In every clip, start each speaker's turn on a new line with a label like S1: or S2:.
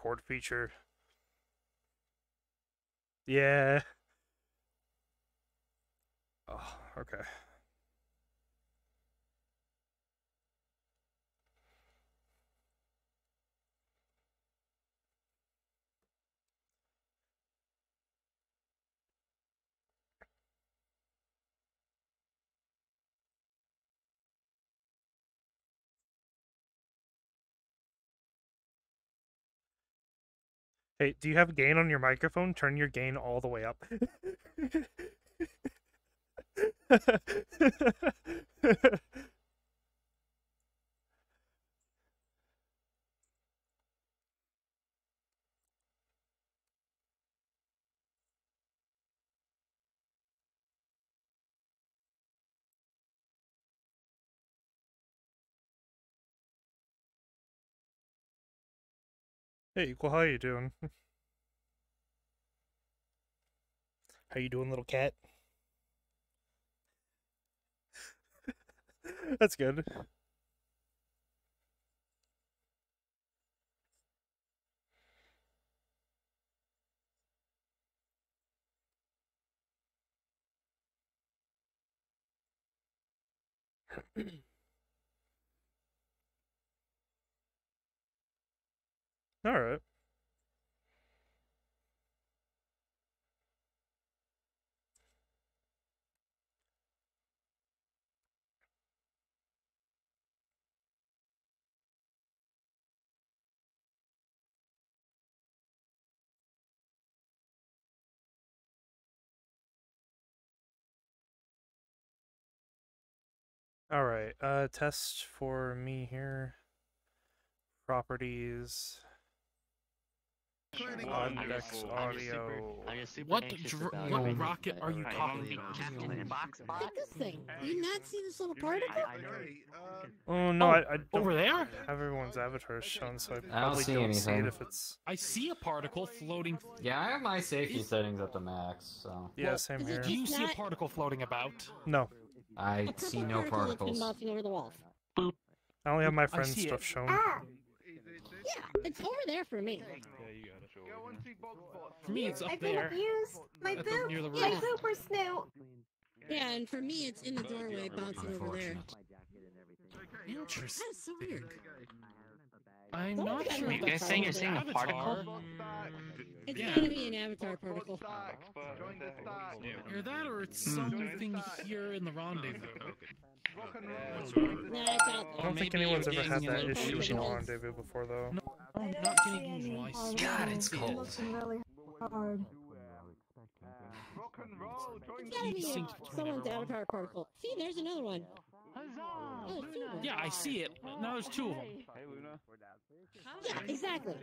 S1: record feature. Yeah. Oh, okay. Hey, do you have gain on your microphone? Turn your gain all the way up. Hey, equal, how you doing? How you doing, little cat? That's good. All right. All right. Uh, test for me here. Properties. Condex audio.
S2: What what rocket are you talking about?
S3: Look at this thing. You not see this little particle?
S1: Oh no,
S2: Oh,
S1: I, I don't
S2: over there?
S1: everyone's avatar shown, so I
S4: I don't
S1: probably
S4: see
S1: don't see it
S4: anything.
S1: if it's.
S2: I see a particle floating.
S4: Yeah, I have my safety
S2: Is-
S4: settings up to max, so
S1: Yeah,
S2: Well,
S1: same here.
S2: Do you see a particle floating about?
S1: No,
S4: I see no
S3: particles that's been
S4: particles.
S3: bouncing over the wall.
S1: I only have my friend's
S2: see it.
S1: stuff shown.
S3: Ah! Yeah, it's over there for me.
S2: For me, it's up
S5: I've been
S2: there.
S5: abused. My
S2: At
S5: boob,
S2: near the
S5: my
S2: roof.
S5: booper snoot.
S3: Yeah, and for me, it's in the doorway bouncing over there.
S2: Interesting.
S3: That's so weird.
S2: I'm
S3: Don't
S2: not
S3: look at
S2: sure.
S3: me. You guys saying you're seeing a
S2: avatar.
S3: particle? It's
S2: Yeah.
S3: gonna be an avatar particle.
S2: Either that or it's something here in the rendezvous.
S3: Nah, it's out
S1: I don't think anyone's ever had that issue with the rendezvous before, though.
S2: No, I'm not getting usual. I
S4: God, it's cold.
S5: Really hard.
S3: It's gotta be someone's avatar particle. See, there's another one. There's two.
S2: Yeah, I see it. Now there's two of them.
S3: Yeah, exactly.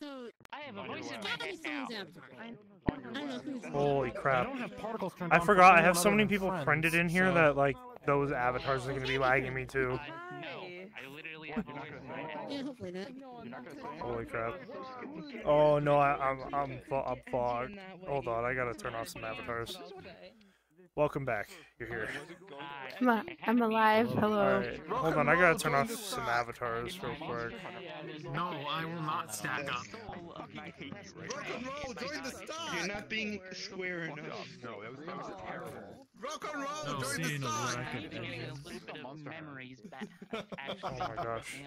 S3: So,
S6: I have a voice in my head now.
S3: someone's. I don't know.
S1: Holy crap.
S2: don't have particles turned
S1: I forgot I have so many people
S2: friends,
S1: friended in here
S2: so-
S1: that, like, those avatars are gonna be lagging me too.
S6: Uh, no, I literally have a voice in my head.
S3: Yeah, hopefully not.
S1: Holy crap. Oh no, I, I'm I'm I'm fogged. Hold on, I gotta turn off some avatars. Welcome back. You're here.
S5: I'm, a- I'm alive. Hello.
S1: Alright, hold on, I gotta turn off some avatars real quick.
S2: No, I will not stack up.
S7: Rock and roll, join the stock.
S8: You're not being square enough.
S7: No, that was, that was terrible. Rock and roll,
S2: No,
S7: join the
S2: a
S7: stock.
S6: I'm
S2: of
S6: getting a little bit of memories back.
S1: Oh my gosh.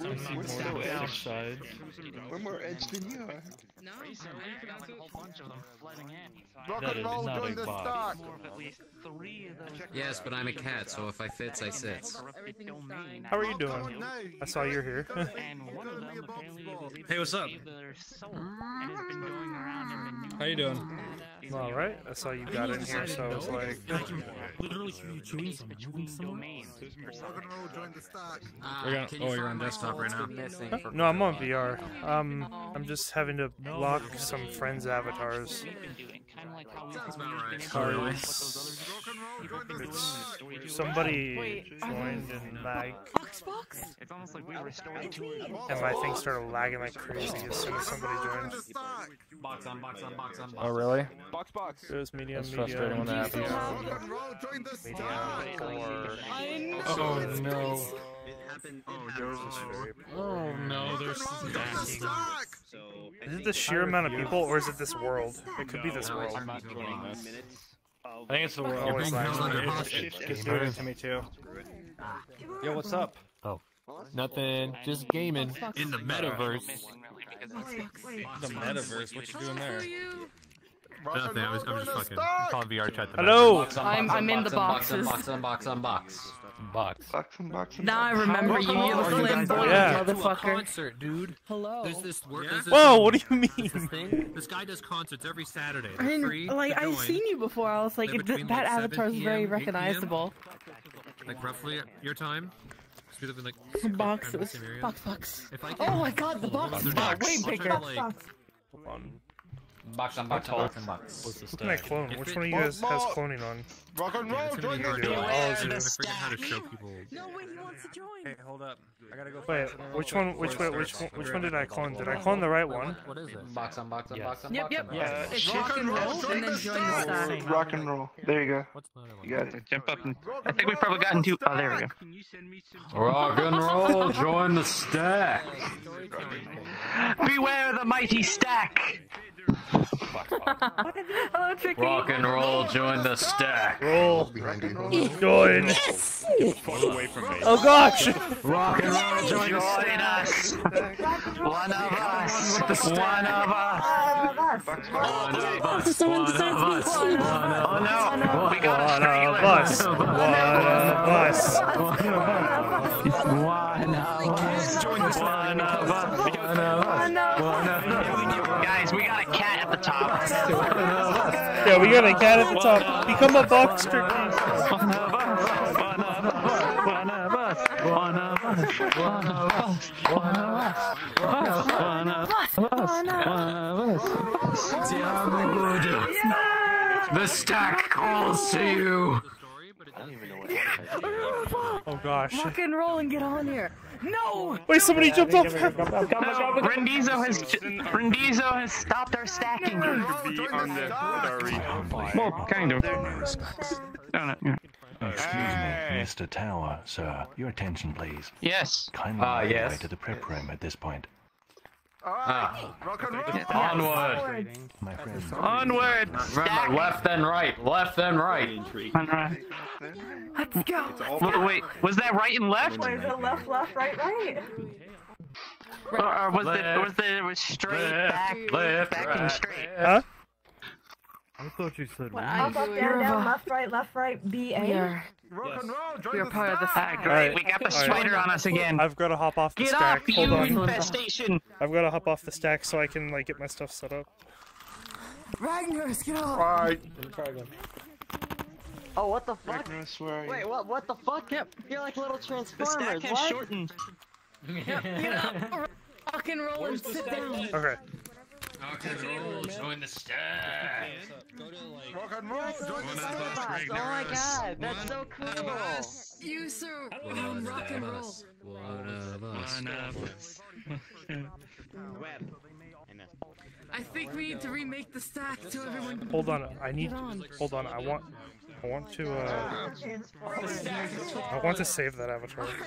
S2: I'm not
S8: We're
S2: stacked
S8: so
S2: up.
S8: We're more edged than you are.
S6: No, I got a whole bunch of them flooding in.
S7: Rock and roll, join the stock.
S6: more of at least three of those.
S4: Yes, but I'm a cat, so if I fits, I sits.
S1: How are you doing? I saw you're here.
S6: And one of them apparently was able
S4: Hey, what's up?
S6: save their soul and has been going around in the news.
S4: How you doing?
S1: Well, Alright, I saw you got in here, so I was like,
S2: literally you chewing some moving somewhere.
S6: Domains or
S7: Rock and roll, join the stock.
S4: We're gonna, oh, you're on desktop right now.
S1: no, I'm on VR. Um, I'm just having to block some friends' avatars.
S6: We've been doing, kind of like how we've
S4: Sounds about
S6: been
S4: right.
S6: able to
S4: Really?
S6: what those other
S7: and roll,
S6: people
S7: join the
S6: been doing in the
S7: stock.
S6: story too.
S1: Somebody joined and lag,
S6: It's almost like we restored to
S1: and my thing started lagging like crazy as soon as somebody joined.
S4: Box on, box on, box on, box.
S9: Oh, really?
S8: Box, box.
S1: It was medium,
S9: That's
S1: medium,
S9: frustrating when that happens.
S1: medium,
S7: Rock and roll, join the
S1: medium,
S7: stock.
S1: or
S2: Oh no.
S4: It oh, happened.
S1: yours is
S2: Oh no, there's
S7: and roll, join the
S2: stacking.
S7: stock.
S1: Is it the sheer amount of people, or is it this world? It could be this world.
S4: I'm not joining this.
S8: I think it's the world.
S1: Oh, it's not.
S8: Just do to me too.
S10: Yo, what's up?
S2: Oh, nothing. Just gaming in the metaverse.
S8: The metaverse. What you doing there?
S2: Nothing. I was, I was just fucking calling VR chat. the
S1: Hello.
S4: I'm, I'm in the boxes. Unbox, unbox, unbox, and
S2: box.
S11: Box and box.
S12: And now box. I remember you,
S2: you
S12: flamboyant
S1: yeah.
S12: motherfucker.
S2: Concert, dude.
S12: Hello.
S2: There's this work. Yeah? There's this
S1: Whoa! What do you
S2: mean? This, thing. this guy does concerts every Saturday.
S12: I
S2: mean,
S12: like I've seen you before. I was like,
S2: it,
S12: that avatar is very recognizable.
S2: Like roughly your time. Been, like,
S12: box, box, box. Oh my god, the box is way bigger.
S2: Box,
S1: box. On.
S4: Box box, box on
S1: box. box. What's that
S2: clone?
S1: Which one of you guys has cloning on?
S7: Rock and roll, join the
S2: hard to
S7: stack.
S2: How to show people.
S12: No way, he wants to join.
S10: Hey, hold up. I gotta go.
S1: Wait, which one? Which one? Which one? Which one did I clone? Did I clone the right one?
S2: What is this?
S4: Unbox, unbox, unbox,
S2: Yes.
S4: unbox,
S12: Yep, yep.
S4: unbox.
S11: Yeah.
S12: It's
S7: Rock
S12: rock
S7: and
S12: and
S7: roll,
S12: roll,
S7: join
S12: and then
S7: the stack.
S12: stack.
S11: Rock and roll. There you go.
S2: What's the other one?
S11: You got it.
S6: Jump up and. I think we
S7: roll,
S6: probably gotten
S7: join
S6: into.
S7: the
S6: Oh, there we go.
S7: stack.
S6: Can you send?
S4: Rock and roll, join the stack.
S6: Beware the mighty stack.
S12: Hello, Tricky.
S4: Rock and roll, join the stack.
S1: Roll.
S7: Rock and roll.
S1: Join.
S8: away from me.
S1: Oh gosh.
S4: Rock and roll, join the
S6: Join
S4: stack.
S6: us. One of us. One of us.
S4: One of us, one of us, one of
S6: Oh
S4: us.
S6: no, we got
S1: One
S6: a
S1: of us. One of us.
S6: One of us. top.
S1: yeah, we got a cat at the top. Become a box
S4: The stack calls to you.
S1: Oh gosh.
S12: Rock and roll and get on here. No!
S1: Wait, somebody jumped off.
S6: Rendizo has Rendizo has stopped our stacking.
S7: Be on the
S6: Well, kind of. No, no, yeah.
S13: Excuse me, Mr. Tower, sir. Your attention, please.
S6: Yes.
S13: Kindly
S4: Ah,
S13: make your
S4: yes.
S13: way to the prep room at this point.
S4: Ah,
S7: Rock and roll.
S4: onward.
S13: My friend.
S6: Onward.
S4: Remember, left and right, left and right.
S6: Alright.
S12: Let's go.
S6: Wait, wait, was that right and left?
S5: Wait, the left, left, right, right.
S6: Or, or was
S4: Left,
S6: the was the was straight
S4: left,
S6: back
S4: left,
S6: back
S4: right.
S6: and straight?
S1: Huh?
S2: I thought you said
S12: What
S5: Up, up, down, down, left, right, left, right, B,
S12: We are,
S7: Rock and roll, join
S12: we are
S7: the
S12: part of the
S7: stack.
S12: stack.
S6: Great, we got the
S1: Alright.
S6: spider on us again.
S1: I've got to hop off the
S6: Get
S1: stack.
S6: off, you
S1: Hold on.
S6: infestation!
S1: I've got to hop off the stack so I can like get my stuff set up.
S12: Ragnar's, get off.
S7: Right.
S14: Oh, what the fuck?
S11: Magnus, where are you?
S14: Wait, what? What the fuck?
S12: Yep.
S14: You're like little Transformers,
S6: The
S14: transformers.
S6: stack has
S14: what?
S6: shortened.
S12: Get up. Rock and roll and sit down.
S1: Okay.
S4: Rock and roll, join the stack.
S7: Rock and roll, join the stack.
S14: Oh my god, that's so cool.
S12: You, sir. Um, rock and roll.
S4: us, one of us.
S6: One of us.
S12: I think we need to remake the stack so everyone.
S1: Hold on. I need.
S12: On.
S1: Hold on. I want. I want to. uh... I want to save that avatar.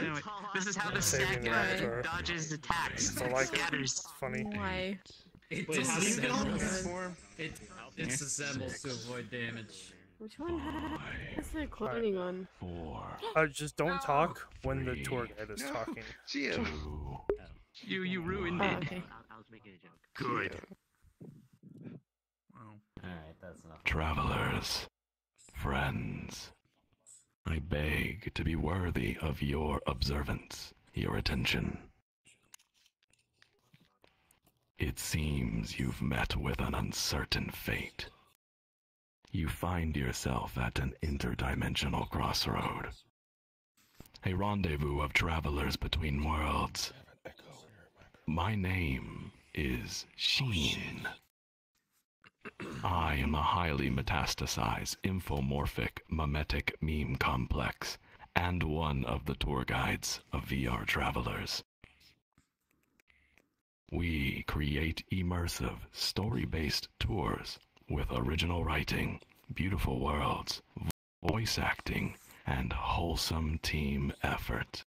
S6: Anyway, this is how the
S1: Saving
S6: stack
S1: the
S6: uh, dodges attacks.
S1: I like it.
S6: Scatters.
S1: It's funny.
S12: Why?
S4: It
S6: Wait, how do you get on this?
S4: disassembles. It it disassembles to avoid damage.
S5: Which one has the cloning on?
S13: Four.
S1: Uh, just don't talk when the tour guide is talking.
S11: Geo.
S6: You you ruined
S12: Oh,
S6: it.
S12: okay.
S11: Good.
S4: Alright, that's enough.
S13: Travelers, friends, I beg to be worthy of your observance, your attention. It seems you've met with an uncertain fate. You find yourself at an interdimensional crossroad. A rendezvous of travelers between worlds. My name is Sheen. I am a highly metastasized infomorphic mimetic meme complex and one of the tour guides of VR travelers. We create immersive, story based tours with original writing, beautiful worlds, voice acting, and wholesome team effort.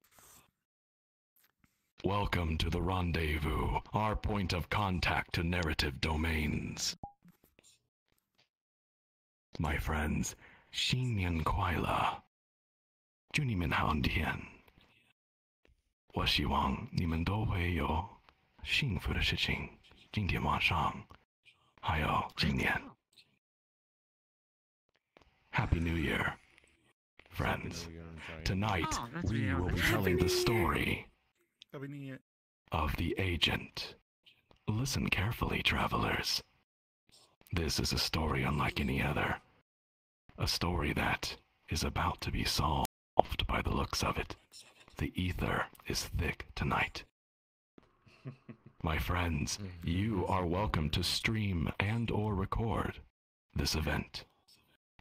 S15: Welcome to the rendezvous, our point of contact to narrative domains My friends, 新年快乐，祝你们好天。我希望你们都会有幸福的事情。今天晚上，还有今年。Happy New Year, friends. Tonight,
S13: Oh, that's
S15: we
S13: me.
S15: will be
S13: Happy
S15: telling
S13: New
S15: the
S13: Year.
S15: story
S13: Happy New Year.
S15: of the agent. Listen carefully, travelers. This is a story unlike any other. A story that is about to be solved by the looks of it. The ether is thick tonight. My friends, you mm-hmm. are welcome to stream and or record this event.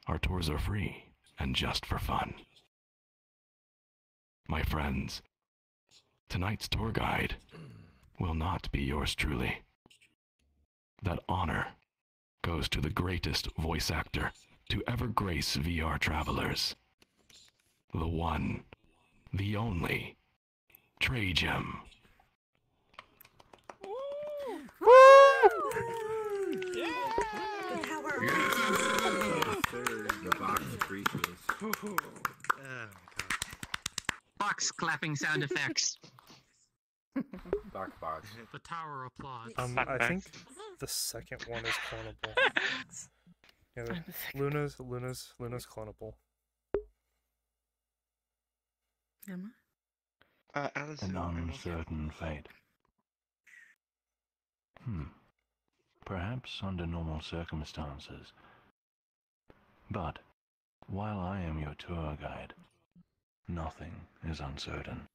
S15: Our tours are free and just for fun. My friends, tonight's tour guide will not be yours truly. That honor goes to the greatest voice actor to ever grace VR travelers. The one, the only, Trajan.
S16: The box of creatures.
S6: Box clapping sound effects.
S16: Box box.
S13: The tower applause.
S1: Um, I think the second one is clonable. Yeah, the- Luna's Luna's Luna's clonable.
S12: Emma?
S17: Uh, Alice.
S15: An uncertain fate. Hmm. Perhaps under normal circumstances. But, while I am your tour guide, nothing is uncertain.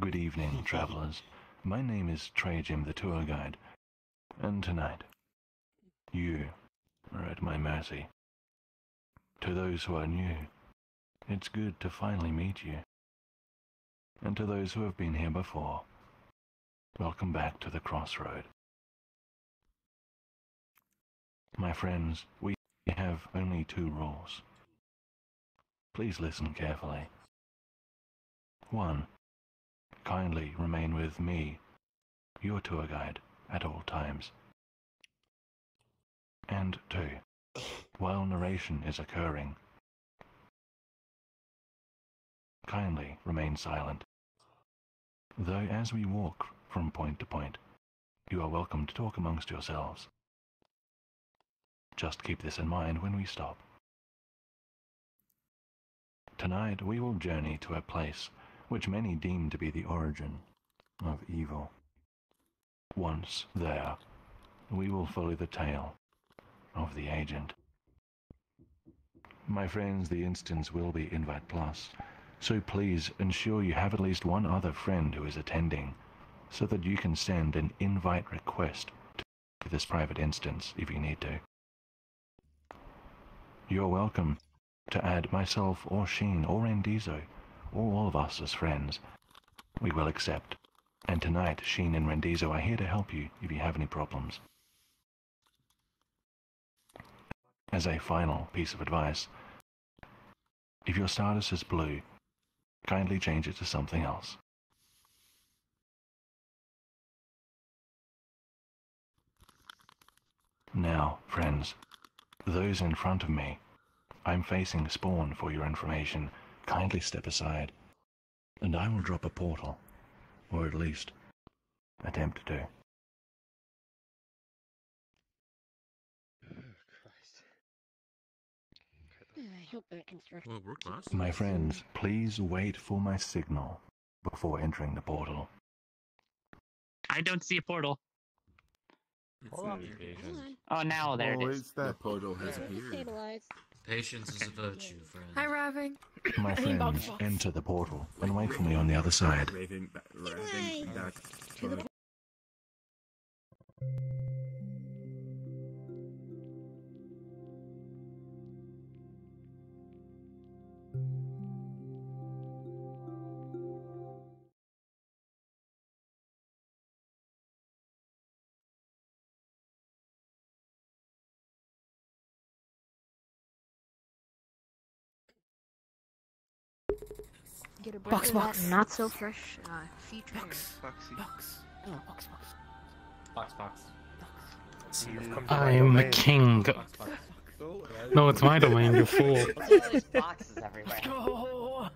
S15: Good evening, travelers. My name is Trajan, the tour guide, and tonight, you are at my mercy. To those who are new, it's good to finally meet you. And to those who have been here before, welcome back to the crossroad. My friends, we have only two rules. Please listen carefully. One, kindly remain with me, your tour guide, at all times. And two, while narration is occurring, kindly remain silent. Though as we walk from point to point, you are welcome to talk amongst yourselves. Just keep this in mind when we stop. Tonight we will journey to a place which many deem to be the origin of evil. Once there, we will follow the tale of the agent. My friends, the instance will be Invite Plus, so please ensure you have at least one other friend who is attending, so that you can send an invite request to this private instance if you need to. You're welcome to add myself or Sheen or Rendizo, or all of us as friends. We will accept. And tonight, Sheen and Rendizo are here to help you if you have any problems. As a final piece of advice, if your status is blue, kindly change it to something else. Now, friends, those in front of me, I'm facing spawn for your information. Kindly step aside, and I will drop a portal, or at least attempt to.
S18: I hope that construction.
S3: Well, work last.
S15: My friends, please wait for my signal before entering the portal.
S6: I don't see a portal.
S18: Hold on.
S6: Oh, now there
S16: Oh,
S6: it is.
S16: it's that portal has appeared.
S18: Stabilized.
S4: Patience is a virtue, friend.
S12: Hi, Raving.
S15: My friends, enter the portal and wait for me on the other side.
S16: Raven, ba- Raven,
S18: Goodbye.
S16: back.
S5: Get a
S11: Box, box.
S5: not so fresh uh, sea train.
S8: Boxy.
S3: Box. Oh, box, box.
S19: Box, box.
S1: See, you've come to my
S2: I am the
S1: domain.
S2: king. No, it's my domain, you fool.
S14: Boxes everywhere.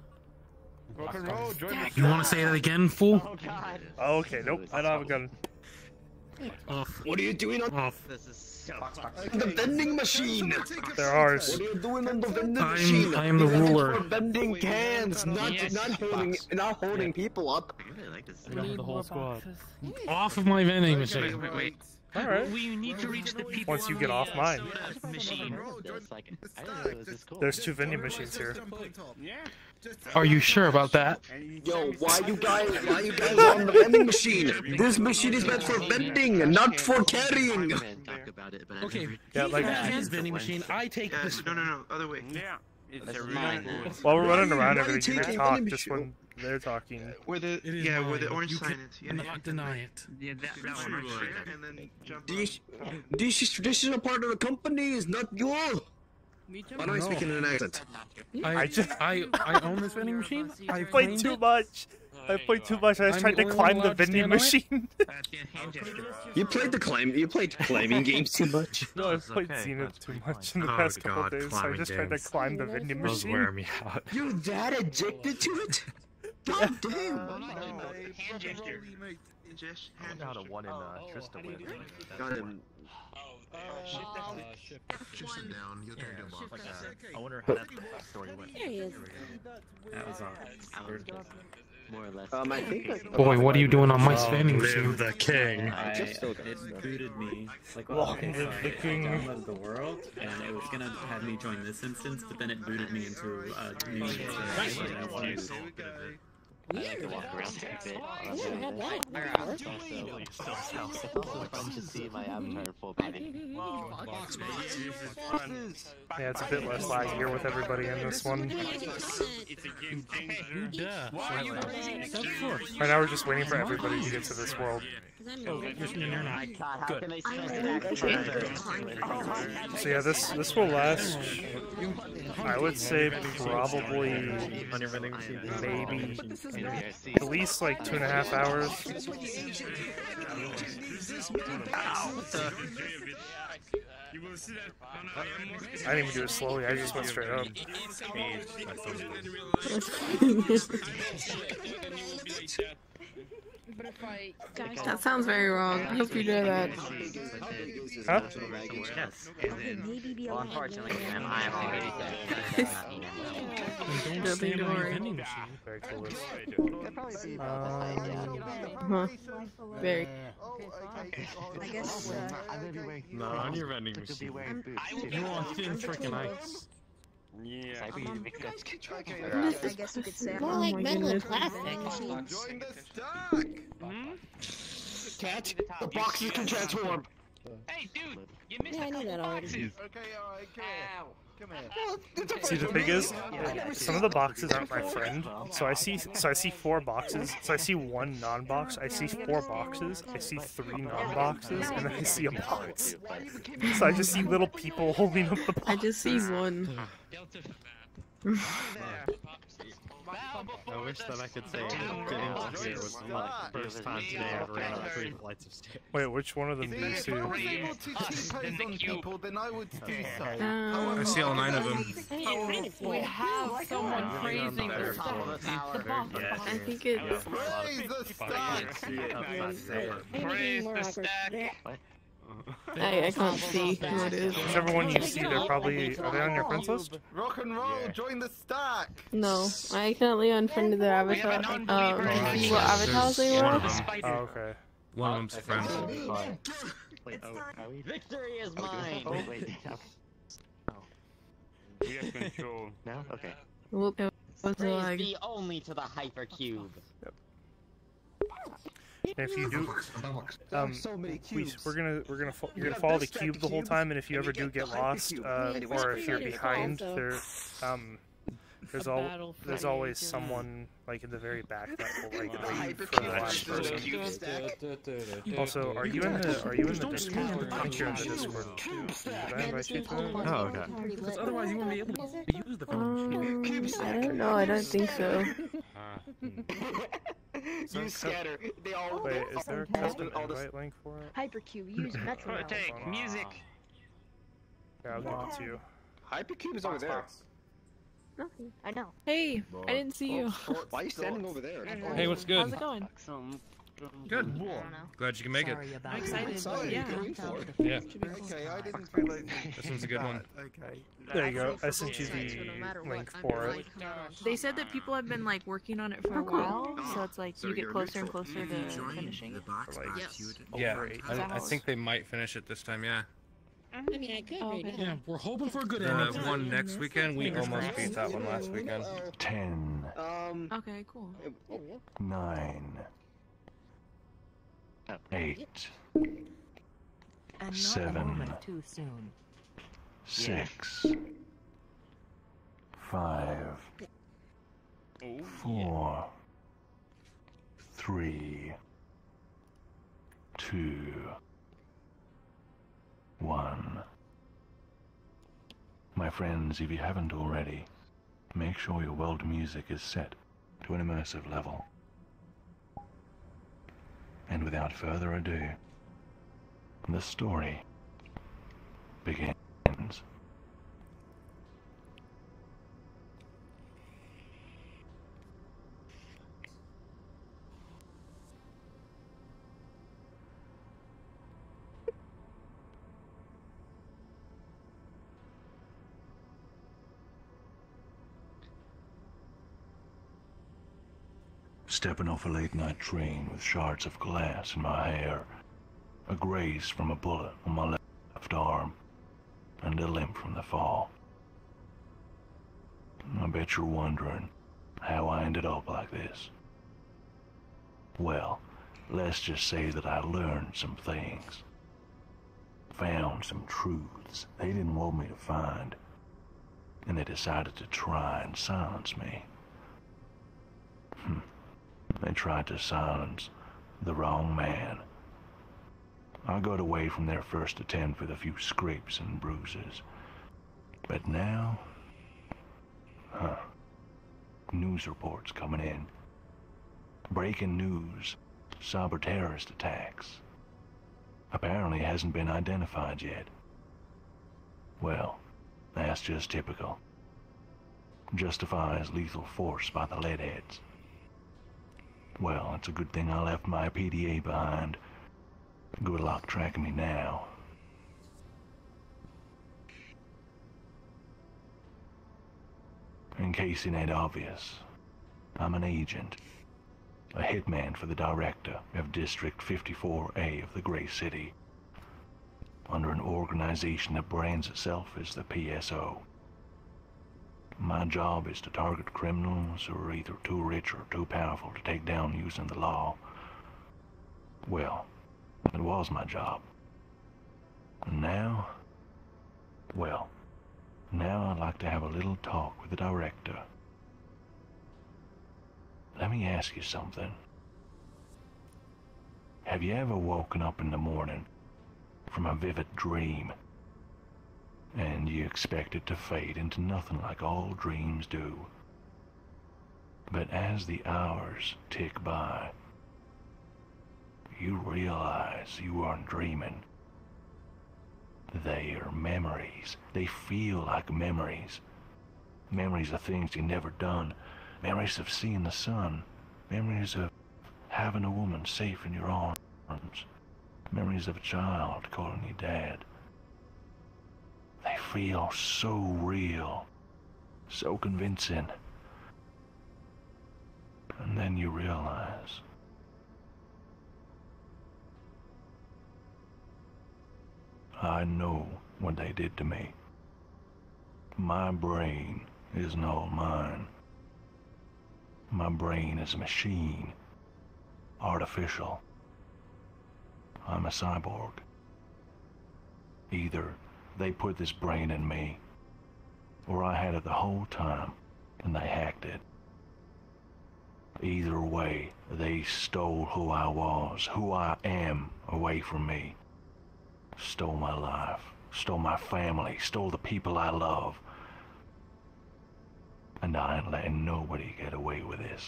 S7: Rock and roll, join the
S2: You want to say that again, fool?
S14: Oh god.
S1: Oh, okay, nope, I don't have a gun.
S2: Off.
S9: What are you doing on
S2: Off.
S14: This is so
S9: the vending machine?
S1: They're ours.
S9: What are you doing on the vending
S2: I'm-
S9: machine?
S2: I am the
S9: That's
S2: ruler.
S9: For vending cans, not
S6: Yes.
S9: not holding not holding people up.
S14: I really like this.
S2: the whole squad. Off of my vending machine.
S6: Wait,
S2: machine.
S6: wait, wait.
S1: Alright.
S6: We need to reach the people
S1: Once you get off
S6: uh,
S1: mine.
S6: machine.
S14: This, like, I didn't know it was this cool.
S1: There's two vending machines here.
S2: Are you sure about that?
S9: Yo, why you guys why you guys on the vending machine? This machine is meant for vending and not for carrying.
S14: Talk about it, but
S2: Okay,
S14: never-
S1: Yeah, like-
S2: has his vending machine. I take this.
S8: no, no, no, other way.
S7: Yeah.
S14: This is mine now.
S1: While we're running around,
S9: you
S1: everything you can talk just
S9: machine?
S1: when they're talking.
S8: Where the
S2: It is
S8: yeah, where
S2: mine.
S8: the orange
S2: You
S8: sign
S2: can
S8: is. Yeah.
S2: not deny it.
S6: Yeah, that, that one.
S8: right there and then jump
S9: This
S8: on.
S9: this is traditional part of the company is not you.
S3: Me too.
S9: Why am I speaking in an accent?
S2: I
S1: I just-
S2: I I own this vending machine. I
S1: I played too much. I played too much. I was
S2: I'm
S1: trying to climb the vending
S2: stand on it?
S1: machine.
S6: That's the hand gesture.
S9: You played the climb. You played climbing games too much.
S1: no, I've played
S16: okay,
S1: Zenith too much in the
S16: Oh,
S1: past couple days, so I
S16: climbing
S1: just tried to climb the vending
S16: Those
S1: machine.
S16: wear me out.
S9: You're that addicted to it? God damn.
S6: Hand gesture.
S8: Just
S19: I
S8: hand
S19: wonder how to
S8: gesture.
S19: one in uh, Trista win.
S9: Got him.
S16: Sit down. You'll turn him off.
S19: Like, uh, I wonder how that backstory went.
S3: There he is.
S19: That was on.
S14: More or less.
S9: Um, I think like
S2: Boy, what are you doing on my
S1: Oh,
S2: vending machine?
S1: live the king.
S20: I,
S9: just
S20: it booted me. Like,
S1: Long
S20: okay, so
S1: live
S20: I,
S1: the
S20: I
S1: king.
S20: downloaded the world, and it was gonna have me join this instance, but then it booted me into a new instance. and I wanted to-
S14: I like to walk around a bit.
S3: I that.
S14: Uh, it's also, it's also fun to see my avatar full body.
S1: Yeah, it's a bit less lag here with everybody in this one. Right now, we're just waiting for everybody to get to this world.
S2: Oh, you're, you're not.
S14: God, how
S2: Good.
S14: can they that oh,
S1: So yeah, this this will last. I would say probably
S19: On your vending machine.
S1: maybe at least like two and a half hours. I didn't even do it slowly. I just went straight up.
S11: That sounds very wrong. I hope you know that.
S1: Huh?
S14: Yes, and then, well, unfortunately, man, I am already dead.
S2: Don't
S11: Nothing
S2: stand on your vending machine.
S1: Very cool.
S14: That'd probably be about the same, yeah.
S11: Huh. Very.
S5: I guess. Uh,
S19: No, on your vending machine.
S2: You want thin freaking ice.
S14: Yeah. I believe it goes
S5: I guess you could say I'm
S3: More
S5: on
S3: like
S5: my
S3: metal
S5: goodness.
S3: plastic.
S7: Join the stack. Hmm?
S9: Cat, the boxes can transform.
S6: Hey, dude, you missed
S3: Yeah, I
S6: a
S3: knew
S6: couple
S3: that
S6: boxes.
S7: Okay, alright, come here. Come here.
S1: See, the thing is, some of the boxes aren't my friend. So I see, so I see four boxes. So I see one non-box. I see four boxes. I see three non-boxes, and then I see a box. So I just see little people holding up the box.
S11: I just see one.
S6: Delta.
S19: I wish that I could say getting to here was like the first time today I've ran up three flights of stairs.
S1: Wait, which one of them do you see?
S7: If I was able to T-pose on people, then I would do so.
S11: Um,
S2: I see all nine of them.
S3: We
S12: have someone praising
S19: the
S12: the
S19: top
S12: tower.
S11: I think it's.
S7: Praise the stack.
S3: Maybe more awkward.
S11: I, I can't see who it is.
S1: Whichever one you see, they're probably are they on your friends list?
S7: Rock and roll, join the stack.
S11: No, I accidentally unfriended their avatar. Um, to see what avatars they were.
S1: Oh, okay.
S2: One of them's a friend.
S14: Wait, oh, are we? Victory is mine!
S8: Oh,
S14: Wait, wait.
S8: We have control.
S14: No? Okay.
S11: Whoop, it was
S14: Praise
S11: lag.
S14: be only to the hypercube.
S1: And if you do, um, we, we're gonna we're gonna fo- you're gonna follow the cube the whole time, and if you ever do get lost, uh, or if you're behind, there, um, there's all there's always someone like in the very back that will like wait for the last person. Also, are you in the are you in the Discord? I think you're in the Discord. Did I invite you to?
S19: Oh, okay.
S2: Because otherwise you won't be able to use the vending machine.
S11: Um, I don't know. I don't think so.
S9: you scatter. They all.
S1: Oh, Wait, is there a custom invite link for it?
S5: Hypercube, use Metro.
S6: Oh, what take? Music.
S1: Yeah, I'll give it to you.
S9: Hypercube is over there.
S5: Nothing. I know.
S21: Hey, I didn't see you.
S9: Why are you standing over there?
S2: Hey, what's good?
S21: How's it going?
S2: Good. Glad you can make it.
S21: I'm excited. Yeah.
S2: Yeah.
S7: Okay, I didn't feel like
S2: This one's a good one.
S7: Okay.
S1: There you go. I sent you the link for it.
S21: They said that people have been like working on it for a while, so it's like you get closer and closer to finishing it.
S2: Yeah,
S1: Over
S2: I, I think they might finish it this time. Yeah.
S3: I mean, I could right now.
S4: Yeah, we're hoping for a good
S2: The one next weekend, we almost beat that one last weekend.
S15: Ten,
S9: Um.
S21: Okay, cool.
S15: nine, eight,
S22: And
S15: Seven.
S22: not a moment too soon.
S15: six, five, four, three, two, one. My friends, if you haven't already, make sure your world music is set to an immersive level. And without further ado, the story begins. Stepping off a late night train with shards of glass in my hair, a graze from a bullet on my left arm, and a limp from the fall. I bet you're wondering how I ended up like this. Well, let's just say that I learned some things. Found some truths they didn't want me to find. And they decided to try and silence me. Hmm. They tried to silence the wrong man. I got away from their first attempt with a few scrapes and bruises. But now, huh, news reports coming in. Breaking news, cyber terrorist attacks. Apparently hasn't been identified yet. Well, that's just typical. Justifies lethal force by the leadheads. Well, it's a good thing I left my PDA behind. Good luck tracking me now. In case it ain't obvious, I'm an agent. A hitman for the director of District 54A of the Gray City. Under an organization that brands itself as the PSO. My job is to target criminals who are either too rich or too powerful to take down using the law. Well, it was my job. And now, well, now I'd like to have a little talk with the director. Let me ask you something. Have you ever woken up in the morning from a vivid dream and you expect it to fade into nothing like all dreams do? But as the hours tick by, you realize you aren't dreaming. They are memories. They feel like memories. Memories of things you never done. Memories of seeing the sun. Memories of having a woman safe in your arms. Memories of a child calling you dad. They feel so real. So convincing. And then you realize I know what they did to me. My brain isn't all mine. My brain is a machine. Artificial. I'm a cyborg. Either they put this brain in me, or I had it the whole time and they hacked it. Either way, they stole who I was, who I am, away from me. Stole my life, stole my family, stole the people I love. And I ain't letting nobody get away with this.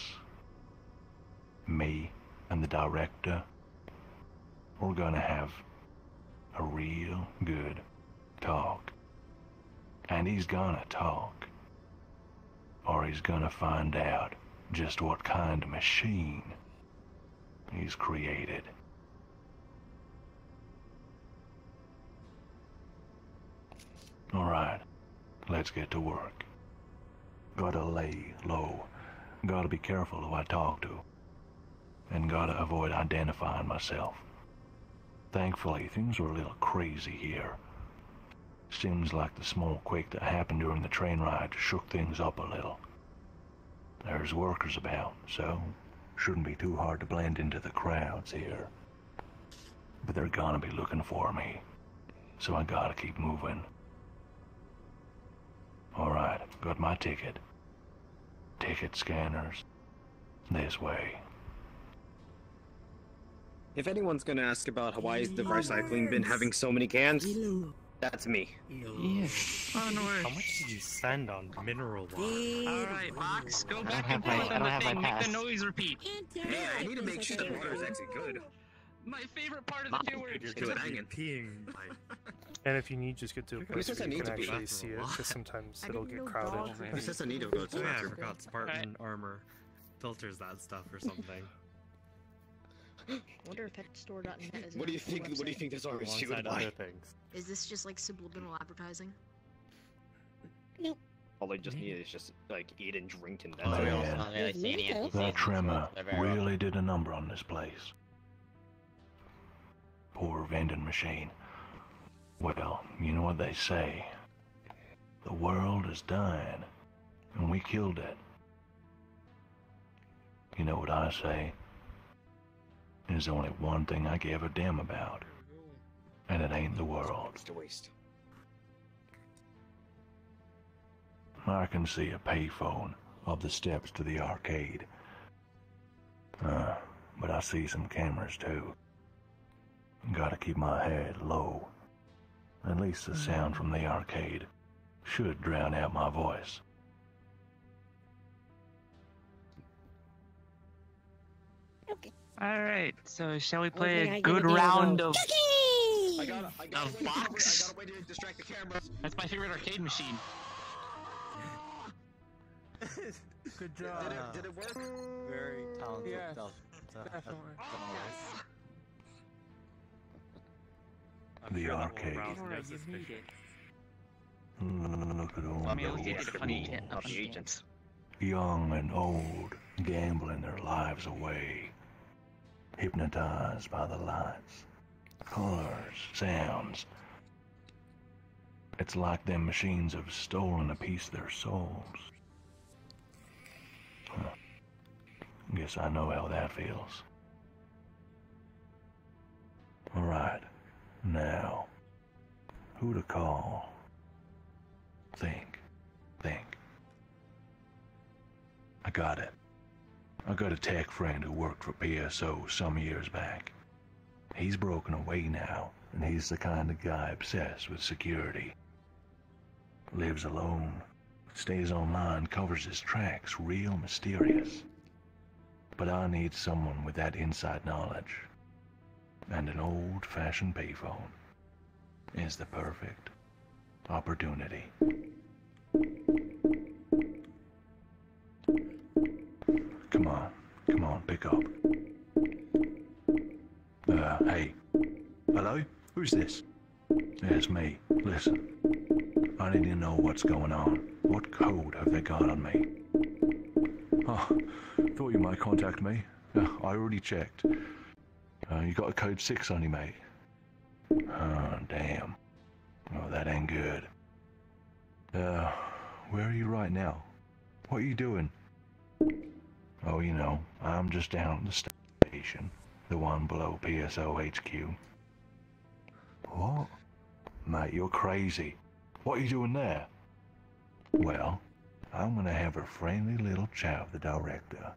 S15: Me and the director, we're gonna have a real good talk. And he's gonna talk. Or he's gonna find out just what kind of machine he's created. Alright, let's get to work. Gotta lay low. Gotta be careful who I talk to. And gotta avoid identifying myself. Thankfully, things are a little crazy here. Seems like the small quake that happened during the train ride shook things up a little. There's workers about, so shouldn't be too hard to blend into the crowds here. But they're gonna be looking for me, so I gotta keep moving. Alright, got my ticket. Ticket scanners. This way.
S9: If anyone's gonna ask about why is the recycling bin having so many cans, that's me.
S19: Oh, no way. How much did you spend on mineral water?
S6: Alright, Box, go back and
S19: have my-
S6: put
S19: I
S6: on
S19: don't
S6: the thing. Make the noise repeat.
S9: Yeah, I need to make sure the water is actually good.
S6: My favorite part of the two words.
S9: You're good hanging.
S19: Peeing.
S1: And if you need, just get to a place
S9: says
S1: where
S9: I
S1: you
S9: need
S1: can actually see it, because sometimes it'll get crowded.
S9: dogs Who says I need to go to the
S19: Oh, yeah, I forgot Spartan armor filters that stuff or something.
S5: Wonder if petstore.net is
S9: What do you
S5: a
S9: think? What do you think this artist she would
S19: Alongside
S9: buy?
S19: other things.
S5: Is this just like subliminal advertising? Nope.
S9: All they just need is just like eat and drink and that's
S15: Oh,
S9: it.
S15: man. That tremor really did a number on this place. Poor vending machine. Well, you know what they say. The world is dying, and we killed it. You know what I say? There's only one thing I give a damn about, and it ain't the world.
S9: It's a waste.
S15: I can see a payphone up the steps to the arcade. Uh, but I see some cameras too. Gotta keep my head low. At least the sound from the arcade should drown out my voice.
S3: Alright, so shall we play
S23: Okay, I
S3: a good round of.
S9: I got I got
S6: A box?
S9: I got a way to distract the cameras.
S6: That's my favorite arcade machine.
S14: Good
S9: Did
S14: job.
S9: it, did it work?
S14: Very talented.
S21: Yes,
S14: Del-
S21: definitely.
S19: I'm
S15: The
S19: sure
S15: arcade.
S19: arouse no
S3: Alright, you
S19: suspicion.
S3: need it.
S15: Mm, look at all
S3: I mean, we
S15: those
S3: did a funny
S15: fools.
S3: the agents.
S15: young and old, gambling their lives away, hypnotized by the lights, colors, sounds. It's like them machines have stolen a piece of their souls. Huh. Guess I know how that feels. Alright, now, who to call? Think, think. I got it. I got a tech friend who worked for PSO some years back. He's broken away now, and he's the kind of guy obsessed with security. Lives alone, stays online, covers his tracks, real mysterious. But I need someone with that inside knowledge. And an old fashioned payphone is the perfect opportunity. Pick up. Uh, hey. Hello? Who's this? It's me. Listen. I need to know what's going on. What code have they got on me? Oh, thought you might contact me. Uh, I already checked. Uh, you got a code 6 on you, mate. Oh, damn. Oh, that ain't good. Uh, where are you right now? What are you doing? Oh, you know, I'm just down at the station, the one below PSO HQ. What? Mate, you're crazy. What are you doing there? Well, I'm gonna have a friendly little chat with the director.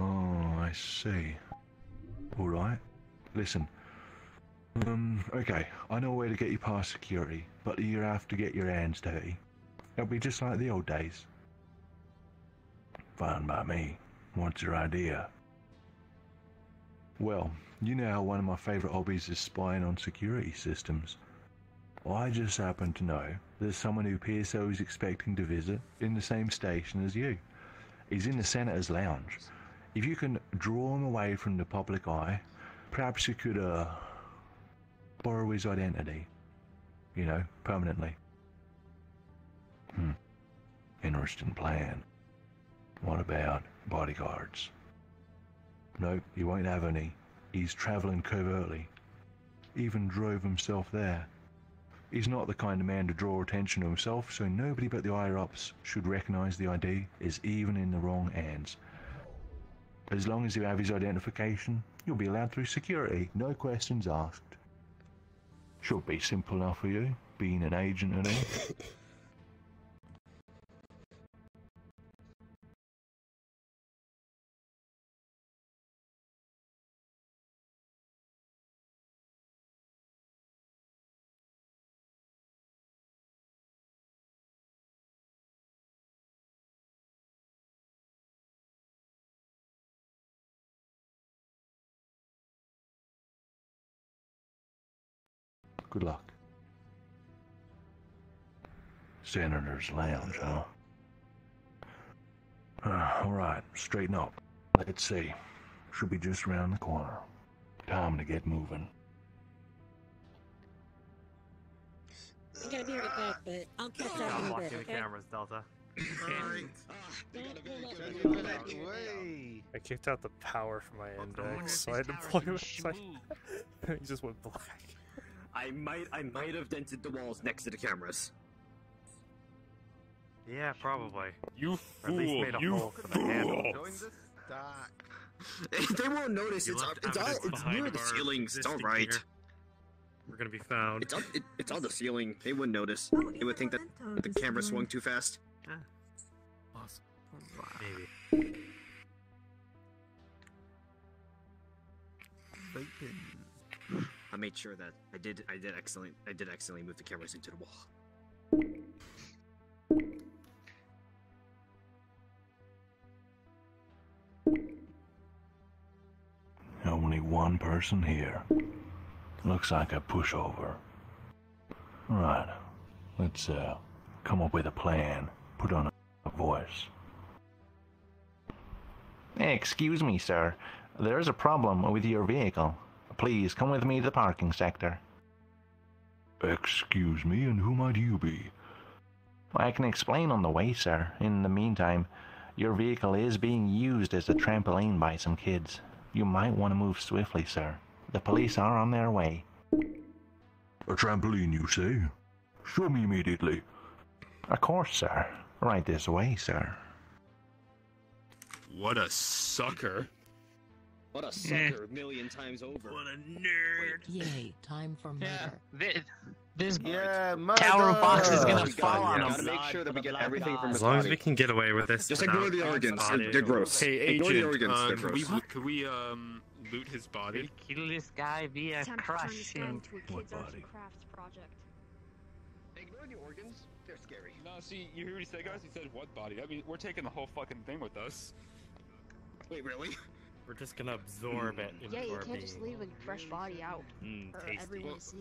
S15: Oh, I see. Alright. Listen. Um, okay, I know where to get you past security, but you have to get your hands dirty. It'll be just like the old days. Fine by me. What's your idea? Well, you know how one of my favorite hobbies is spying on security systems. I just happen to know there's someone who PSO is expecting to visit in the same station as you. He's in the Senator's Lounge. If you can draw him away from the public eye, perhaps you could, uh, borrow his identity. You know, permanently. Hmm. Interesting plan. What about bodyguards? Nope, he won't have any. He's traveling covertly. Even drove himself there. He's not the kind of man to draw attention to himself, so nobody but the higher ups should recognize the ID is even in the wrong hands. As long as you have his identification, you'll be allowed through security, no questions asked. Should be simple enough for you, being an agent and all. Good luck. Senator's Lounge, huh? Uh, all right, straighten up. Let's see. Should be just around the corner. Time to get moving.
S3: I gotta be right back, but I'll catch up
S19: Stop
S3: in a
S19: blocking
S3: bit,
S19: the cameras, Delta.
S1: I kicked out the power from my index, so I deployed it. So It. he just went black.
S9: I might, I might have dented the walls next to the cameras.
S19: Yeah, probably.
S24: You
S19: Or at least
S24: fool,
S19: made a
S24: you
S19: hole for the handle.
S9: they won't notice.
S19: You
S9: It's
S19: left
S9: it's, all, it's near the ceilings. It's all
S19: existing
S9: right.
S19: We're gonna be found.
S9: It's on, it, it's on the ceiling. They wouldn't notice. They would think that the camera swung too fast.
S19: Awesome. Maybe.
S9: I made sure that I did. I did excellent. I did excellently move the cameras into the wall.
S15: Only one person here. Looks like a pushover. Right. Let's, uh, come up with a plan. Put on a voice.
S25: Excuse me, sir. There's a problem with your vehicle. Please come with me to the parking sector.
S15: Excuse me, and who might you be?
S25: I can explain on the way, sir. In the meantime, your vehicle is being used as a trampoline by some kids. You might want to move swiftly, sir. The police are on their way.
S15: A trampoline, you say? Show me immediately.
S25: Of course, sir. Right this way, sir.
S24: What a sucker.
S9: What a sucker! a million times over. What
S19: a nerd!
S22: Yay, time for murder.
S6: This, this
S7: yeah,
S6: tower of boxes is gonna
S9: We
S6: fall
S9: gotta,
S6: on
S9: we make sure that we get everything from
S19: As long as we can get away with this.
S9: Just ignore the organs. They're gross.
S24: Hey,
S9: Ignore the
S24: agent,
S9: organs.
S24: uh,
S9: They're
S24: could we,
S9: gross.
S24: could we um, loot his body?
S6: We Kill this guy via
S5: Attempt to turn this guy
S6: crushing.
S5: into a kids' arts and crafts project.
S9: Ignore the organs. They're scary.
S8: No, see, you hear what he said, guys? He said what body? I mean, we're taking the whole fucking thing with us.
S9: Wait, really?
S19: We're just gonna absorb it into
S5: Yeah, you
S19: our
S5: can't just leave a fresh body out
S19: Mm,
S5: for
S19: tasty.
S5: everyone to see.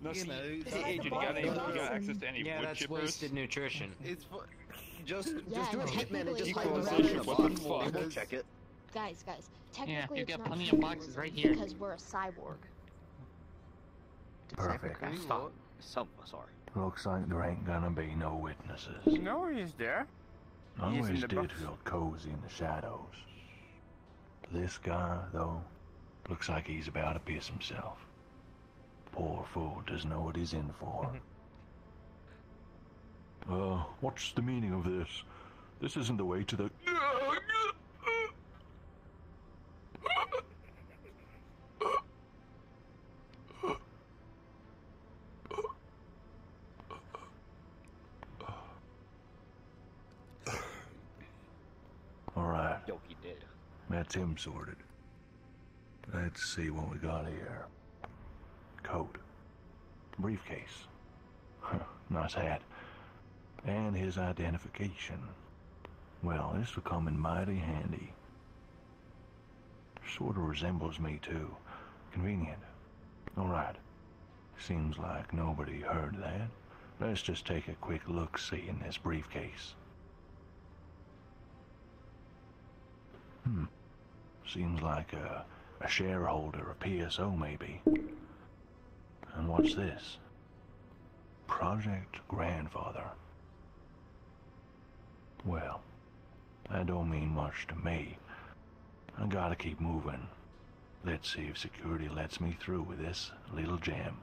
S8: No,
S7: You
S8: see,
S7: know,
S8: hey, agent, you got any, you got access to any
S4: Yeah,
S8: wood
S4: that's wasted nutrition.
S7: It's fu- just
S5: Yeah,
S7: just do a
S5: no,
S7: hitman and just
S5: technically
S7: hide
S5: it's
S7: around
S5: like-
S7: in a
S8: What the
S7: fucking
S8: fuck?
S7: wall.
S9: They won't check it.
S5: Guys, guys,
S6: Yeah,
S5: technically
S6: you've
S5: it's
S6: got
S5: not
S6: plenty of boxes right here.
S5: because we're a cyborg.
S15: Perfect.
S14: Stop. So sorry.
S15: Looks like there ain't gonna be no witnesses.
S4: No, he's there.
S15: Always
S4: in the
S15: did
S4: box.
S15: feel cozy in the shadows. This guy, though, looks like he's about to piss himself. Poor fool doesn't know what he's in for. uh, what's the meaning of this? This isn't the way to the. Alright.
S14: Yoki did.
S15: That's him sorted. Let's see what we got here. Coat. Briefcase. Nice hat. And his identification. Well, this will come in mighty handy. Sort of resembles me, too. Convenient. Alright. Seems like nobody heard that. Let's just take a quick look see in this briefcase. Hmm. Seems like a, a shareholder, a PSO maybe. And what's this? Project Grandfather. Well, that don't mean much to me. I gotta keep moving. Let's see if security lets me through with this little jam.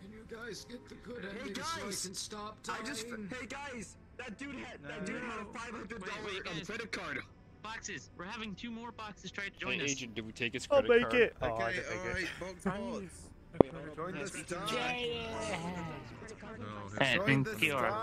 S7: Can you guys get the good
S9: Hey
S7: ending so I
S9: guys!
S7: can stop time?
S9: I just. Hey guys! That dude had. That dude had a five hundred
S6: Wait,
S9: dollar
S6: wait, guys.
S9: credit card.
S6: Boxes. We're having two more boxes try to join
S26: Hey,
S6: us.
S26: agent, did we take his
S1: I'll
S26: credit
S1: make
S26: card?
S1: it. Oh, I
S7: Okay,
S1: didn't it.
S7: alright, box bots. Join the star.
S6: Hey,
S7: Join
S6: been
S7: the
S6: pure.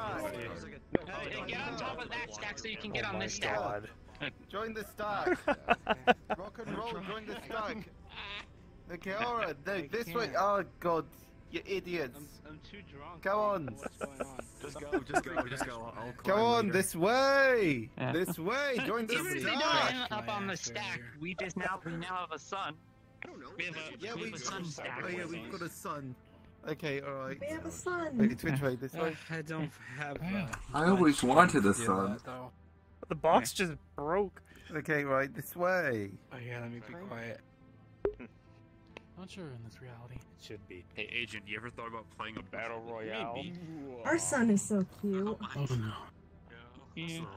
S6: Hey, get on top of that stack so you can
S1: Oh
S6: get on this stack.
S1: god.
S7: Join the stack. Rock and roll, join the stack. Okay, alright, this way. Oh god, you idiots.
S27: I'm too drunk.
S7: Go on.
S27: What's going on?
S2: Just go, just go, just go. I'll
S7: Go
S2: climb
S7: on,
S2: later.
S7: this way.
S6: Yeah.
S7: This way. Join the
S6: Easy
S7: stack.
S6: going up on the stack. We just now we now have a son.
S9: I don't know.
S6: We have a
S7: Yeah,
S6: we
S7: we
S6: have a son stack.
S7: Oh yeah, we've got a son. Okay, alright.
S12: We have a son.
S7: Wait, Twitch way, this way.
S28: I don't have. Uh,
S16: I always wanted a
S28: do
S16: son.
S28: that.
S1: The box just broke.
S7: Okay, right, this way.
S28: Oh yeah, let me be quiet. Not sure in this reality.
S1: It should be.
S26: Hey, agent, you ever thought about playing a battle royale?
S12: Our uh, son is so cute.
S28: Oh no.
S26: Just a little.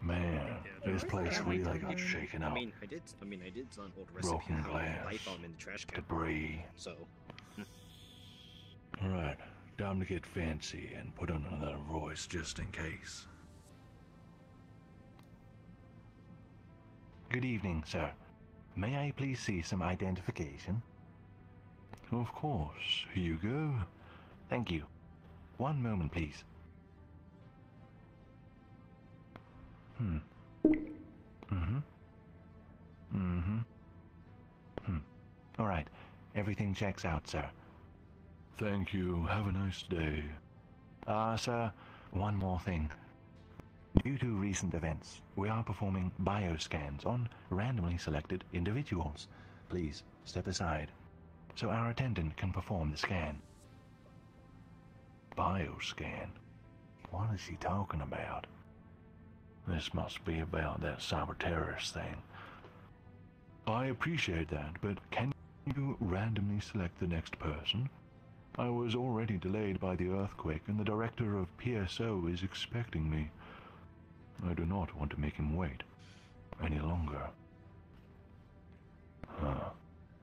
S15: Man, this place really got shaken
S9: I
S15: up.
S9: mean, I did. I mean, I did on old recipe
S15: Broken glass,
S9: I found in the trash can.
S15: debris.
S9: So,
S15: Alright, time to get fancy and put on another voice just in case. Good evening, sir. May I please see some identification? Of course. Here you go. Thank you. One moment, please. Hmm. Mm-hmm. Mm-hmm. Hmm. All right. Everything checks out, sir. Thank you. Have a nice day. Ah, sir, one more thing. Due to recent events, we are performing bioscans on randomly selected individuals. Please step aside so our attendant can perform the scan. Bioscan? What is she talking about? This must be about that cyber terrorist thing. I appreciate that, but can you randomly select the next person? I was already delayed by the earthquake, and the director of PSO is expecting me. I do not want to make him wait any longer. Huh.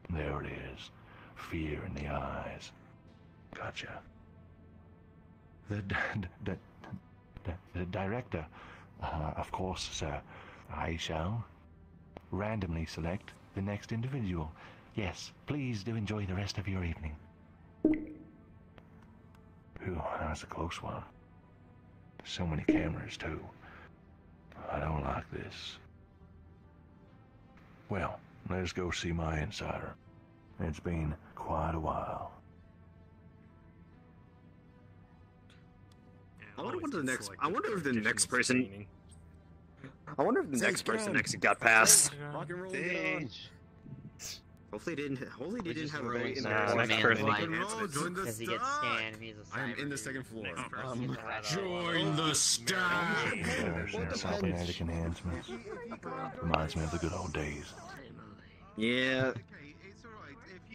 S15: There it is. Fear in the eyes. Gotcha. The, director, uh, of course, sir. I shall randomly select the next individual. Yes, please do enjoy the rest of your evening. Phew, that was a close one. So many cameras, too. I don't like this. Well, let's go see my insider. It's been quite a while.
S9: I wonder what the next. I wonder if the next person. I wonder if the next person actually got past.
S2: Rock and roll.
S9: Hopefully, they didn't. Hopefully, they didn't have a very
S6: Nah,
S9: embarrassing
S6: my man's
S9: quality
S6: lying.
S9: enhancements.
S7: Join the
S6: Because he gets
S7: stack.
S6: scanned. He's a
S2: I am in the second floor.
S6: Next
S2: Um,
S6: person.
S7: Join the stack.
S15: There's their cybernetic enhancements. Reminds me of the good old days.
S9: Yeah.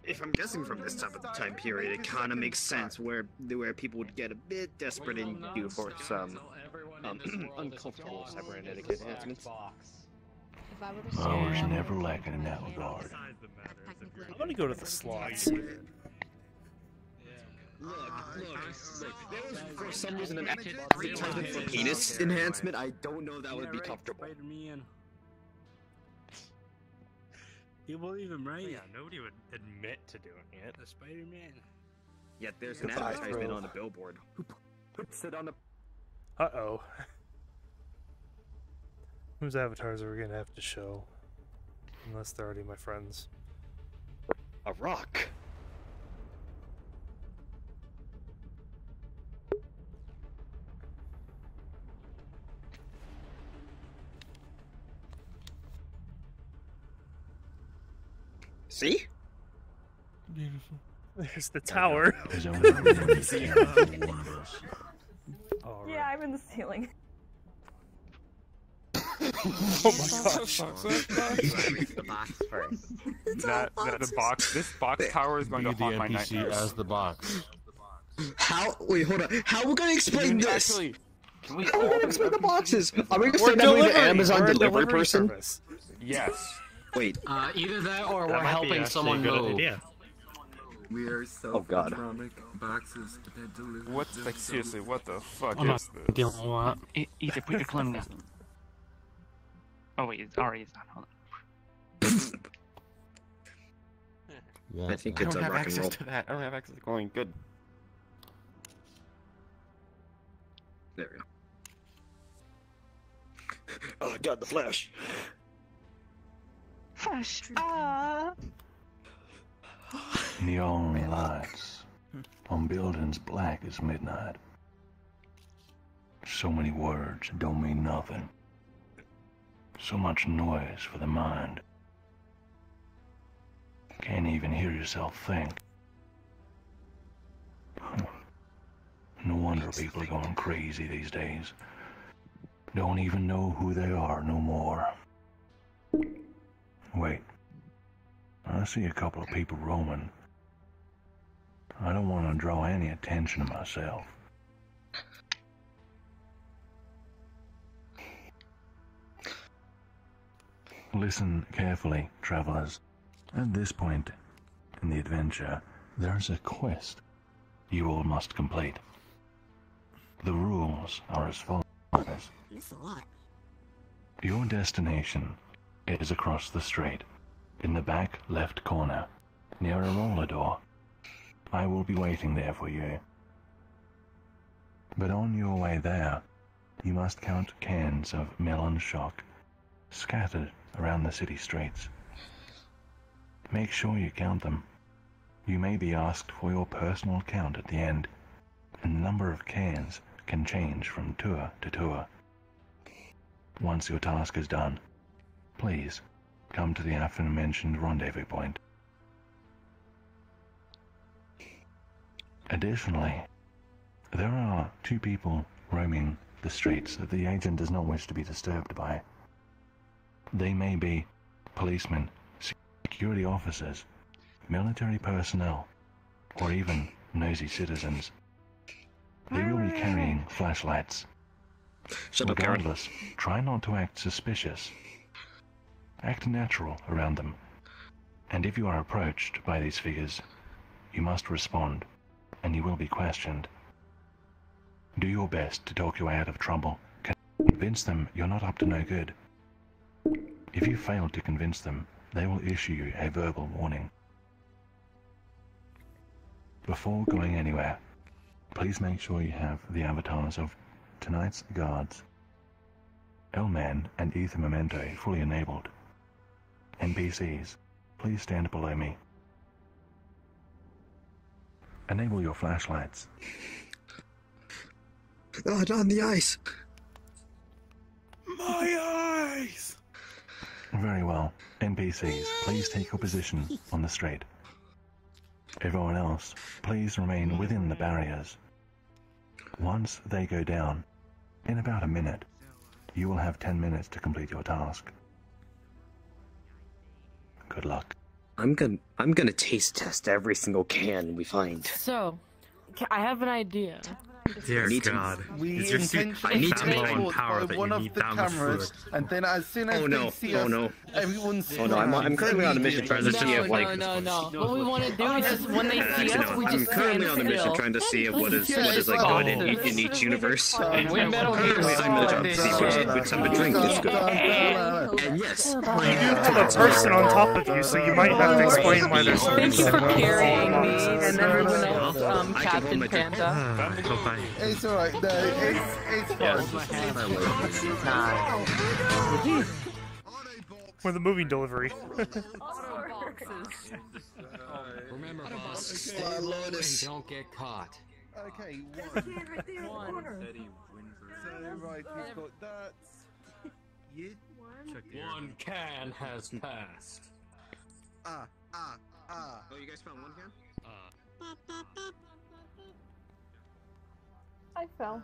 S9: If I'm guessing from this type of time period, it kind of makes sense where where people would get a bit desperate and do for some um, uncomfortable cybernetic enhancements.
S29: If I were to
S15: I was
S29: say-
S15: never lacking in that regard.
S1: I'm gonna go to the slots.
S9: Look, look, look. There was for some reason an advertisement for penis enhancement. I don't know that would be comfortable.
S28: Spider-Man. You believe him, right?
S1: Yeah, nobody would admit to doing it.
S28: The Spider-Man.
S9: Yet there's an
S1: Goodbye,
S9: advertisement
S1: bro.
S9: on a billboard. Who puts it on the.
S1: Uh oh. Whose avatars are we gonna have to show? Unless they're already my friends.
S9: a rock? See?
S1: Beautiful. There's the tower.
S15: There's only one of us.
S12: Yeah, I'm in the ceiling.
S1: oh my gosh.
S14: the box first.
S26: That, that the box, this box tower is going to
S30: Be the
S26: haunt my
S30: NPC
S26: nightmares.
S30: as the box.
S9: How? Wait, hold on. How are we gonna explain
S26: Dude,
S9: this?
S26: actually,
S14: Can we
S9: How are we gonna explain the boxes? Are we gonna
S1: We're
S9: say that we're the. Amazon delivery
S1: delivery
S9: person?
S1: service.
S26: Yes.
S9: Wait.
S2: Uh, either that or That we're helping someone good move. idea.
S16: We are
S9: Oh, God.
S16: boxes that deliver.
S26: What? Like seriously, what the fuck
S2: I'm not
S26: is this?
S2: dealing with that.
S6: E- Either put your cleanliness. Oh wait, it's already is on. Hold on.
S9: I think
S31: I
S9: it's
S31: don't
S9: a
S31: have
S9: rock and
S31: access
S9: roll.
S31: to that. I don't have access to going good.
S9: There we go. Oh god, the flash.
S6: Flash. Ah.
S15: Neon lights on buildings black as midnight. So many words don't mean nothing. So much noise for the mind. Can't even hear yourself think. No wonder people are going crazy these days. Don't even know who they are no more. Wait. I see a couple of people roaming. I don't want to draw any attention to myself. Listen carefully, travelers. At this point in the adventure, there's a quest you all must complete. The rules are as follows.
S3: That's a lot.
S15: Your destination is across the street, in the back left corner, near a roller door. I will be waiting there for you. But on your way there, you must count cans of melon shock scattered around the city streets. Make sure you count them. You may be asked for your personal count at the end, and the number of cans can change from tour to tour. Once your task is done, please come to the aforementioned rendezvous point. Additionally, there are two people roaming the streets that the agent does not wish to be disturbed by. They may be policemen, security officers, military personnel, or even nosy citizens. They will be carrying flashlights.
S9: Shut up,
S15: Regardless, try not to act suspicious. Act natural around them. And if you are approached by these figures, you must respond, and you will be questioned. Do your best to talk you out of trouble. Convince them you're not up to no good. If you fail to convince them, they will issue you a verbal warning. Before going anywhere, please make sure you have the avatars of tonight's guards, L-Man and Ether Memento fully enabled. NPCs, please stand below me. Enable your flashlights.
S9: Oh, not on the ice.
S1: My eyes!
S15: Very well. NPCs, please take your position on the street. Everyone else, please remain within the barriers. Once they go down, in about a minute, you will have 10 minutes to complete your task. Good luck.
S9: I'm gonna I'm gonna taste test every single can we find.
S28: So, I have an idea.
S2: Dear
S9: need to-
S2: God.
S7: We
S2: Is your suit
S7: intentionally
S9: I need to
S7: get
S9: make-
S2: on power
S7: by
S2: that
S7: one
S2: you need
S7: the
S2: that much
S7: cameras,
S2: fluid?
S7: and then as soon as
S9: Oh, no.
S7: they see
S9: Oh,
S7: us,
S9: no.
S7: everyone's
S9: Oh, no, I'm- I'm currently on a mission trying to
S28: no,
S9: see if, like-
S28: no, no, no. What we want to do is just when they see
S9: Actually,
S28: us,
S9: no,
S28: we
S9: I'm currently on a mission trying to see if what is what is like
S7: it's
S9: good in,
S7: oh.
S9: in each oh. universe. Oh, and
S28: We're Metal Gear
S9: currently I'm the job to see what's good time to drink is good. And yes,
S1: You do. have a person on top of you, so you might have to explain why there's
S28: Thank you for carrying me. And everyone else, um,
S9: I can roll
S28: Captain
S9: my
S28: Panda.
S7: It's alright, no, it's, it's fine.
S1: for the moving delivery.
S2: Remember, boss, stay
S9: Uh,
S2: low and don't get caught.
S7: Okay, one. So, right, we've got that.
S2: One can has passed.
S7: Ah,
S9: Ah, ah. Oh, you guys found one can?
S5: I fell.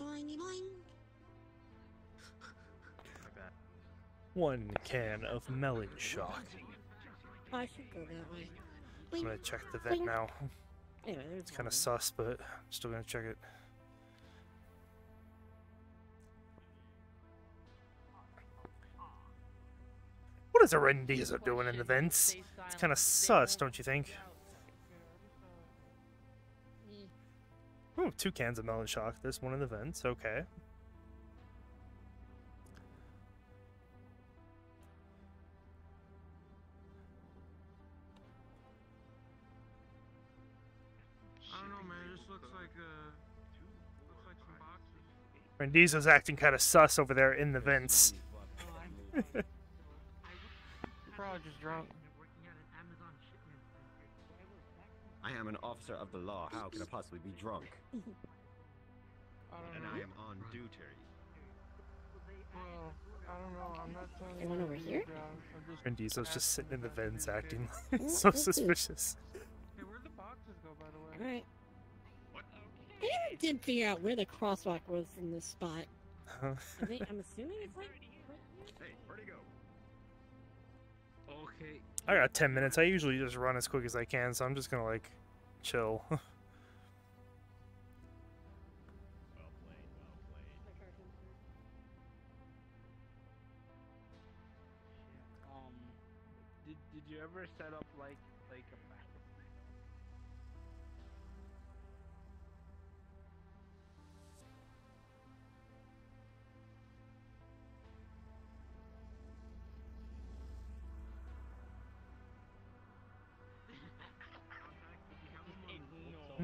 S3: Boing, boing.
S1: One can of melon shock.
S3: I should go that way.
S1: I'm gonna check the vet
S3: Boing.
S1: now.
S3: Anyway,
S1: It's kind of sus, but I'm still gonna check it. What is a Rendiza doing in the vents? It's kind of sus, don't you think? Ooh, two cans of melon shock. There's one in the vents. Okay.
S21: I don't know, man. It looks like uh, looks like some boxes.
S1: Rendiza's acting kind of sus over there in the vents.
S21: Probably just drunk.
S18: I am an officer of the law. How can I possibly be drunk?
S21: I don't
S18: And
S21: know.
S18: I am on duty.
S21: Well, I don't know. I'm not telling.
S3: Anyone over here?
S21: be drunk. Just
S1: just sitting in the vents acting so suspicious.
S21: Hey, where'd the boxes go, by the way?
S3: Alright. I never did figure out where the crosswalk was in this spot.
S1: Huh?
S3: I think, I'm assuming it's like.
S18: Hey, where'd he go?
S21: Okay.
S1: I got 10 minutes. I usually just run as quick as I can, so I'm just gonna like chill.
S21: Um, did did you ever set up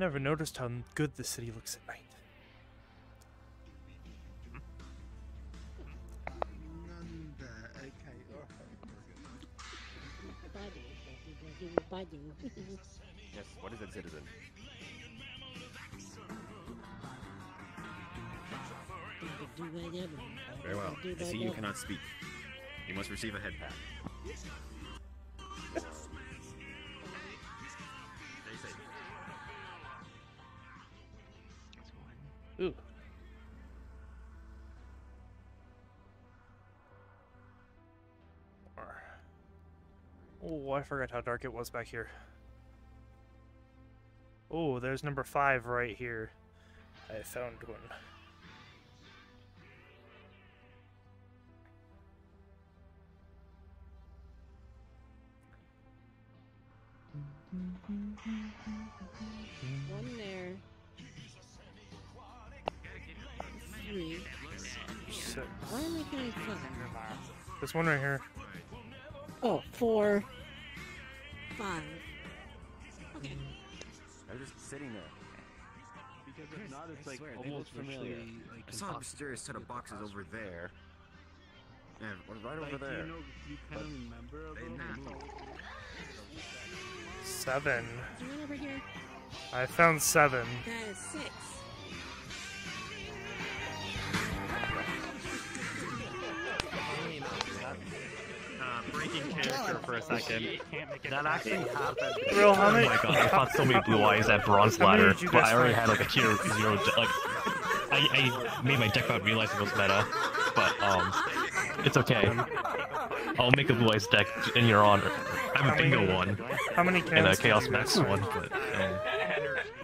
S1: never noticed how good the city looks at night.
S18: Yes, what is it, citizen? Very well. I see you cannot speak. You must receive a head pat.
S1: Ooh. Oh, I forgot how dark it was back here. Oh, there's number five right here. I found one.
S3: One Why am I getting five?
S1: There's one right here.
S3: Oh, four. Five. Okay. Mm.
S18: I was just sitting there.
S21: Because if not, it's like
S18: swear,
S21: almost
S18: familiar.
S21: like
S18: I saw a mysterious set of boxes over there. And one right
S21: Like,
S18: over
S21: do
S18: there.
S21: You know, do you kind of remember
S18: they
S21: about.
S1: Seven.
S3: Is there one over here?
S1: I found seven.
S3: That is six.
S2: Character for a second. That actually happened.
S1: Real, how
S19: Oh my god, I fought so many blue eyes at bronze ladder, but I already
S1: find?
S19: had like a tier zero. de- Like, I, I made my deck without realizing it was meta, but um, it's okay. I'll make a blue eyes deck in your honor. I have a bingo one.
S1: How many
S19: And a
S1: cans did
S19: chaos max one, but um,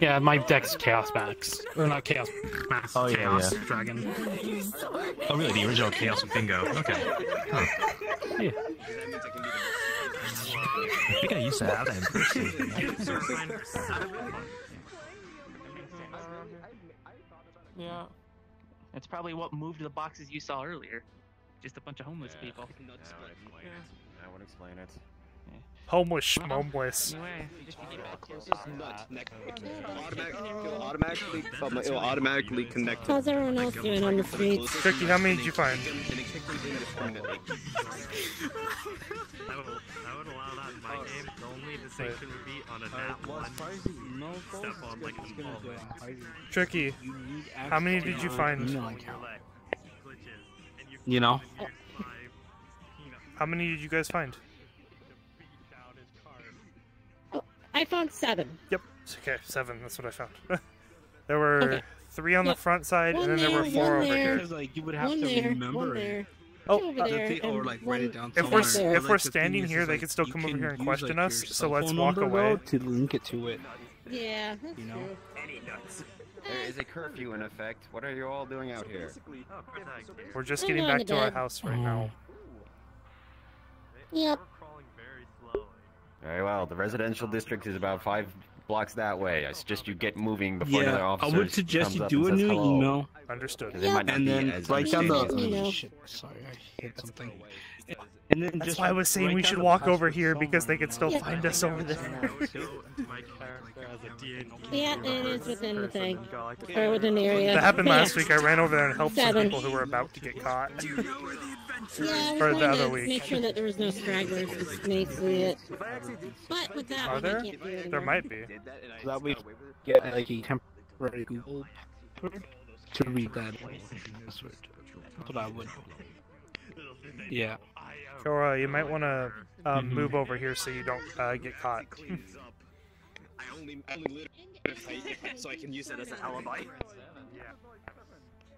S32: Yeah, my deck's Chaos Max. Or not Chaos Max.
S19: Oh, yeah,
S32: Chaos
S19: yeah.
S32: Dragon.
S19: oh really, the original chaos bingo. Okay. Huh. Yeah. I think I used to have that in person.
S32: Yeah.
S6: That's probably what moved the boxes you saw earlier. Just a bunch of homeless people.
S18: I would explain it.
S1: Homeless schmomeless.
S6: Anyway, just to get back
S9: Automatic, it'll automatically, it'll automatically connect.
S3: How's everyone else doing on the streets?
S1: Tricky, how many did you find?
S2: I would, I would allow that in my game. The only distinction would be on a nat one. Step on like a hallway.
S1: Tricky, how many did you find?
S32: You know?
S1: How many did you guys find?
S3: I found seven.
S1: Yep. Okay, seven. That's what I found. there were
S3: Okay.
S1: three on the front side,
S3: One
S1: and then there were four over
S3: there,
S1: here.
S2: like you would have
S3: one
S2: to
S3: there,
S2: remember
S3: one there.
S1: Oh,
S3: two over
S1: uh,
S3: there,
S2: or like write it down
S1: If we're
S3: right there.
S1: if we're
S2: Like, the thing
S1: standing here, they
S2: like,
S1: could still come over here and question
S2: like,
S1: us. So let's walk away.
S2: to link it to it.
S3: Yeah, that's
S2: You know?
S3: true.
S18: Any nuts. There is a curfew in effect. What are you all doing out here?
S1: We're just getting back
S3: to
S1: to our house right now.
S3: Yep.
S18: Very well. The residential district is about five blocks that way. I suggest you get moving before another
S2: Yeah, I would suggest
S18: comes
S2: you do a new
S18: hello.
S2: email.
S1: Understood.
S18: 'Cause it might not
S2: and then
S18: as
S2: write down the.
S18: understandable.
S2: oh, shit, sorry, I hit something. And then
S1: That's
S2: just
S1: why I was saying
S2: write
S1: we should walk over here because they could still
S3: Yeah.
S1: find us over there.
S3: Yeah, it is within the thing. Or within the area.
S1: That happened
S3: yeah.
S1: last week. I ran over there and helped some people who were about to get caught.
S3: Yeah,
S1: Or
S3: we're
S1: the other
S3: to
S1: week.
S3: make sure that there was no stragglers. Is basically it. But with that
S1: Are
S3: one,
S1: there?
S3: I can't do it
S1: There might be.
S2: So that we get like a temporary Google to read that password. That's what I would. Yeah.
S1: Cora, you might want to um, move over here so you don't uh, get caught.
S9: I only, I only lit if I, if I, so I can use that as an alibi.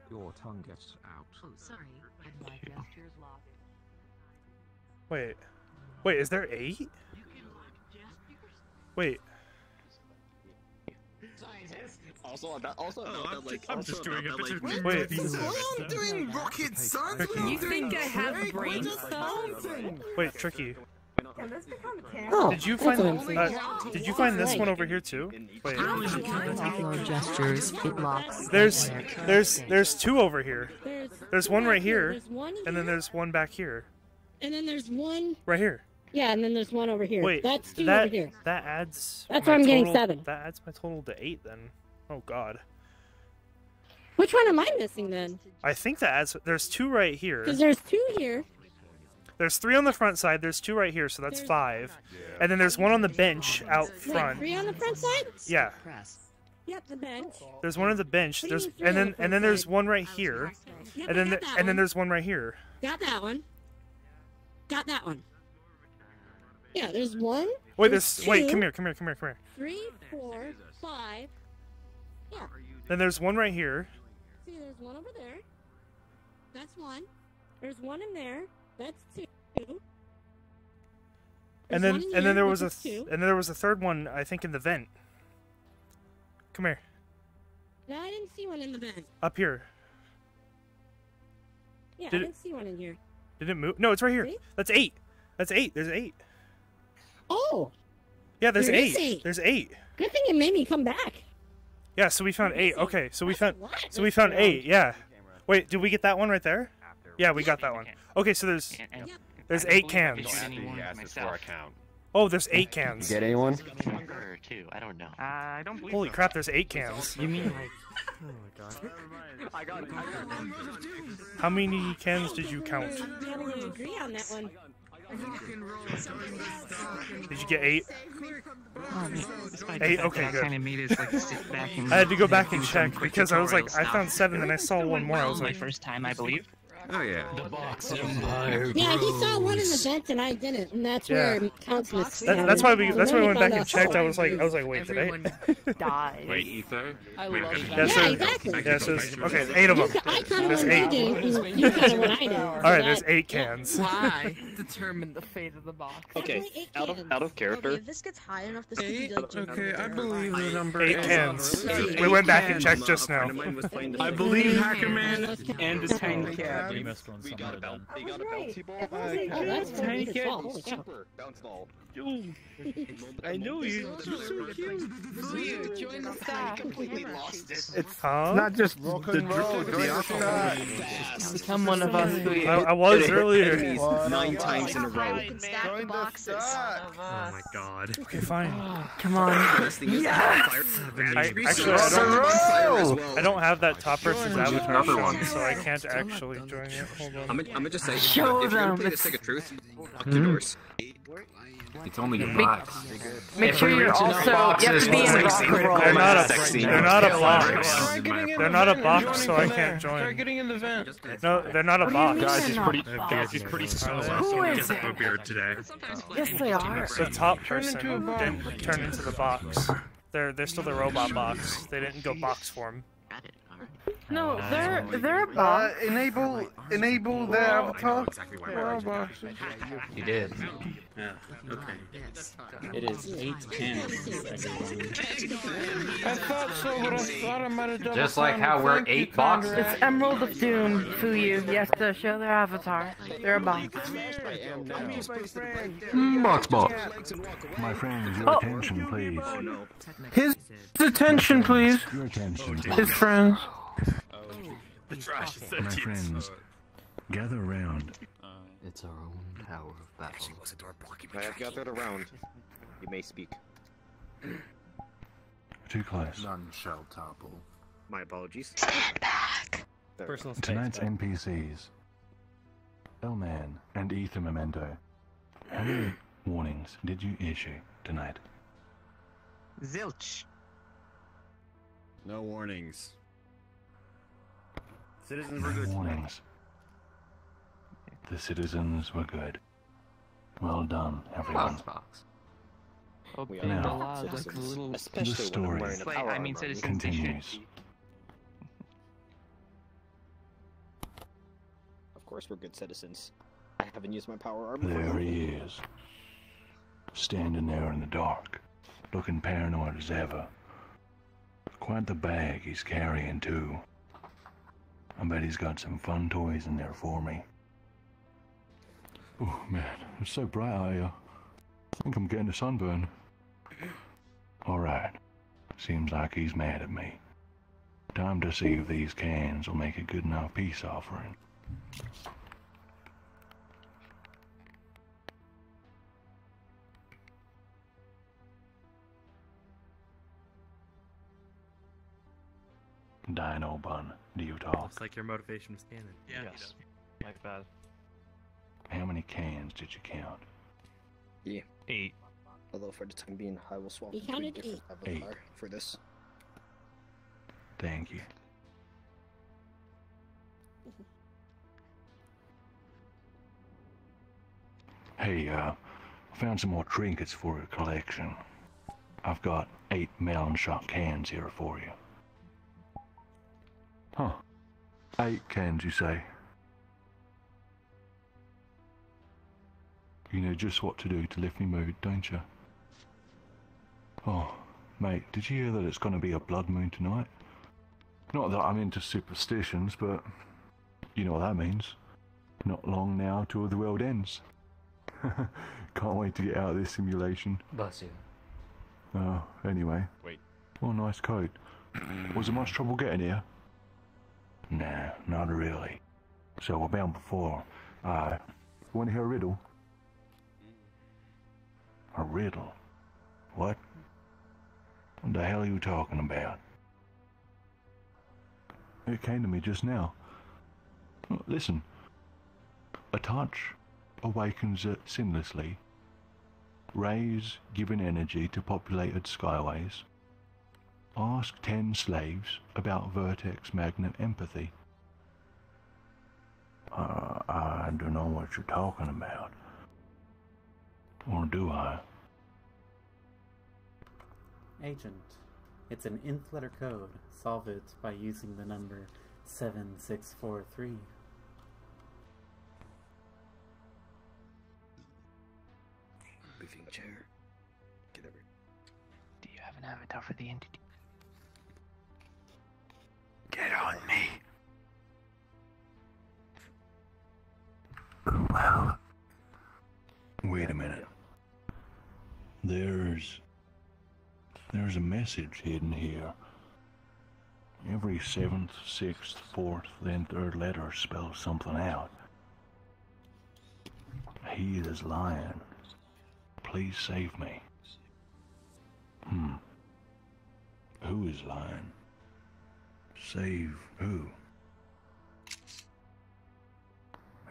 S18: Your tongue gets out.
S33: Oh, sorry. My gestures locked.
S1: Wait, wait, is there eight? Wait,
S9: Also about, also about that, like,
S30: I'm just doing
S9: about
S30: a
S9: that,
S30: bit
S9: like,
S30: of
S1: Wait.
S7: What I'm doing, rocket science? What I'm
S12: You
S7: doing,
S12: think I have
S7: Drake?
S12: brain
S7: What the
S12: cells?
S7: thing?
S1: wait, tricky.
S3: Oh,
S1: Did you find?
S3: what
S1: Uh, did you find this one over here too? Wait,
S33: gestures, it locks.
S1: there's there's there's two over here.
S3: There's,
S1: There's one right here, and then there's one back here.
S3: and then there's one.
S1: Right here.
S3: Yeah, and then there's one over here.
S1: Wait,
S3: that's two
S1: that
S3: over here.
S1: that adds.
S3: That's
S1: my
S3: why I'm getting seven.
S1: That adds my total to eight then. Oh God.
S3: Which one am I missing then?
S1: I think that adds. There's two right here.
S3: Because there's two here.
S1: There's three on the front side. There's two right here, so that's five. And then there's one on the bench out
S3: Wait,
S1: front.
S3: three on the front side?
S1: Yeah.
S3: Yep, the bench.
S1: There's one on the bench.
S3: What
S1: There's and then
S3: the
S1: and then there's one right here.
S3: Yep,
S1: And then
S3: got
S1: the-
S3: that
S1: and then
S3: one.
S1: there's one right here.
S3: Got that one. Got that one. Yeah, there's one.
S1: Wait, there's wait,
S3: two,
S1: come here, come here, come here, come here.
S3: Three, four, five. Yeah.
S1: Then there's one right here.
S3: See, there's one over there. That's one. There's one in there. That's two.
S1: And then
S3: one in
S1: and then there was a th-
S3: two.
S1: and then there was a third one I think in the vent. Come here.
S3: No, I didn't see one in the vent.
S1: Up here.
S3: Yeah,
S1: did
S3: I didn't see one in here.
S1: Did it move? No, it's right here.
S3: See?
S1: That's eight. That's eight. There's eight.
S3: Oh,
S1: Yeah, there's
S3: There is
S1: eight.
S3: eight.
S1: There's eight.
S3: good thing it made me come back.
S1: Yeah, so we found eight. Okay, so we found
S3: lot.
S1: so we found eight. Yeah. Wait, did we get that one right there? Yeah, we got that one. Okay, so there's
S6: And- and
S1: there's eight cans.
S6: shoot anyone
S18: He asked us for
S6: myself.
S18: our count.
S1: Oh, there's eight cans.
S18: You get anyone?
S6: Two, I don't know. I don't believe
S1: Holy crap, there's eight cans.
S6: You mean like?
S2: Oh my god.
S9: I got, I
S1: How many cans did you count?
S3: We have to agree on that one.
S1: Did you get eight?
S6: Man, despite
S1: Eight? Okay, good.
S6: I kind of made us like sit back and
S1: I had to go back and check because I was like, I found seven, and I saw one more. I was
S6: my
S1: like,
S6: first time, I believe.
S18: Oh yeah.
S30: The box empire
S3: Yeah, he saw one in the vent and I didn't, and that's
S1: Yeah.
S3: where counts
S1: that, that's why we. That's why I went back and checked. I was like, I was like, wait, did I?
S12: died.
S18: Wait, Ether?
S12: I
S18: Wait,
S12: love that.
S1: Yeah, so,
S3: Yeah, exactly.
S1: yeah, so it's- okay, eight of them.
S3: You, I kind of
S1: There's
S3: went
S1: eight.
S3: you did. You, you kind of what I did.
S1: All right, there's eight cans.
S12: Why determine the fate of the box?
S9: Okay, out of out of character.
S29: Okay, if this gets high enough, this could be like
S30: Okay, I believe the number
S1: Eight cans. We went back and checked just now.
S9: friend of mine was playing this
S2: I believe. Hackerman and the tiny cat.
S30: We missed one
S9: We got a
S30: somewhere
S9: belt.
S30: then.
S9: They got a belt.
S3: Oh, that's four
S2: Tiny
S3: feet as
S2: cat.
S3: well. Holy.
S9: Bounce ball.
S2: I know you. You're so cute.
S12: Please join the staff.
S9: Completely lost it.
S2: It's
S1: Huh?
S2: not just
S7: Rock
S2: the
S7: and roll,
S2: drip,
S7: join
S2: the
S7: the
S2: alcohol.
S12: Become one of us.
S1: I, I was
S9: It
S1: earlier.
S9: nine times in a row.
S29: You stack the
S7: Join the
S29: boxes.
S30: Oh my god.
S1: Okay, fine.
S12: Come on.
S9: This thing is fired.
S1: I, actually, I
S9: Rock and roll.
S1: don't. I don't have that top versus avatar
S9: Another one.
S1: so I can't actually join it. Hold on.
S9: I'm gonna, just say, if you're gonna play the stick of truth, lock your doors. Hmm.
S16: It's only a box.
S12: make
S16: If
S12: sure you're also- you have to be in
S16: it's
S12: rock
S16: sexy.
S1: They're not a
S16: Sexy.
S1: they're not a box. They're not a box, so I can't
S2: Try
S1: join.
S2: getting in the vent.
S1: No, they're not a
S2: What do you
S1: box.
S2: mean Guys, they're he's not
S30: pretty-
S2: box?
S30: guys, he's pretty slow.
S2: Who is
S30: Get a beard today.
S12: Yes, they are.
S1: The top person
S2: into
S1: didn't turn into the box. They're they're still the robot box. They didn't go box form.
S12: No, they're they're a
S7: Uh,
S12: box.
S7: enable, enable their avatar.
S31: You did.
S34: Yeah. Okay. It is eight cannons.
S2: I thought so, but I thought I might have double
S31: Just like how we're eight boxes.
S12: It's Emerald of Doom, Fuyu. You have to show their avatar. They're a box.
S15: Box box. My friends, your
S12: Oh.
S15: attention, please.
S2: His attention, please.
S15: Your attention,
S2: His
S15: please.
S2: Friends.
S30: The trash is
S15: My friends, gather around.
S14: Uh, it's our own tower of battle.
S9: I have gathered around. You may speak.
S15: Too close.
S16: None shall topple.
S9: My apologies.
S3: Stand back.
S9: Personal
S15: Tonight's NPCs. Elman and Ether Memento. How many warnings did you issue tonight?
S14: Zilch.
S18: No warnings.
S9: Citizens
S15: No
S9: were good.
S15: warnings. The citizens were good. Well done, everyone.
S9: We
S15: Now,
S9: are not citizens,
S15: the
S9: especially when I'm
S15: story
S6: Like, I mean, citizens,
S15: continues.
S9: Of course, we're good citizens. I haven't used my power armor.
S15: There he is. Standing there in the dark, looking paranoid as ever. Quite the bag he's carrying, too. I bet he's got some fun toys in there for me. Oh, man, it's so bright out here. I think I'm getting a sunburn. Alright. Seems like he's mad at me. Time to see if these cans will make a good enough peace offering. Dino Bun, do you talk?
S22: Looks like your motivation was canon.
S6: Yeah, yes. Like that.
S15: How many cans did you count?
S9: Yeah.
S6: Eight.
S9: Although for the time being, I will swap
S3: He
S9: between
S3: counted
S9: different
S15: eight.
S9: avatar for this.
S15: Thank you. Hey, uh, I found some more trinkets for your collection. I've got eight melon shock cans here for you. Huh. Eight cans, you say? You know just what to do to lift me mood, don't you? Oh, mate, did you hear that it's gonna be a blood moon tonight? Not that I'm into superstitions, but you know what that means. Not long now till the world ends. Can't wait to get out of this simulation.
S14: Bless you.
S15: Oh, anyway.
S18: Wait.
S15: What a nice coat. Was it much trouble getting here? Nah, not really. So bound before. Uh, want to hear a riddle? A riddle? What? What the hell are you talking about? It came to me just now. Listen. A touch awakens it sinlessly. Rays giving energy to populated skyways. Ask ten slaves about vertex magnet empathy. Uh, I don't know what you're talking about. Or do I?
S20: Agent. It's an nth letter code. Solve it by using the number 7643.
S9: Moving chair. Get over.
S6: Do you have an avatar for the entity?
S15: Get on me. Well, wait a minute. There's there's a message hidden here. Every seventh, sixth, fourth, then third letter spells something out. He is lying. Please save me. Hmm. Who is lying? Save who?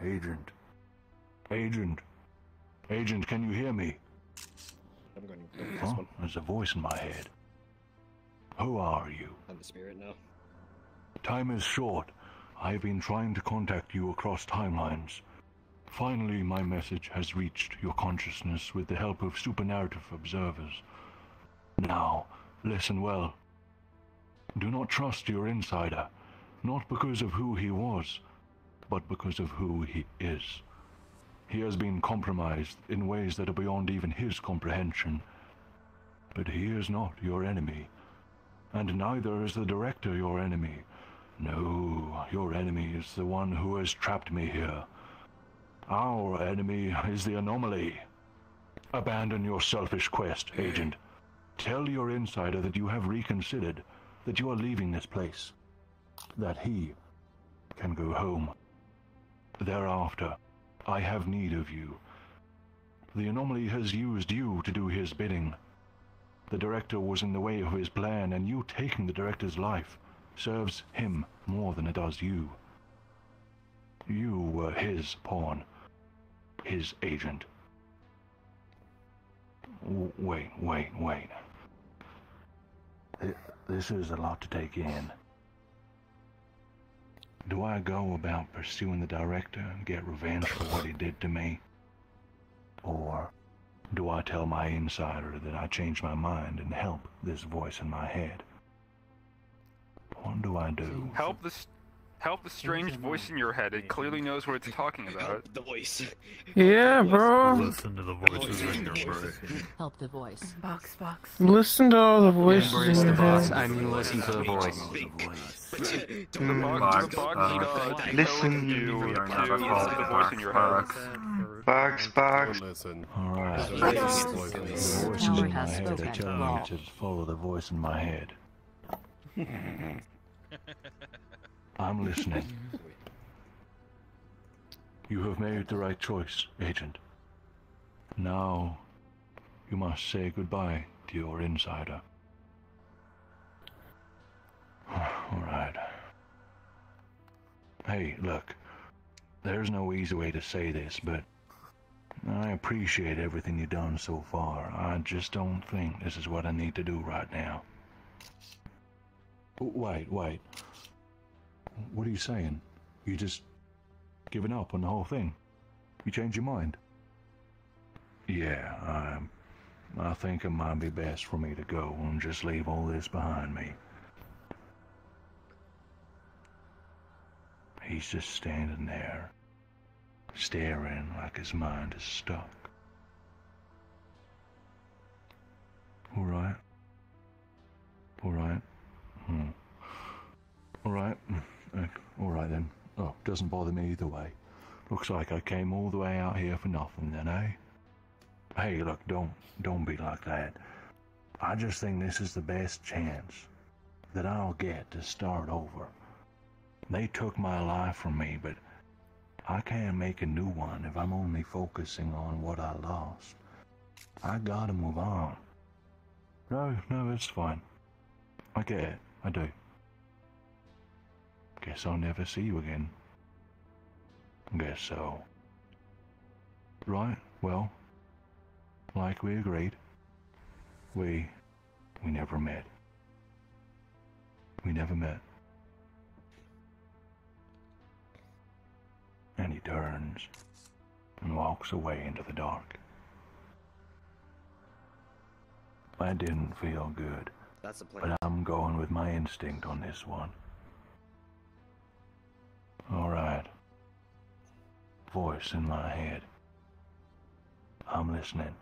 S15: Agent. Agent. Agent, can you hear me?
S9: I'm going to this
S15: Huh?
S9: one.
S15: There's a voice in my head. Who are you?
S9: I'm the spirit now.
S15: Time is short. I've been trying to contact you across timelines. Finally, my message has reached your consciousness with the help of supernarrative observers. Now, listen well. Do not trust your insider, not because of who he was, but because of who he is. He has been compromised in ways that are beyond even his comprehension. But he is not your enemy, and neither is the director your enemy. No, your enemy is the one who has trapped me here. Our enemy is the anomaly. Abandon your selfish quest, Agent. Tell your insider that you have reconsidered, that you are leaving this place, that he can go home. Thereafter, I have need of you. The anomaly has used you to do his bidding. The director was in the way of his plan, and you taking the director's life serves him more than it does you. You were his pawn, his agent. Wait, wait, wait. This is a lot to take in. Do I go about pursuing the director and get revenge for what he did to me? Or do I tell my insider that I changed my mind and help this voice in my head? What do I do?
S11: Help the s- help the strange voice in your head. It clearly knows what it's talking about.
S9: The voice.
S21: Yeah, bro.
S30: Listen to the voices in your brain.
S33: Help the voice.
S12: Box, box.
S21: Listen to all the voices
S18: Embrace
S21: in
S18: the
S21: your
S18: box.
S21: head.
S18: I mean, listen to the voice.
S21: Mm.
S11: Box, the box, uh,
S31: Listen.
S11: you
S31: We are
S11: to
S31: never
S11: listen to the voice in your head.
S31: box. Box, box.
S30: Listen.
S15: Alright.
S30: The
S15: The
S30: voice
S15: voices
S30: is
S15: in
S33: Howard
S15: my
S33: has
S15: head are
S33: spoken.
S15: telling me to follow the voice in my head. I'm listening. You have made the right choice, Agent. Now, you must say goodbye to your insider. Alright. Hey, look. There's no easy way to say this, but I appreciate everything you've done so far. I just don't think this is what I need to do right now. Wait, wait. What are you saying? You just giving up on the whole thing? You changed your mind? Yeah, I, I think it might be best for me to go and just leave all this behind me. He's just standing there, staring like his mind is stuck. All right. All right. Hmm. All right. Uh, All right then. Oh, doesn't bother me either way. Looks like I came all the way out here for nothing then, eh? Hey, look, don't don't be like that. I just think this is the best chance that I'll get to start over. They took my life from me, but I can't make a new one if I'm only focusing on what I lost. I gotta move on. No, no, it's fine. I get it. I do. Guess I'll never see you again. Guess so. Right, well, like we agreed, we, we never met. We never met. And he turns and walks away into the dark. I didn't feel good.
S9: That's the plan.
S15: But I'm going with my instinct on this one. Alright. Voice in my head. I'm listening.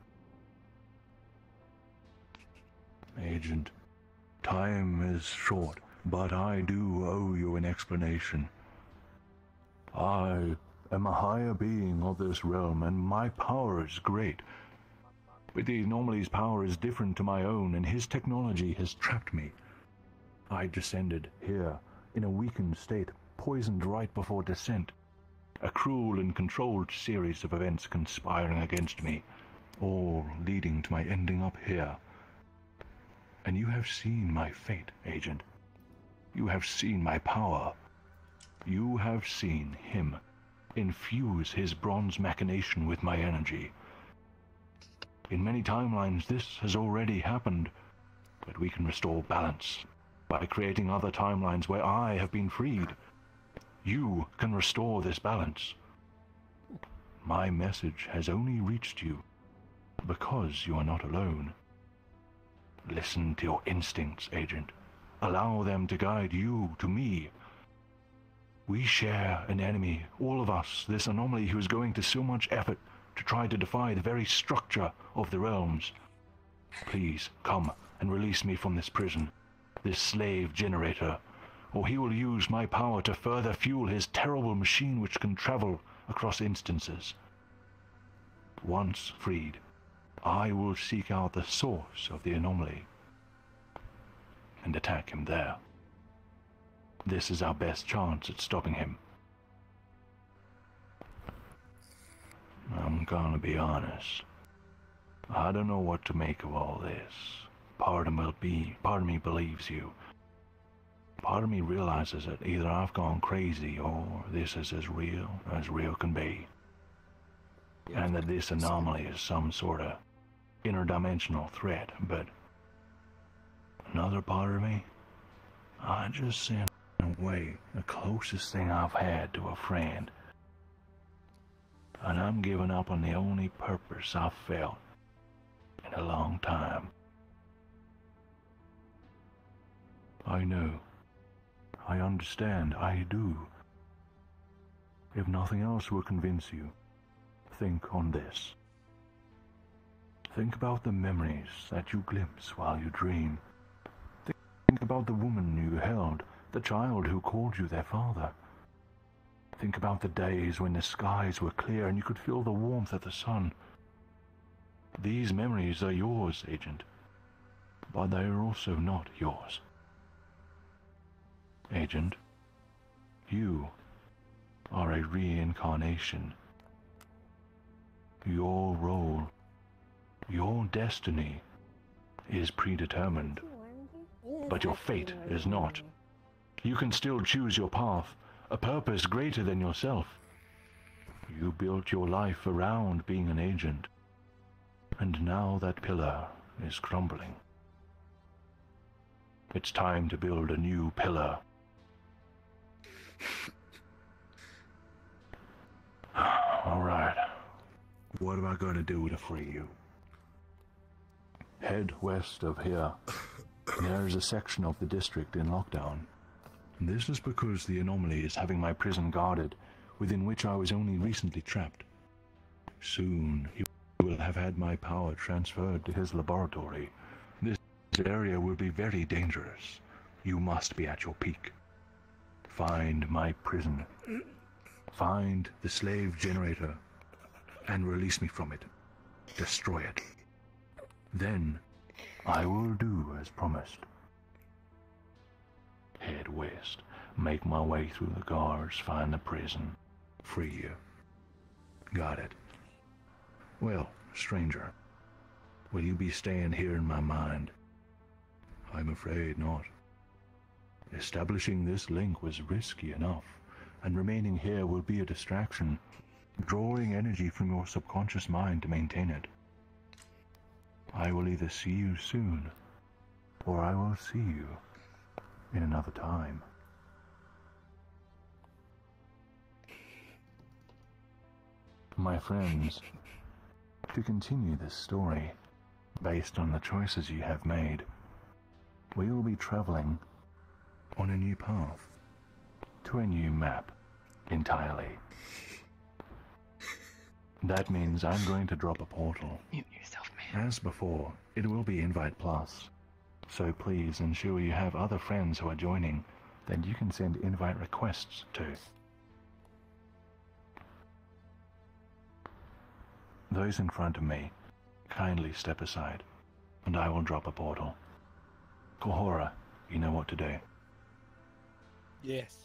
S15: Agent, time is short, but I do owe you an explanation. I am a higher being of this realm, and my power is great. But the anomaly's power is different to my own, and his technology has trapped me. I descended here in a weakened state, poisoned right before descent. A cruel and controlled series of events conspiring against me, all leading to my ending up here. And you have seen my fate, Agent. You have seen my power. You have seen him infuse his bronze machination with my energy. In many timelines, this has already happened, but we can restore balance by creating other timelines where I have been freed. You can restore this balance. My message has only reached you because you are not alone. Listen to your instincts, Agent. Allow them to guide you to me. We share an enemy, all of us, this anomaly who is going to so much effort to try to defy the very structure of the realms. Please, come and release me from this prison, this slave generator, or he will use my power to further fuel his terrible machine which can travel across instances. Once freed, I will seek out the source of the anomaly and attack him there. This is our best chance at stopping him. I'm gonna be honest. I don't know what to make of all this. Part of me, be, part of me believes you. Part of me realizes that either I've gone crazy or this is as real as real can be. And that this anomaly is some sort of interdimensional threat, but another part of me, I just sent away the closest thing I've had to a friend. And I'm giving up on the only purpose I've felt in a long time. I know. I understand. I do. If nothing else will convince you, think on this. Think about the memories that you glimpse while you dream. Think about the woman you held, the child who called you their father. Think about the days when the skies were clear and you could feel the warmth of the sun. These memories are yours, Agent, but they are also not yours. Agent, you are a reincarnation. Your role, your destiny is predetermined, but your fate is not. You can still choose your path, a purpose greater than yourself. You built your life around being an agent, and now that pillar is crumbling. It's time to build a new pillar. Alright. What am I going to do to free you? Head west of here. There's a section of the district in lockdown. This is because the anomaly is having my prison guarded, within which I was only recently trapped. Soon he will have had my power transferred to his laboratory. This area will be very dangerous. You must be at your peak. Find my prison. Find the slave generator and release me from it. Destroy it. Then I will do as promised. Head west, make my way through the guards, find the prison, free you. Got it. Well, stranger, will you be staying here in my mind? I'm afraid not. Establishing this link was risky enough, and remaining here will be a distraction, drawing energy from your subconscious mind to maintain it. I will either see you soon, or I will see you in another time. My friends, to continue this story, based on the choices you have made, we will be traveling on a new path, to a new map, entirely. That means I'm going to drop a portal.
S6: Mute yourself, man.
S15: As before, it will be Invite Plus. So please ensure you have other friends who are joining that you can send invite requests to. Those in front of me, kindly step aside, and I will drop a portal. Kohora, you know what to do.
S35: Yes.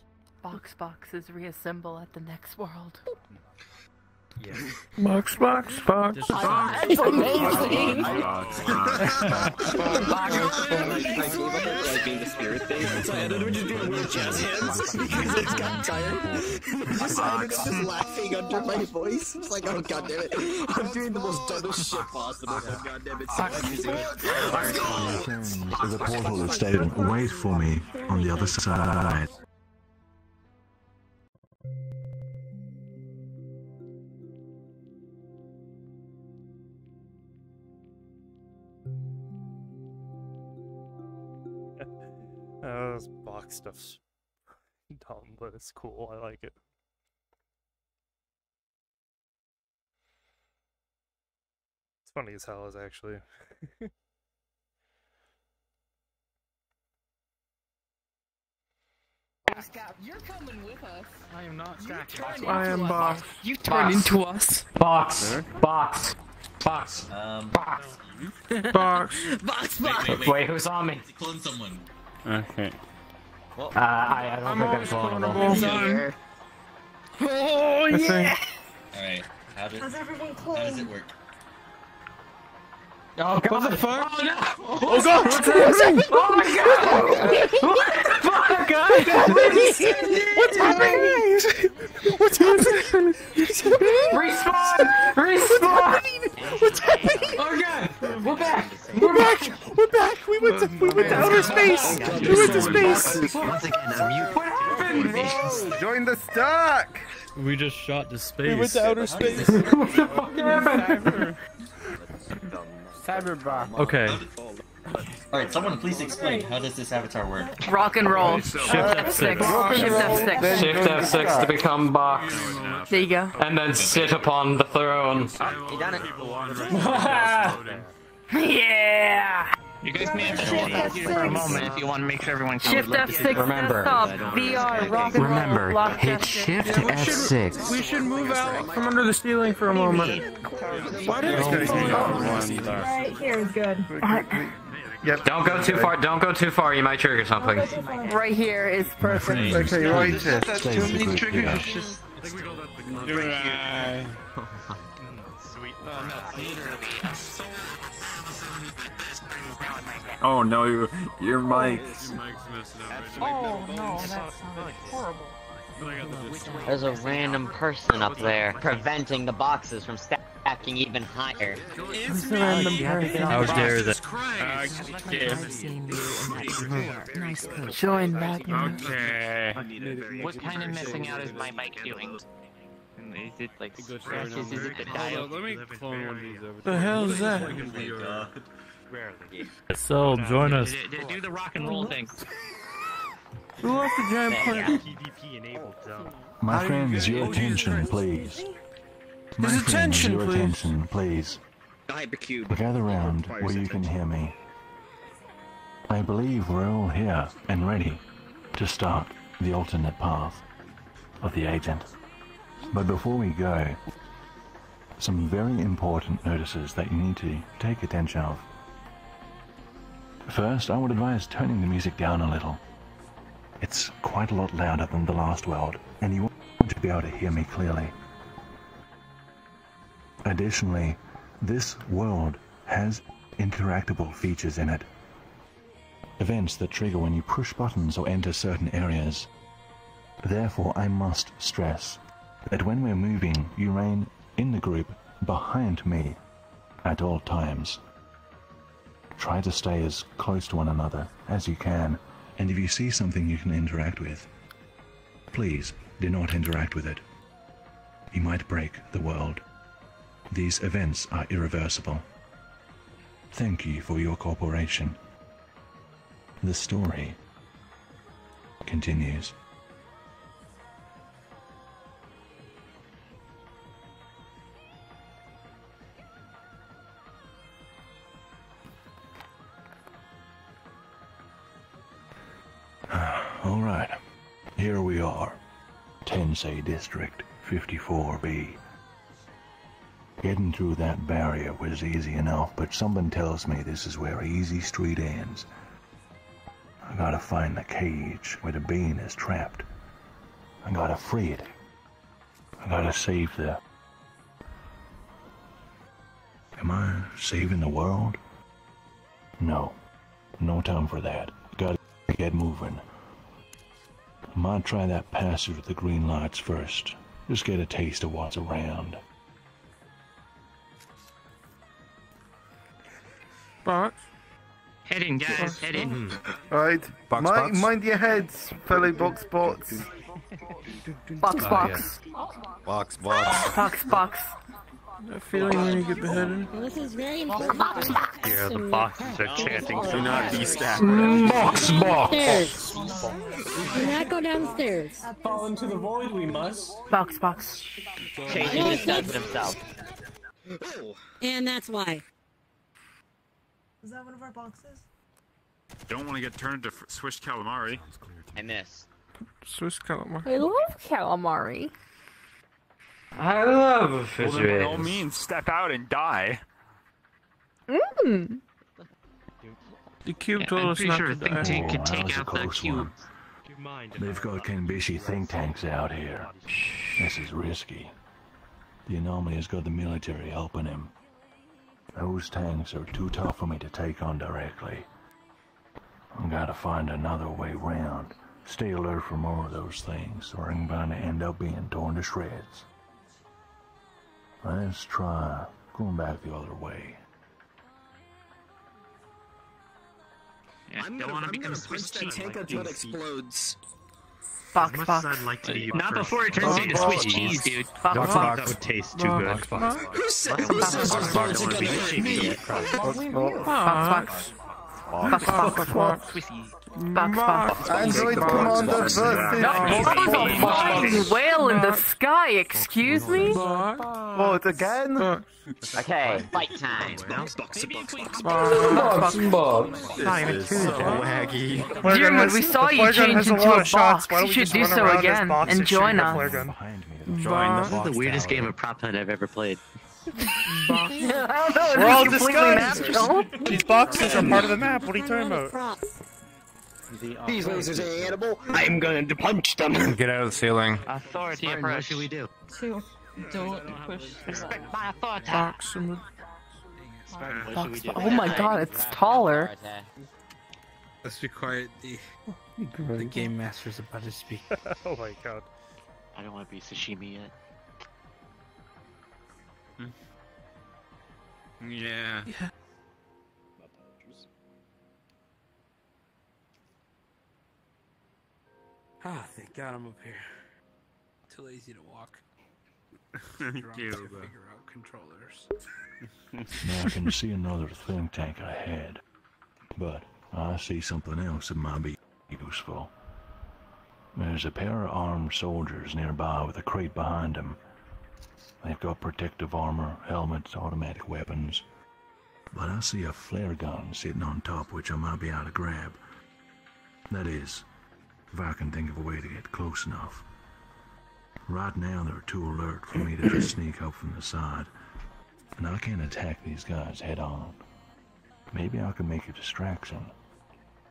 S12: Box boxes reassemble at the next world. Yes.
S21: Box, box, box. box.
S3: That's amazing.
S9: like being the spirit thing, so I ended up just doing weird jazz hands because I just got tired. So I ended up just laughing under my voice. It's like, oh god damn it, I'm doing the most dumbest shit possible. Oh god damn it, so I'm using it. Let's go.
S15: There's a portal that stated, wait for me on the other side.
S1: Uh, this box stuff's dumb, but it's cool. I like it. It's funny as hell, is actually.
S35: You're coming with us.
S21: I am not
S35: stacking.
S21: I am box.
S35: You turned into us.
S11: Box. Box. Box.
S34: Um,
S11: box.
S21: Box.
S3: Box,
S11: Wait, wait, who's on me?
S34: Clone someone.
S11: Okay. Uh, I, I don't
S21: I'm
S11: think I'm
S21: always
S11: vulnerable.
S21: vulnerable.
S3: Oh, yeah.
S34: Alright, how, did, how does it work?
S11: Oh god!
S21: What the fuck?
S11: Oh no!
S21: Oh god! What's happening?
S11: Oh my god! What the fuck?
S21: What's happening? What's happening?
S11: Respawn! Respawn!
S21: What's happening?
S11: Oh god! We're back!
S21: We're back! We're back! We went to we went to outer space! We went to space!
S34: Once again, I'm mute.
S11: What happened?
S7: Join the stack!
S22: We just shot to space.
S21: We went to outer space!
S11: What the fuck happened?
S2: Cyberbot.
S22: Okay.
S34: Alright, someone please explain. How does this avatar work?
S12: Rock and roll.
S11: Shift F6.
S12: Shift F6.
S11: Shift F6 to become box.
S12: There you go.
S11: And then sit upon the throne.
S14: You done it.
S12: Yeah.
S6: You guys may have to hold that here for a moment if you want to make sure everyone can
S12: Shift F6
S11: Remember.
S12: desktop. VR. Rock and roll.
S11: Remember,
S12: Lock
S11: hit
S12: F6.
S11: Shift
S21: Yeah, we should,
S11: F6.
S21: we should move out from under the ceiling for a moment. Why did it
S3: Right here is good. Yep.
S11: Don't go too far. Don't go too far. You might trigger something.
S12: Right here is perfect.
S7: Okay, right here.
S16: That's too many triggers.
S30: Just
S16: Oh no, your, your mic.
S12: Oh no, that sounded horrible.
S14: There's a random person up there preventing the boxes from stacking even higher.
S21: Who's the random person?
S22: How dare they?
S12: Join back.
S11: Okay.
S6: What kind of messing out is my mic doing? Is it like scratches? Is it the dial?
S22: Let me clone one of these over.
S21: The hell is that?
S22: So join us.
S6: Do, do the rock and roll thing.
S21: Who lost the giant plant?
S1: PvP enabled zone.
S15: My friends, your attention, please. My
S21: His
S15: friends, your
S21: please.
S15: attention, please.
S9: Hypercube.
S15: Gather round where you can hear me. I believe we're all here and ready to start the alternate path of the agent. But before we go, some very important notices that you need to take attention of. First, I would advise turning the music down a little. It's quite a lot louder than the last world, and you want to be able to hear me clearly. Additionally, this world has interactable features in it. Events that trigger when you push buttons or enter certain areas. Therefore, I must stress that when we're moving, you remain in the group behind me at all times. Try to stay as close to one another as you can, and if you see something you can interact with, please do not interact with it. You might break the world. These events are irreversible. Thank you for your cooperation. The story continues. All right, here we are, Tensei District 54B. Getting through that barrier was easy enough, but something tells me this is where Easy Street ends. I gotta find the cage where the bean is trapped. I gotta free it. I gotta save the Am I saving the world? No. No time for that. Gotta get moving. Might try that passage with the green lights first. Just get a taste of what's around.
S6: Box. Head in, guys. Head in.
S7: Right.
S6: Box,
S7: Mi-
S6: box.
S7: Mind your heads, fellow box bots.
S12: Box, box.
S18: Oh, box, box.
S12: Box, box.
S2: That feeling when you get beheaded.
S3: Well, this is very important.
S11: Yeah, the boxes are chanting.
S18: Do not be stacked.
S2: Box, box.
S3: Downstairs. Do not go downstairs.
S2: Fall into the void, we must.
S12: Box, box.
S14: Changing his studs himself.
S3: And that's why.
S36: Is that one of our boxes?
S8: Don't want to get turned to f- Swiss calamari.
S14: I miss.
S2: Swiss calamari.
S12: I love calamari.
S11: I love
S8: Well,
S11: fish
S8: then by all means, step out and die.
S12: Mmm.
S2: The cube
S6: Yeah,
S2: told
S6: I'm
S2: us
S6: pretty
S2: not
S6: sure
S2: to
S6: think
S2: die.
S6: tank
S15: Oh,
S6: could take
S15: was a
S6: out that cube.
S15: one. They've got Kanbishi think tanks out here. This is risky. The anomaly has got the military helping him. Those tanks are too tough for me to take on directly. I gotta find another way round. Stay alert for more of those things, or I'm gonna end up being torn to shreds. Let's try going back the other way.
S6: Yeah,
S9: I'm
S6: don't
S9: gonna,
S6: want
S9: I'm
S6: to become
S9: gonna
S6: Swiss
S9: punch that
S6: cheese.
S9: tank until it explodes.
S12: Box,
S6: As much I'd like to be
S12: Not
S6: first.
S12: before it turns
S6: Box,
S12: into
S6: box,
S12: Swiss
S6: box.
S12: cheese, dude.
S6: Box,
S12: Box,
S6: box.
S12: box.
S6: That would taste too good.
S9: Who said
S6: Box,
S9: who
S6: box,
S9: says
S6: box,
S9: it's
S6: box,
S9: going
S6: box,
S9: to be
S6: box,
S9: me?
S6: box,
S12: Box, box. Box, box, box. Box, box.
S7: Android Commander versus.
S12: That was a flying whale in the sky, excuse me?
S7: What, again?
S14: Okay, fight time.
S9: Box, box, box, box,
S2: Box, box.
S18: This is so waggy.
S1: Flare gun
S12: Dude, we saw you change into a box. You should do so again and join us.
S18: Join the
S6: This is the weirdest game of prop hunt I've ever played.
S12: I don't know,
S1: We're all
S12: is this completely
S1: disguised. These boxes are part of the map. What are you talking about?
S9: These losers are animal. I'm going to punch them.
S11: Get out of the ceiling.
S6: Authority
S3: Martin,
S6: approach.
S3: what should
S6: we do?
S3: Two. Don't push.
S6: Respect my authority.
S2: Box. and-
S6: What should we do?
S12: Oh my god, it's taller.
S2: Let's be quiet. The, the game master's about to speak.
S1: oh my god.
S6: I don't want to be sashimi yet. Hmm.
S30: yeah Yeah.
S2: Ah, thank God I'm up here. Too lazy to walk.
S30: Thank
S2: Drunk
S30: you,
S2: to
S30: bro.
S2: figure out controllers.
S15: Now I can see another think tank ahead. But I see something else that might be useful. There's a pair of armed soldiers nearby with a crate behind them. They've got protective armor, helmets, automatic weapons. But I see a flare gun sitting on top which I might be able to grab. That is, if I can think of a way to get close enough. Right now they're too alert for me to just sneak up from the side. And I can't attack these guys head on. Maybe I can make a distraction.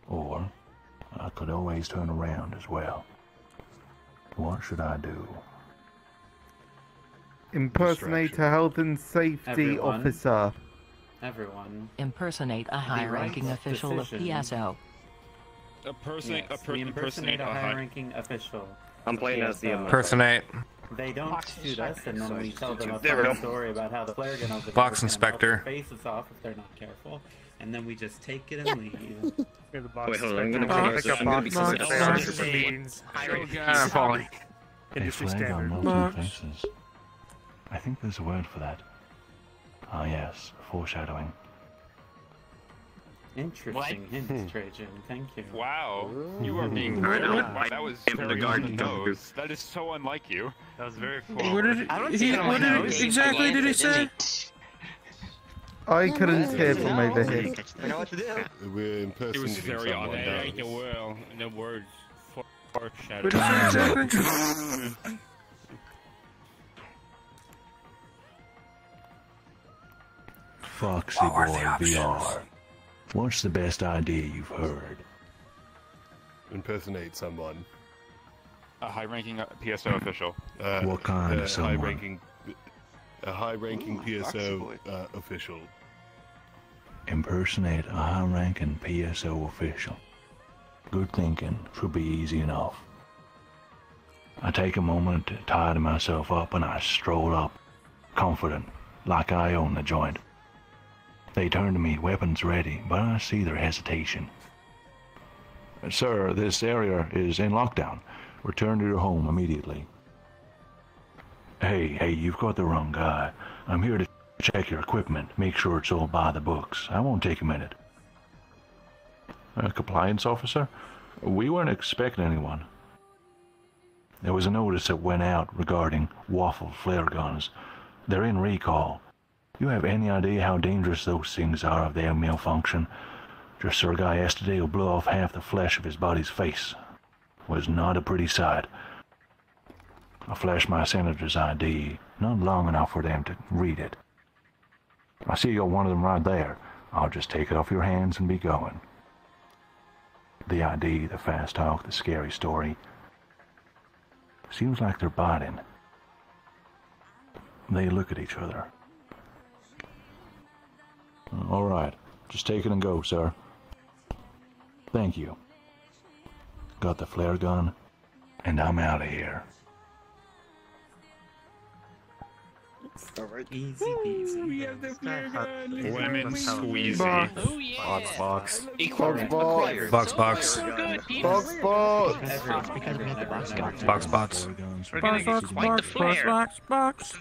S15: Or I could always turn around as well. What should I do?
S7: Impersonate a health and safety
S20: Everyone.
S7: officer.
S20: Everyone.
S33: Impersonate a high-ranking official of
S20: decision.
S33: PSO.
S30: Impersonate,
S20: Yes,
S30: a per-
S20: we impersonate a
S30: high-
S20: high-ranking official.
S9: I'm playing as the, um,
S11: Impersonate.
S20: They don't shoot us, and then we tell them a
S9: There
S20: funny
S9: go.
S20: story about how the flare gun opens
S11: Box
S20: and melt their
S11: inspector.
S20: faces off if they're not careful, and then we just take it and leave.
S1: You're the box
S9: Wait, hold on, I'm gonna
S1: inspector.
S9: put
S1: Pick up
S9: I'm gonna be
S1: boxes,
S9: sensitive.
S1: sell
S9: Box.
S1: different beans.
S11: I'm falling.
S15: A
S1: Industry
S15: flag on
S1: standard.
S15: melting faces. I think there's a word for that. Ah yes, foreshadowing.
S20: Interesting hints, hmm. Trajan. Thank you.
S30: Wow, you are being
S9: I know.
S30: That was
S9: Am
S30: very
S9: the garden
S30: nose. That is so unlike you. That was very
S2: What did it, he, what did it, exactly did he say?
S7: I couldn't hear from over here.
S6: I know what to do.
S8: It
S37: We're impersonating
S30: was very
S37: someone
S30: odd.
S37: now.
S30: the world, the words.
S2: What did say exactly?
S15: Foxy Boy VR. What's the best idea you've heard?
S37: Impersonate someone.
S30: A high-ranking uh, PSO official.
S37: Uh,
S15: What kind of
S37: uh,
S15: someone?
S37: High-ranking
S38: a high-ranking PSO uh, official.
S15: Impersonate a high-ranking PSO official. Good thinking should be easy enough. I take a moment to tidy myself up and I stroll up, confident, like I own the joint. They turn to me, weapons ready, but I see their hesitation. Sir, this area is in lockdown. Return to your home immediately. Hey, hey, you've got the wrong guy. I'm here to check your equipment, make sure it's all by the books. I won't take a minute. Uh, compliance officer? We weren't expecting anyone. There was a notice that went out regarding waffle flare guns. They're in recall. You have any idea how dangerous those things are if they malfunction? Just saw a guy yesterday who blew off half the flesh of his body's face. Was not a pretty sight. I flashed my senator's ID, not long enough for them to read it. I see you got one of them right there. I'll just take it off your hands and be going. The ID, the fast talk, the scary story. Seems like they're biting. They look at each other. All right, just take it and go, sir. Thank you. Got the flare gun, and I'm out of here.
S9: Alright.
S6: Easy peasy. We have the flare gun.
S8: Lemon squeezy.
S6: Oh yeah.
S8: Box box.
S7: Box box.
S8: Box box.
S7: Box box.
S6: Because we have the box gun.
S8: Box box.
S6: We're gonna get quite the flare.
S22: box.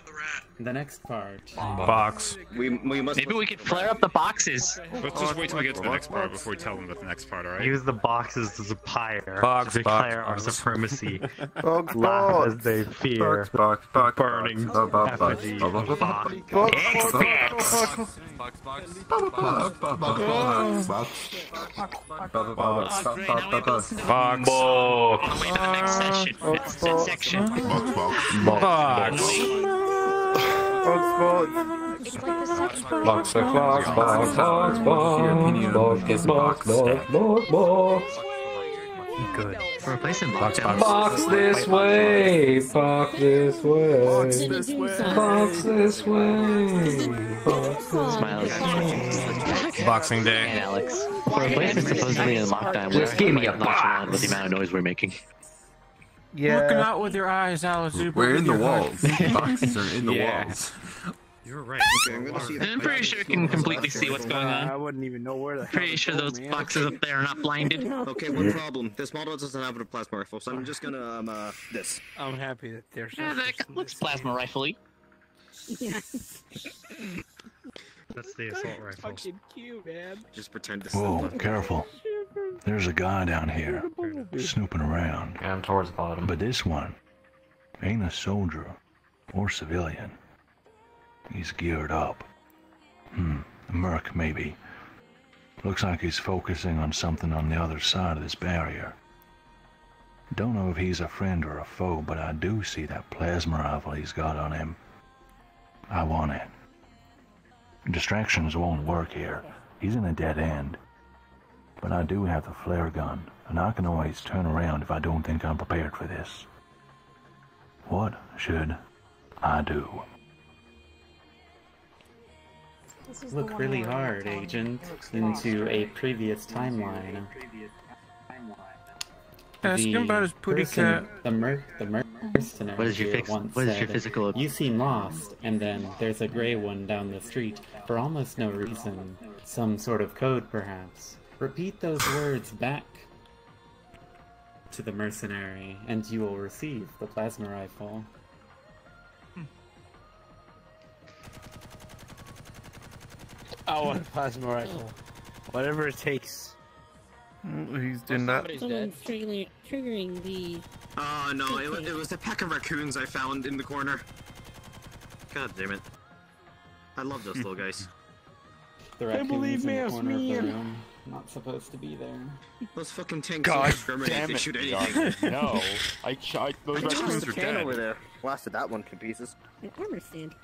S20: The next part.
S8: Box.
S9: We, we must.
S6: Maybe we could flare up the boxes.
S8: Let's just wait till we get to the next part before we tell them about the next part, alright?
S11: Use the boxes as a pyre
S8: Box,
S11: to declare
S8: box,
S11: our
S8: box.
S11: supremacy.
S7: Box
S11: Laugh
S7: box.
S11: as they fear
S16: Box, box, box,
S11: burning
S16: box, box, box,
S11: effigy.
S16: box, box, box,
S7: Box box.
S8: Box.
S6: Great, now we have to listen to
S8: Box.
S6: on the way to the next session. Next set section.
S8: Box.
S7: Box box.
S3: It's like the sex part.
S22: Box, box, box, box, box, box, box, box, box, box.
S6: Good. For replacing lockdown.
S22: Box this way, box this way,
S3: this way.
S22: box this way, box this
S6: Smiles.
S8: Boxing
S6: And
S8: Day.
S6: Alex. For replacing supposedly in lockdown, we're
S22: Just give me a
S6: nonchalant with the amount of noise we're making.
S2: Looking out with your eyes, Alice.
S16: We're in the walls. Boxes are in the
S8: Yeah.
S16: walls.
S30: You're right.
S9: Okay, I'm gonna see
S6: I'm pretty sure you can completely see what's going on.
S2: I wouldn't even know where the hell
S6: Pretty
S2: to
S6: sure
S2: go,
S6: those
S2: man.
S6: boxes up there are not blinded.
S9: Okay, one problem. This model doesn't have a plasma rifle, so I'm just gonna um uh this.
S2: I'm happy that there's.
S6: Yeah, that looks plasma rifle
S3: Yeah.
S30: That's the assault rifle.
S2: Fucking cute, man.
S9: Just pretend this.
S15: Whoa, careful. There's a guy down here snooping around.
S39: Yeah, I'm towards the bottom.
S15: But this one ain't a soldier or civilian. He's geared up. Hmm, a merc maybe. Looks like he's focusing on something on the other side of this barrier. Don't know if he's a friend or a foe, but I do see that plasma rifle he's got on him. I want it. Distractions won't work here. He's in a dead end. But I do have the flare gun, and I can always turn around if I don't think I'm prepared for this. What should I do?
S20: Look really hard, Agent, into a previous timeline.
S2: Ask him about his putty
S20: person-
S2: cat.
S20: The mer the mercenary
S6: What is your
S20: here
S6: fix-
S20: once
S6: what is your
S20: said,
S6: physical-
S20: You seem lost, and then there's a gray one down the street for almost no reason. Some sort of code, perhaps. Repeat those words back to the mercenary, and you will receive the plasma rifle.
S2: I want a plasma rifle. Whatever it takes.
S1: He's doing that.
S3: Someone's triggering, triggering the.
S9: Oh no, it, it was a pack of raccoons I found in the corner. God damn it. I love those little guys.
S20: The
S2: Hey,
S20: raccoons
S2: believe
S20: in
S2: me,
S20: the corner
S2: me.
S20: of the room. Not supposed to be there.
S9: Those fucking tanks
S7: God
S9: don't discriminate.
S7: damn
S9: They
S7: it,
S9: shoot
S7: God.
S9: anything.
S7: No. I shot those
S9: I tossed
S7: raccoons
S9: the
S7: are
S9: can
S7: dead.
S9: over there. Blasted that one to pieces.
S3: An armor stand.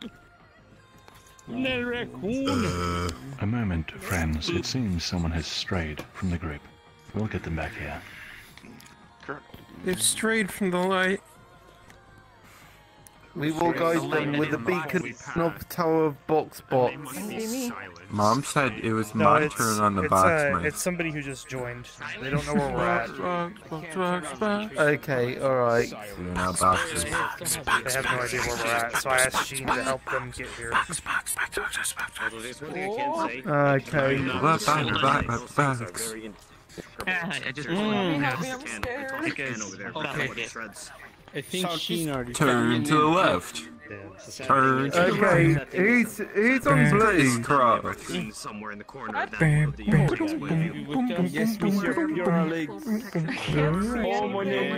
S2: Little raccoon.
S15: Uh, a moment, friends. It seems someone has strayed from the group. We'll get them back here.
S1: They've strayed from the light.
S7: We will guide them with the beacon of Tower of Box Box.
S16: Mom said it was
S1: No,
S16: my turn on the
S1: it's,
S16: box
S1: uh, it's somebody who just joined. They don't know where we're at.
S7: Box, box, box, Okay, alright.
S16: You're now boxes.
S1: They have no idea where we're at, so I asked Sheen to help them get here.
S7: Okay.
S2: Okay. I think Sheen already
S16: Turn to the left. Turn to the
S7: Okay,
S16: right.
S7: who's, who's on blue?
S16: Cross.
S9: somewhere in the corner of that. of the
S2: Yes, monsieur, you're our legs.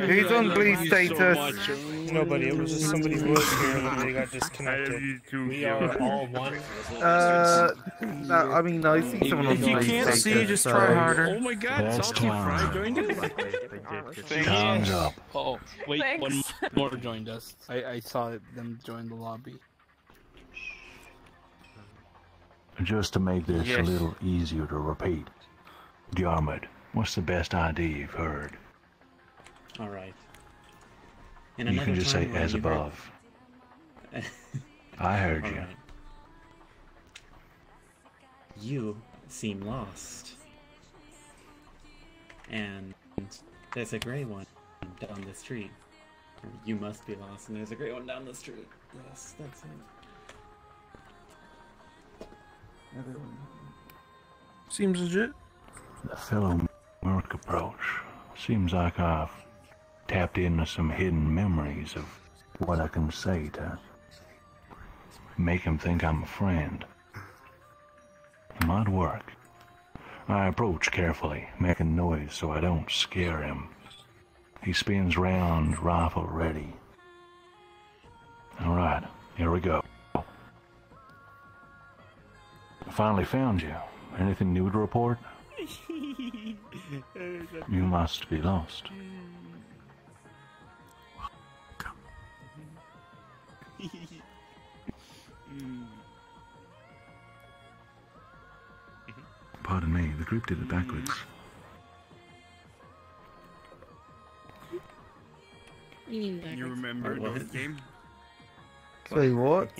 S7: Who's on blue status?
S1: Nobody. It was just somebody who was here and then they got disconnected.
S11: We are all one.
S7: Uh, no, I mean, I see someone on
S11: If you can't see, just try harder.
S2: Oh my god,
S15: That's
S2: Salty Fry
S15: time.
S2: joined us.
S15: Time's up.
S2: Oh, wait, one more joined us. I, I saw them join the lobby.
S15: Just to make this a little easier to repeat. Diarmid, what's the best idea you've heard?
S20: All right. In
S15: you can just say as
S20: you heard-
S15: above. I heard
S20: All
S15: you.
S20: right. You seem lost. And there's a gray one down the street. You must be lost, and there's a gray one down the street. Yes, that's it.
S11: Seems legit.
S15: The fellow Merc approach. Seems like I've tapped into some hidden memories of what I can say to make him think I'm a friend. It might work. I approach carefully, making noise so I don't scare him. He spins round, rifle ready. All right, here we go. I finally found you. Anything new to report? You must be lost. Pardon me, the group did it backwards.
S3: You
S30: remember
S20: What?
S30: the game?
S7: Say what?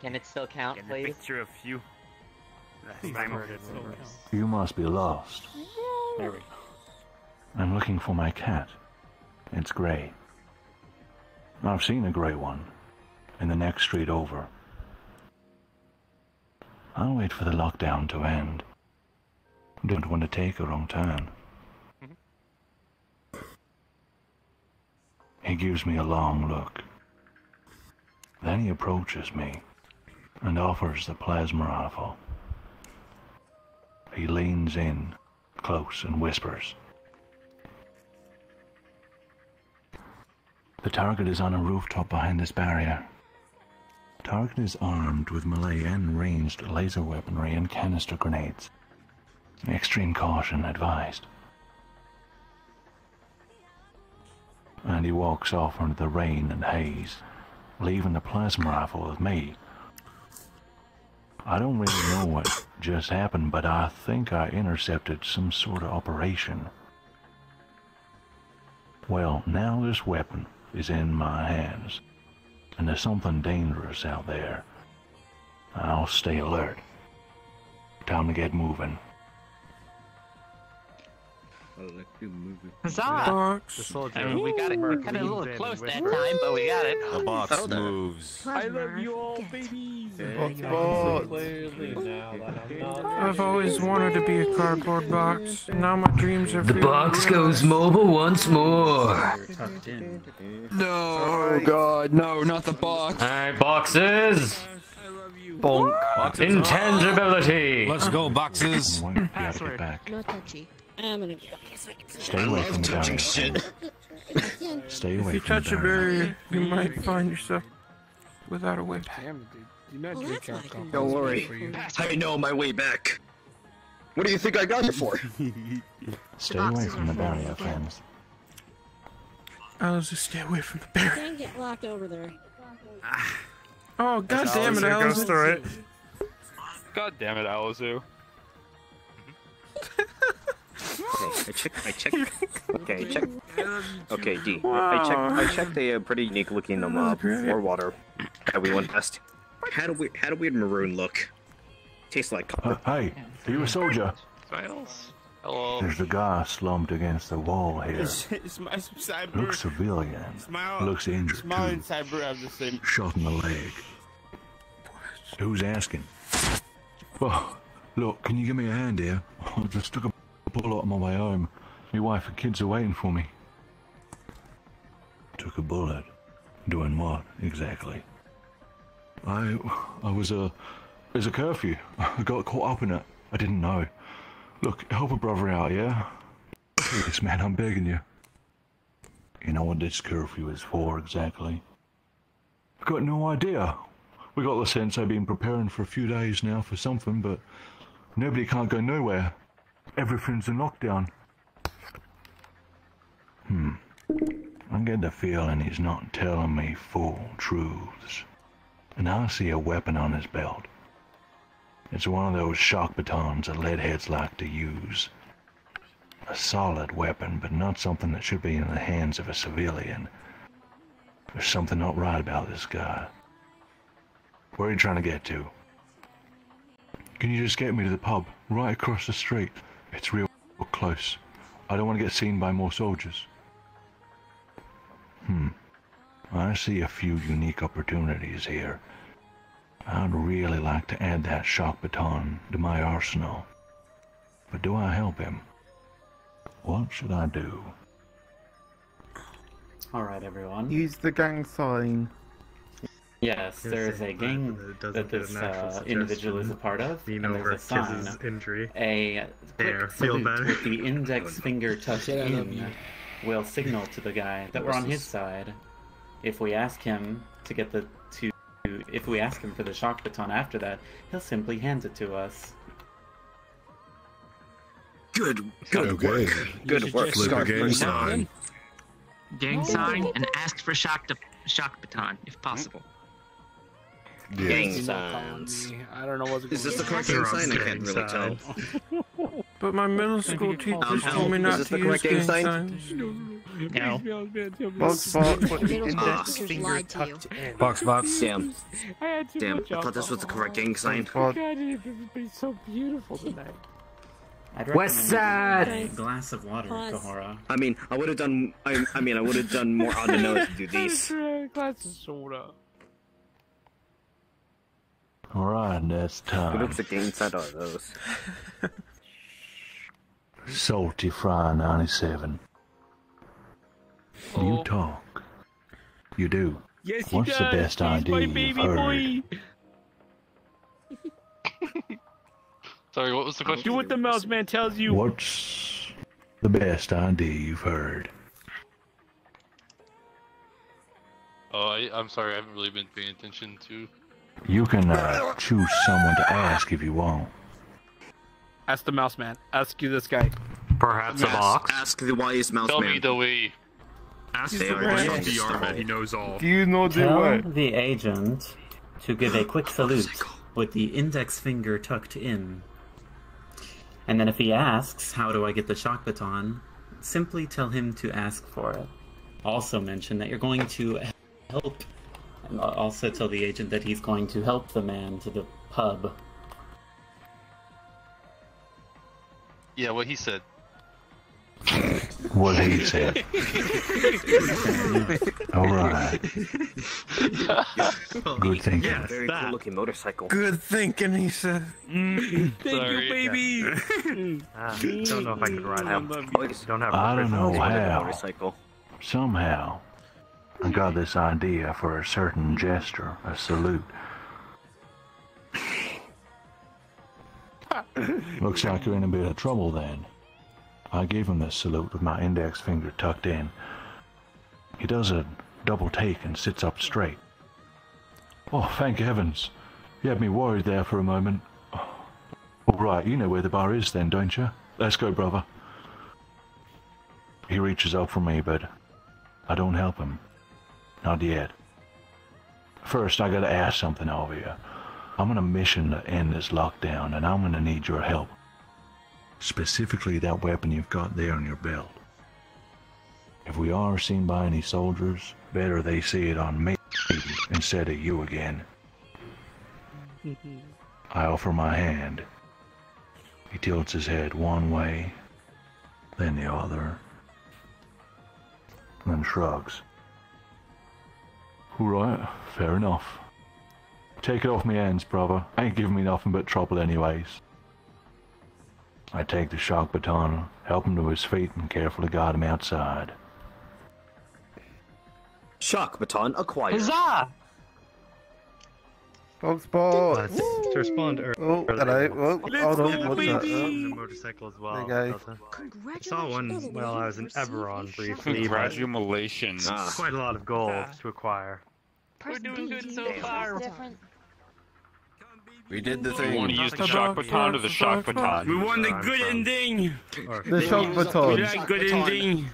S14: Can it still count, please?
S30: picture of you.
S15: You must be lost.
S20: There we go.
S15: I'm looking for my cat. It's gray. I've seen a gray one in the next street over. I'll wait for the lockdown to end. Don't want to take a wrong turn. He gives me a long look. Then he approaches me and offers the plasma rifle. He leans in close and whispers. The target is on a rooftop behind this barrier. Target is armed with melee and ranged laser weaponry and canister grenades. Extreme caution advised. And he walks off into the rain and haze, leaving the plasma rifle with me. I don't really know what just happened, but I think I intercepted some sort of operation. Well, now this weapon is in my hands, and there's something dangerous out there. I'll stay alert. Time to get moving.
S6: Huzzah! I mean, we got it. We got it a little close that time, but we got it.
S18: The box moves.
S2: I love you all, babies.
S11: I've always wanted to be a cardboard box. and Now my dreams are
S33: The box
S11: with
S33: goes mobile once more.
S11: No, oh god, no, not the box.
S33: Alright, boxes.
S7: Bonk.
S33: Intangibility.
S8: Let's go, boxes.
S15: You have to get back.
S3: No touchy. I'm gonna get
S15: Stay away from the barrier. Stay
S11: If
S15: away
S11: you
S15: from the
S11: touch a
S15: barrier.
S11: barrier, you might find yourself without a whip.
S2: Damn, dude. Do not
S3: Well,
S2: drink
S3: that's not
S2: alcohol.
S3: good.
S9: Don't worry. I know my way back. What do you think I got it for?
S15: Stay away from the barrier, friends.
S11: I'll just stay away from the barrier.
S3: You can't get locked over there. Ah.
S11: Oh god damn it,
S1: Alistair goes
S11: Alice.
S1: through it.
S11: God damn it, Alizu.
S9: Okay, I checked. I checked. Okay, I checked. Okay, D. I checked. I checked a, uh pretty unique looking um uh, floor water that we went past. Had a weird, had a weird maroon look. Tastes like
S15: Uh, hey, are you a soldier?
S11: Smiles. Hello.
S15: There's a guy slumped against the wall here.
S7: It's, it's my cyber.
S15: Looks civilian.
S7: Smile.
S15: Looks injured
S7: Smile
S15: too.
S7: and cyber have the same.
S15: Shot in the leg. Who's asking? Oh, look, can you give me a hand here? I just took a bullet on my way home. My wife and kids are waiting for me. Took a bullet? Doing what, exactly? I... I was a... There's a curfew. I got caught up in it. I didn't know. Look, help a brother out, yeah? Please, man, I'm begging you. You know what this curfew is for, exactly? I've got no idea. We got the sense I've been preparing for a few days now for something, but nobody can't go nowhere. Everything's in lockdown. Hmm. I get the feeling he's not telling me full truths. And I see a weapon on his belt. It's one of those shock batons that leadheads like to use. A solid weapon, but not something that should be in the hands of a civilian. There's something not right about this guy. Where are you trying to get to? Can you just get me to the pub, right across the street? It's real close. I don't want to get seen by more soldiers. Hmm. I see a few unique opportunities here. I'd really like to add that shock baton to my arsenal. But do I help him? What should I do?
S20: Alright, everyone.
S7: Use the gang sign.
S20: Yes, there is a gang that this uh, individual is a part of, and there's a sign,
S1: injury.
S20: a
S1: There, feel
S20: salute
S1: better.
S20: with the index finger tucked
S1: Shit,
S20: in will signal to the guy that we're on his side. If we ask him to get the to, if we ask him for the shock baton after that, he'll simply hand it to us.
S9: Good, good work. Good work,
S8: Flip a
S9: Scarf
S8: gang sign.
S6: Gang sign and ask for shock to shock baton if possible.
S9: Gang signs.
S7: I don't know what's
S9: Is this the correct gang sign? I can't really tell.
S40: But my middle school teachers
S9: Um,
S40: told me not to use
S9: correct gang
S40: gang
S9: sign?
S40: signs.
S1: No.
S7: Box bot.
S1: Put the index finger
S3: lied to you.
S1: tucked in.
S18: Boxbots.
S9: Damn.
S11: I had too
S9: Damn. I thought this was the correct gang sign.
S11: God, it would be so beautiful tonight.
S20: I'd
S9: West side.
S20: a glass of water,
S3: Pause.
S20: Kahora.
S9: I mean, I would have done. I, I mean, I would have done more on the nose to do these.
S11: Glass of soda.
S15: Alright, that's
S9: What
S15: time.
S9: looks the gang sign are those?
S15: Salty Fry 97. You oh. talk. You do.
S11: Yes, he
S15: What's
S11: does.
S15: the best
S11: He's
S15: idea
S11: my
S15: you've
S11: baby
S15: heard?
S11: boy.
S40: Sorry, what was the question?
S11: Do what the mouse man tells you.
S15: What's the best idea you've heard?
S40: Oh, I, I'm sorry, I haven't really been paying attention to.
S15: You can uh, choose someone to ask if you want.
S7: Ask the mouse man. Ask you this guy.
S16: Perhaps
S9: Yes, Ask the wise mouse
S40: Tell
S9: man.
S40: me the way.
S8: Ask
S9: They
S8: the
S9: are
S8: Russian man. He knows all.
S7: Do you know the
S20: Tell
S7: way?
S20: the agent to give a quick salute with the index finger tucked in. And then if he asks, how do I get the shock baton? Simply tell him to ask for it. Also mention that you're going to help. And also tell the agent that he's going to help the man to the pub.
S40: Yeah, what he said.
S15: What he said. Alright. Good thinking.
S9: Yeah, very cool looking motorcycle.
S40: Good thinking, he said.
S11: Thank
S40: Sorry.
S11: you, baby.
S39: Ah, don't know if I could ride him.
S15: I don't know how.
S9: Motorcycle.
S15: Somehow, I got this idea for a certain gesture, a salute. Looks like you're in a bit of trouble then. I gave him this salute with my index finger tucked in. He does a double take and sits up straight. Oh, thank heavens. You had me worried there for a moment. All right, you know where the bar is then, don't you? Let's go, brother. He reaches out for me, but I don't help him. Not yet. First, I gotta ask something of you. I'm on a mission to end this lockdown, and I'm gonna need your help. Specifically, that weapon you've got there on your belt. If we are seen by any soldiers, better they see it on me instead of you again. I offer my hand. He tilts his head one way, then the other, then shrugs. All right, fair enough. Take it off me hands, brother. Ain't giving me nothing but trouble anyways. I take the shock baton, help him to his feet, and carefully guide him outside.
S9: Shock baton acquired.
S6: Huzzah!
S7: Box ball.
S19: to respond earlier.
S7: Oh, hello. Oh, hold on. What's that?
S19: On the motorcycle as well.
S7: There you go.
S19: I saw one while I was in Eberron briefly.
S8: Congratulations.
S19: Quite a lot of gold to acquire.
S6: We're doing good so far.
S18: We did the
S40: You
S18: thing.
S40: want to use the shock baton or the shock baton?
S11: We want the good ending.
S7: The shock baton.
S11: We like good ending.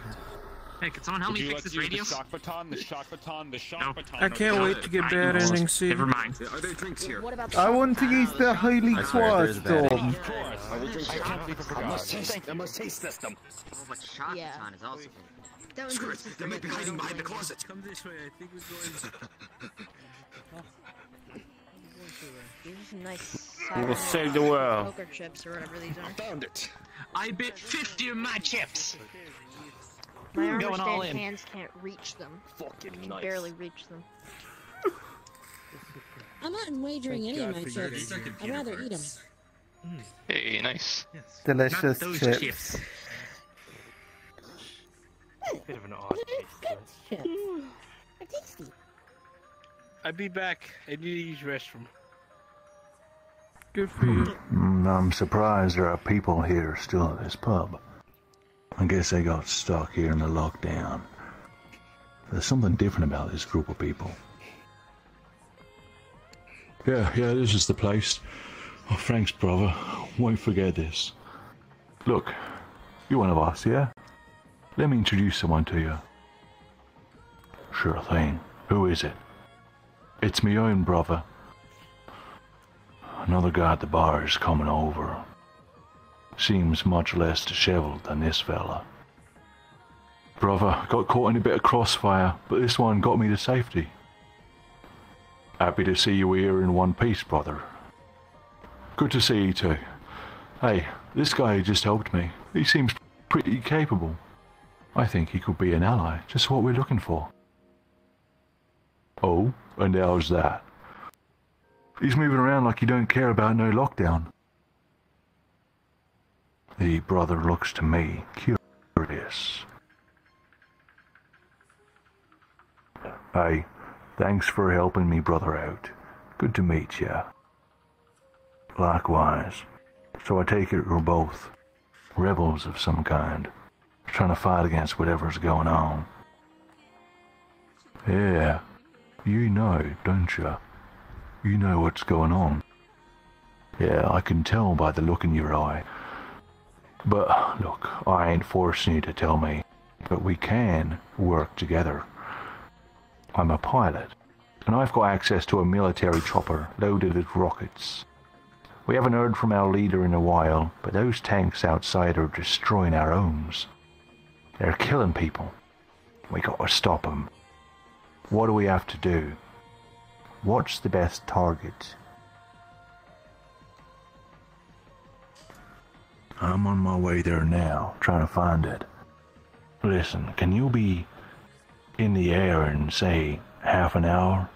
S6: Hey, can someone help
S8: Would
S6: me
S8: you
S6: fix
S8: like
S6: this
S8: to use
S6: radio?
S8: the shock baton, the shock baton, the shock baton?
S11: I
S8: or
S11: can't
S8: the
S11: wait
S8: shock
S11: to get
S8: baton?
S11: bad ending soon.
S6: Never mind.
S9: Are there drinks here?
S7: I want to use the holy
S18: I swear,
S7: quiet
S18: there's bad
S7: storm.
S18: ending.
S9: Are there drinks
S8: I
S9: here?
S8: can't believe I
S9: I
S8: forgot.
S9: must taste. I must taste this them.
S14: Oh, but shock
S3: Yeah.
S14: baton is also
S3: That
S9: Screw it. They might be hiding behind the closet.
S11: Come this way. I think we're going.
S3: These are nice.
S11: We will save the world.
S3: Poker chips or whatever these are.
S9: Found it.
S6: I bit 50 of my chips.
S3: My armor
S6: Going all
S3: stand
S6: in.
S3: hands can't reach them.
S9: Fucking nice.
S3: Barely reach them. I'm not wagering
S7: Thank
S3: any of my chips. I'd rather eat them.
S40: Hey, nice.
S7: Delicious
S6: Not those
S7: chips.
S6: chips.
S19: Bit of an odd taste to it.
S3: They're tasty.
S11: I'll be back. I need to use restroom.
S15: Good for you. Mm, I'm surprised there are people here still at this pub. I guess they got stuck here in the lockdown. There's something different about this group of people. Yeah, yeah, this is the place. Oh, thanks, brother. Won't forget this. Look, you're one of us, yeah? Let me introduce someone to you. Sure thing. Who is it? It's me own brother. Another guy at the bar is coming over. Seems much less disheveled than this fella. Brother, got caught in a bit of crossfire, but this one got me to safety. Happy to see you here in one piece, brother. Good to see you too. Hey, this guy just helped me. He seems pretty capable. I think he could be an ally, just what we're looking for. Oh, and how's that? He's moving around like he don't care about no lockdown. The brother looks to me curious. Hey, thanks for helping me brother out. Good to meet ya. Likewise. So I take it we're both rebels of some kind, trying to fight against whatever's going on. Yeah, you know, don't you? You know what's going on. Yeah, I can tell by the look in your eye. But look, I ain't forcing you to tell me, but we can work together. I'm a pilot, and I've got access to a military chopper loaded with rockets. We haven't heard from our leader in a while, but those tanks outside are destroying our homes. They're killing people. We got to stop them. What do we have to do? What's the best target? I'm on my way there now, trying to find it. Listen, can you be in the air in, say, half an hour?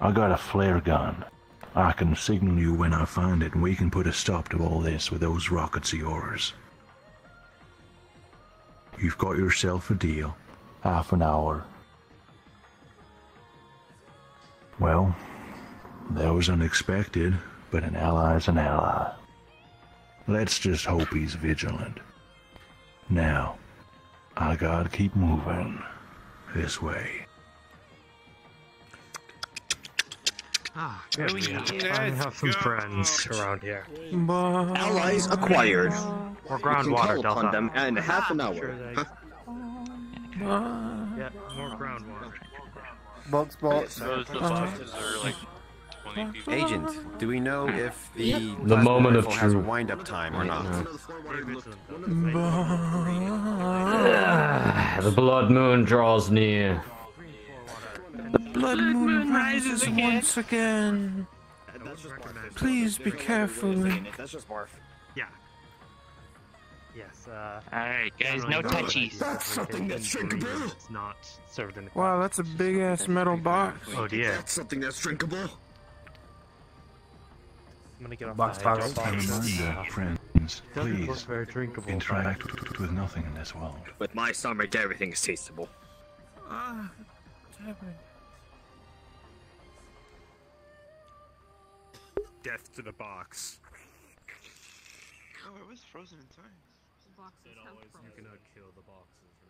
S15: I got a flare gun. I can signal you when I find it, and we can put a stop to all this with those rockets of yours. You've got yourself a deal. Half an hour. Well, that was unexpected, but an ally's an ally. Let's just hope he's vigilant. Now, I gotta keep moving. This way.
S19: Ah, yeah, we finally have some friends around here.
S9: Allies acquired.
S19: More
S9: We can
S19: groundwater,
S9: call upon them in half an hour.
S19: Sure they-
S9: Huh?
S19: Yeah, more groundwater.
S7: Box box.
S40: Those the boxes are like
S18: Agent, do we know if the
S33: The moment of
S18: rifle has a wind-up time or not?
S33: The blood moon draws near.
S2: The blood moon rises once again. Please be careful.
S9: That's just barf.
S19: Yeah. Yes, uh...
S6: Alright, guys, no touchies.
S19: That's something that's drinkable! It's not served in a
S2: Wow, that's a big ass metal box.
S19: Oh dear.
S9: That's something that's drinkable.
S1: I'm gonna get off
S15: Box
S1: the
S15: box.
S1: box.
S15: Reminder, friends, please
S19: very drinkable.
S15: interact with, with nothing in this world.
S9: With my stomach, everything is tasteable.
S2: Ah, what's happening?
S8: Death to the box.
S41: Oh, it was frozen in time.
S19: You cannot kill the boxes in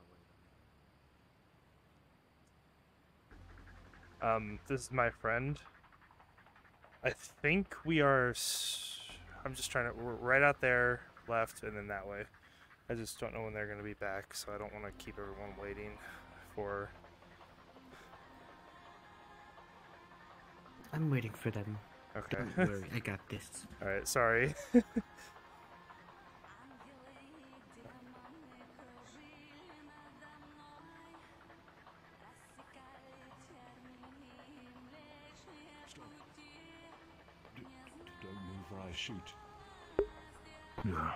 S19: a way.
S1: Um, this is my friend. I think we are. I'm just trying to. We're right out there, left, and then that way. I just don't know when they're going to be back, so I don't want to keep everyone waiting for.
S39: I'm waiting for them.
S1: Okay.
S39: Don't worry, I got this.
S1: All right. Sorry.
S15: Don't move or I shoot. Yeah,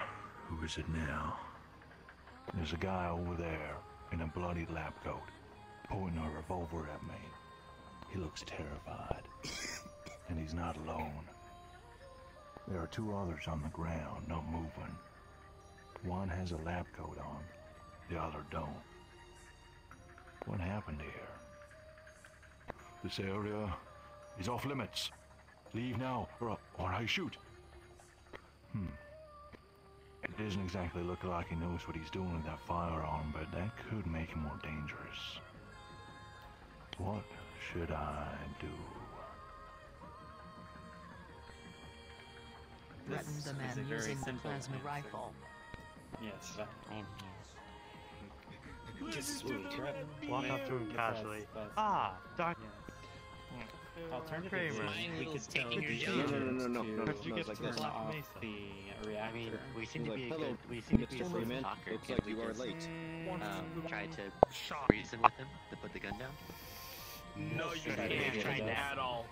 S15: who is it now? There's a guy over there in a bloody lab coat, pointing a revolver at me. He looks terrified. and he's not alone. There are two others on the ground, not moving. One has a lab coat on, the other don't. What happened here? This area is off limits. Leave now, or, or I shoot. Hmm. It doesn't exactly look like he knows what he's doing with that firearm, but that could make him more dangerous. What should I do?
S42: Threaten
S20: This
S42: the man
S20: a
S42: using the plasma
S20: answer.
S42: rifle.
S20: Yes, that.
S41: Just
S19: Walk up to him casually. Ah, Doc.
S20: Alternatively,
S19: Kramer.
S20: we could tell
S6: taking your
S20: the
S6: job.
S20: agent
S9: No, no, no, no, no, no,
S20: to
S9: no, like this.
S20: turn off
S19: Mesa.
S20: the reactor.
S6: I mean, we seem
S9: He's
S6: to
S9: like,
S6: be a good, we seem to be a
S9: Mr.
S6: smooth
S9: Freeman.
S6: talker.
S9: Looks like you are late."
S6: Um, try to reason with him to put the gun down.
S41: No, you can't
S6: do that?
S41: at all.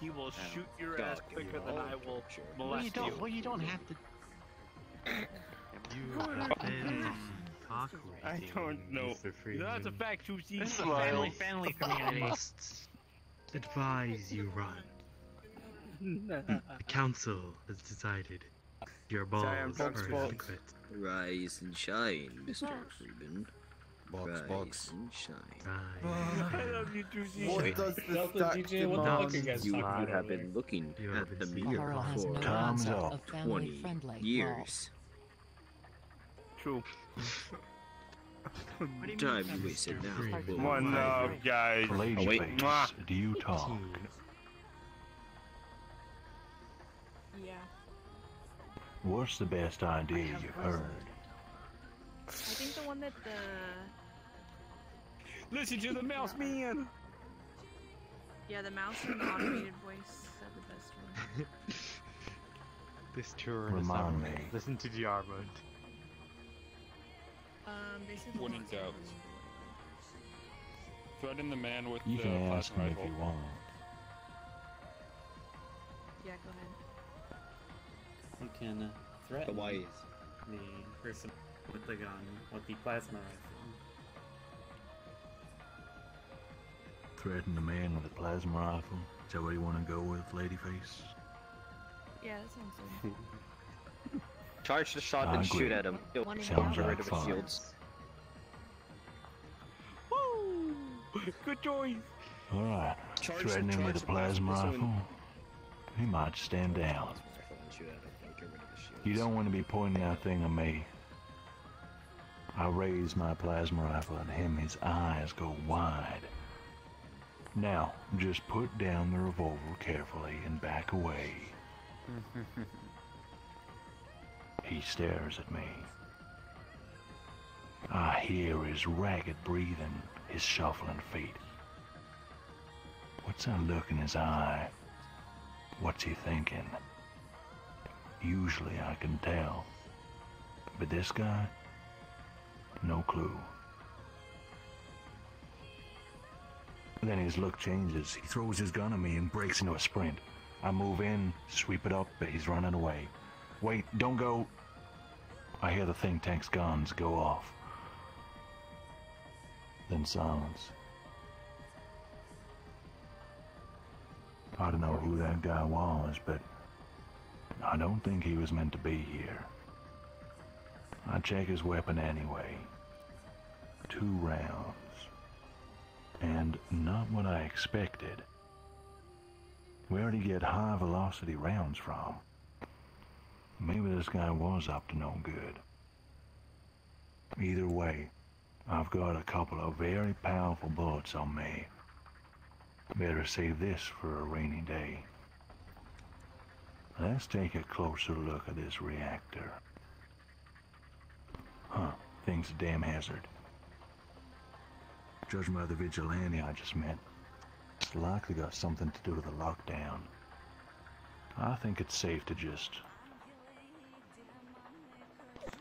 S41: He will
S6: Oh.
S41: shoot your ass quicker than I will
S9: torture.
S6: Well,
S41: molest
S6: you don't. Well, you don't have to.
S19: You have been cockroaching,
S41: I don't know.
S19: Mr.
S41: You know, that's a
S19: Freeman.
S41: fact, Chuchi.
S6: This is a family friendly community.
S19: Must advise you run. The council has decided your balls
S41: Sorry, I'm
S19: are
S41: drunk as fuck.
S19: adequate.
S9: Rise and shine, Mr. Freeman.
S18: Box,
S9: Rise
S18: box.
S9: and shine.
S41: I love you, Chuchi.
S7: What does the
S20: Delta
S7: stack
S20: DJ, what the
S7: demand?
S20: fuck are you guys
S9: You
S20: talking
S9: have been looking
S19: You
S9: at the mirror
S42: Carl has
S9: for
S42: no
S15: Time's
S42: concept
S15: up.
S9: 20 years.
S41: True.
S9: Time you wasted now. will
S41: One
S9: revive
S41: love,
S9: you.
S41: guys.
S15: Lady
S9: Oh, wait.
S15: face, do you talk?
S12: Yeah.
S15: What's the best idea you've heard?
S12: I think the one that the
S41: Listen to the mouse man.
S12: yeah the mouse and the automated voice said the best one.
S19: This tour
S15: Remind me.
S19: Listen to the Armand.
S12: Um, they said the
S40: When in
S12: mouse
S40: doubt.
S12: and
S40: Threaten the man with
S15: You
S40: the
S15: can ask
S40: plasma
S15: him if you want.
S12: Yeah, go ahead.
S20: You can uh, threaten
S9: The wise.
S20: the person with the gun with the plasma rifle.
S15: Threaten the man with a plasma rifle? Is that what you want to go with, Ladyface?
S12: Yeah, that sounds good.
S9: Charge the shot and shoot at him. He'll
S12: One and
S15: Sounds
S9: get
S15: like
S9: rid of
S15: fun.
S9: shields.
S41: Woo! Good choice.
S15: Alright,
S9: Charge-
S15: threaten him with a
S9: plasma
S15: plasma
S9: missile
S15: rifle? He might stand down.
S9: Shoot at him. He'll get rid of his shields.
S15: You don't want to be pointing that thing at me. I raise my plasma rifle at him, his eyes go wide. Now, just put down the revolver carefully and back away. He stares at me. I hear his ragged breathing, his shuffling feet. What's that look in his eye? What's he thinking? Usually I can tell. But this guy? No clue. Then his look changes. He throws his gun at me and breaks into a sprint. I move in, sweep it up, but he's running away. Wait, don't go. I hear the think tank's guns go off. Then silence. I don't know who that guy was, but I don't think he was meant to be here. I check his weapon anyway. Two rounds. And not what I expected. Where did he get high velocity rounds from? Maybe this guy was up to no good. Either way, I've got a couple of very powerful bullets on me. Better save this for a rainy day. Let's take a closer look at this reactor. Huh, thing's a damn hazard. Judging by the vigilante I just met, it's likely got something to do with the lockdown. I think it's safe to just...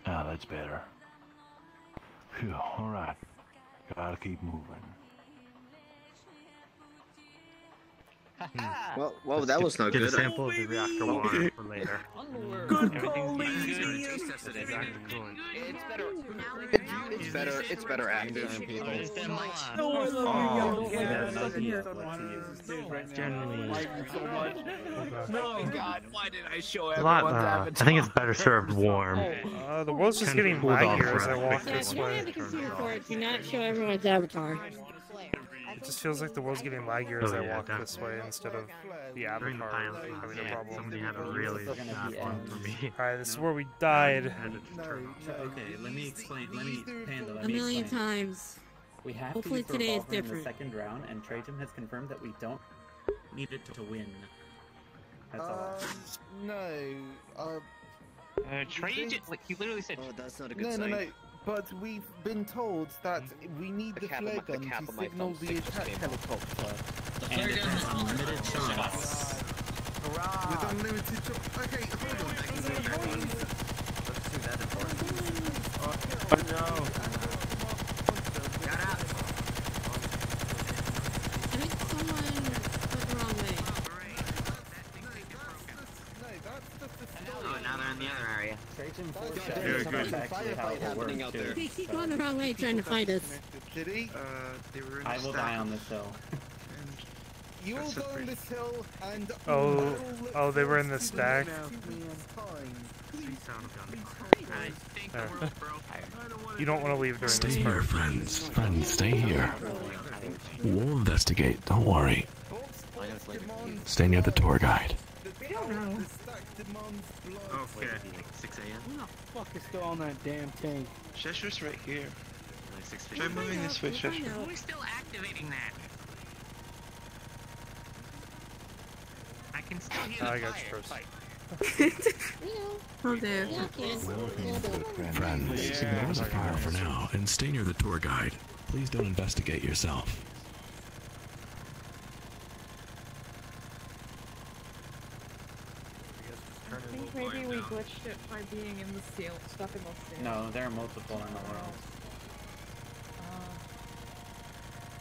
S15: Ah, that's better. Phew, alright. Gotta keep moving.
S9: Well, well, that was not
S19: Get
S9: good.
S19: a sample of the reactor water for later.
S9: Good
S19: Everything's
S9: It's better. It's better. It's better active.
S1: Oh,
S2: God, why did I show
S19: A lot, uh, I think it's better served warm.
S1: Uh, the world's just getting
S19: cooled off
S1: laggier as I
S19: for
S1: walk
S19: a
S1: this way.
S3: have a concealer for it? Do not show everyone's avatar.
S1: It just feels like the world's getting laggier as
S19: Oh,
S1: I
S19: yeah,
S1: walk this way instead of the
S19: During the
S1: avatar
S19: pilot
S1: having
S19: class,
S1: a
S19: yeah,
S1: problem.
S19: somebody had a really bad one for me.
S1: Alright, this is where we died.
S20: Okay, let me explain. Let me, Panda, let
S3: A
S20: me
S3: million
S20: explain.
S3: times.
S20: We have
S3: Hopefully
S20: to use the
S3: today is
S20: revolver in the second round, and Trajan has confirmed that we don't need it to win. That's all.
S7: Um, no. Uh,
S6: Uh, Trajan, like, he literally said.
S9: Oh, that's not a good
S7: no, no, no. But we've been told that mm-hmm. we need the,
S9: cap of
S7: flare
S9: my- the
S7: gun to signal the attack
S9: came off.
S7: helicopter.
S20: And it has unlimited shots.
S7: With unlimited shot. Okay, hold on.
S18: Let's do that.
S7: Oh no.
S3: I think someone went the wrong way.
S14: Oh, now they're in the other area.
S20: Trajan
S7: Very
S20: foreshadows
S7: good.
S20: actually how it will.
S3: They keep going the wrong way trying to find us.
S7: Did he?
S2: Uh, they were in
S20: I will die on this hill.
S2: You'll
S7: go
S2: a
S7: on
S2: pretty-
S7: this hill and
S1: Oh,
S7: I will look
S1: oh, they were in the stack.
S7: next two weeks' time.
S1: There. You don't want to leave during
S13: Stay
S1: this
S13: here, friends. Friends, stay here. We'll investigate, don't worry. Stay near the tour guide.
S3: We don't know.
S2: Okay.
S8: 6 a.m.
S2: Who the fuck is still on that damn tank? Cheshire's right here. Try moving this way, Cheshire.
S6: Who's still activating that? I can still hear the
S1: I got
S6: fire.
S1: you first.
S21: Oh dear.
S13: Friends, ignore the fire for now and stay near the tour guide. Please don't investigate yourself.
S21: I think maybe we glitched it by being in the seal, stuck in the seal.
S20: No, there are multiple in the world.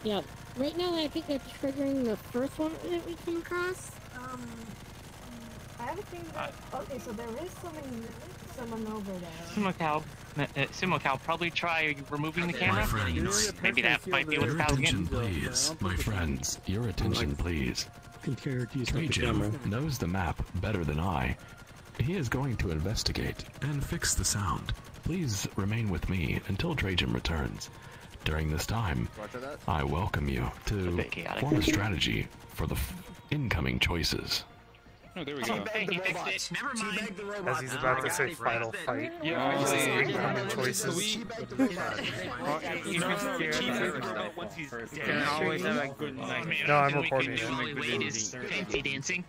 S3: Yeah. Right now, I think that's triggering the first one that we came across.
S5: Um, I have a thing that, okay, so there is someone, someone over there.
S6: Sumocal, uh, uh, Sumocal, probably try removing the camera.
S13: My
S6: camera.
S13: friends,
S6: Maybe that might be what's
S13: your
S6: causing
S13: attention, please. My friends, your attention, please. Trajan knows the map better than I. He is going to investigate and fix the sound. Please remain with me until Trajan returns. During this time, I welcome you to form a strategy for the f- incoming choices.
S8: Oh, there we
S6: Oh, hey, he fixed it. Never mind.
S1: As he's about to say final fight.
S8: Yeah,
S1: This is
S8: actually,
S1: incoming choices.
S8: You can cheat once he's dead.
S2: always have a good night.
S1: No, I'm
S6: Can
S1: recording
S6: can
S1: it.
S6: we Wade is fancy dancing.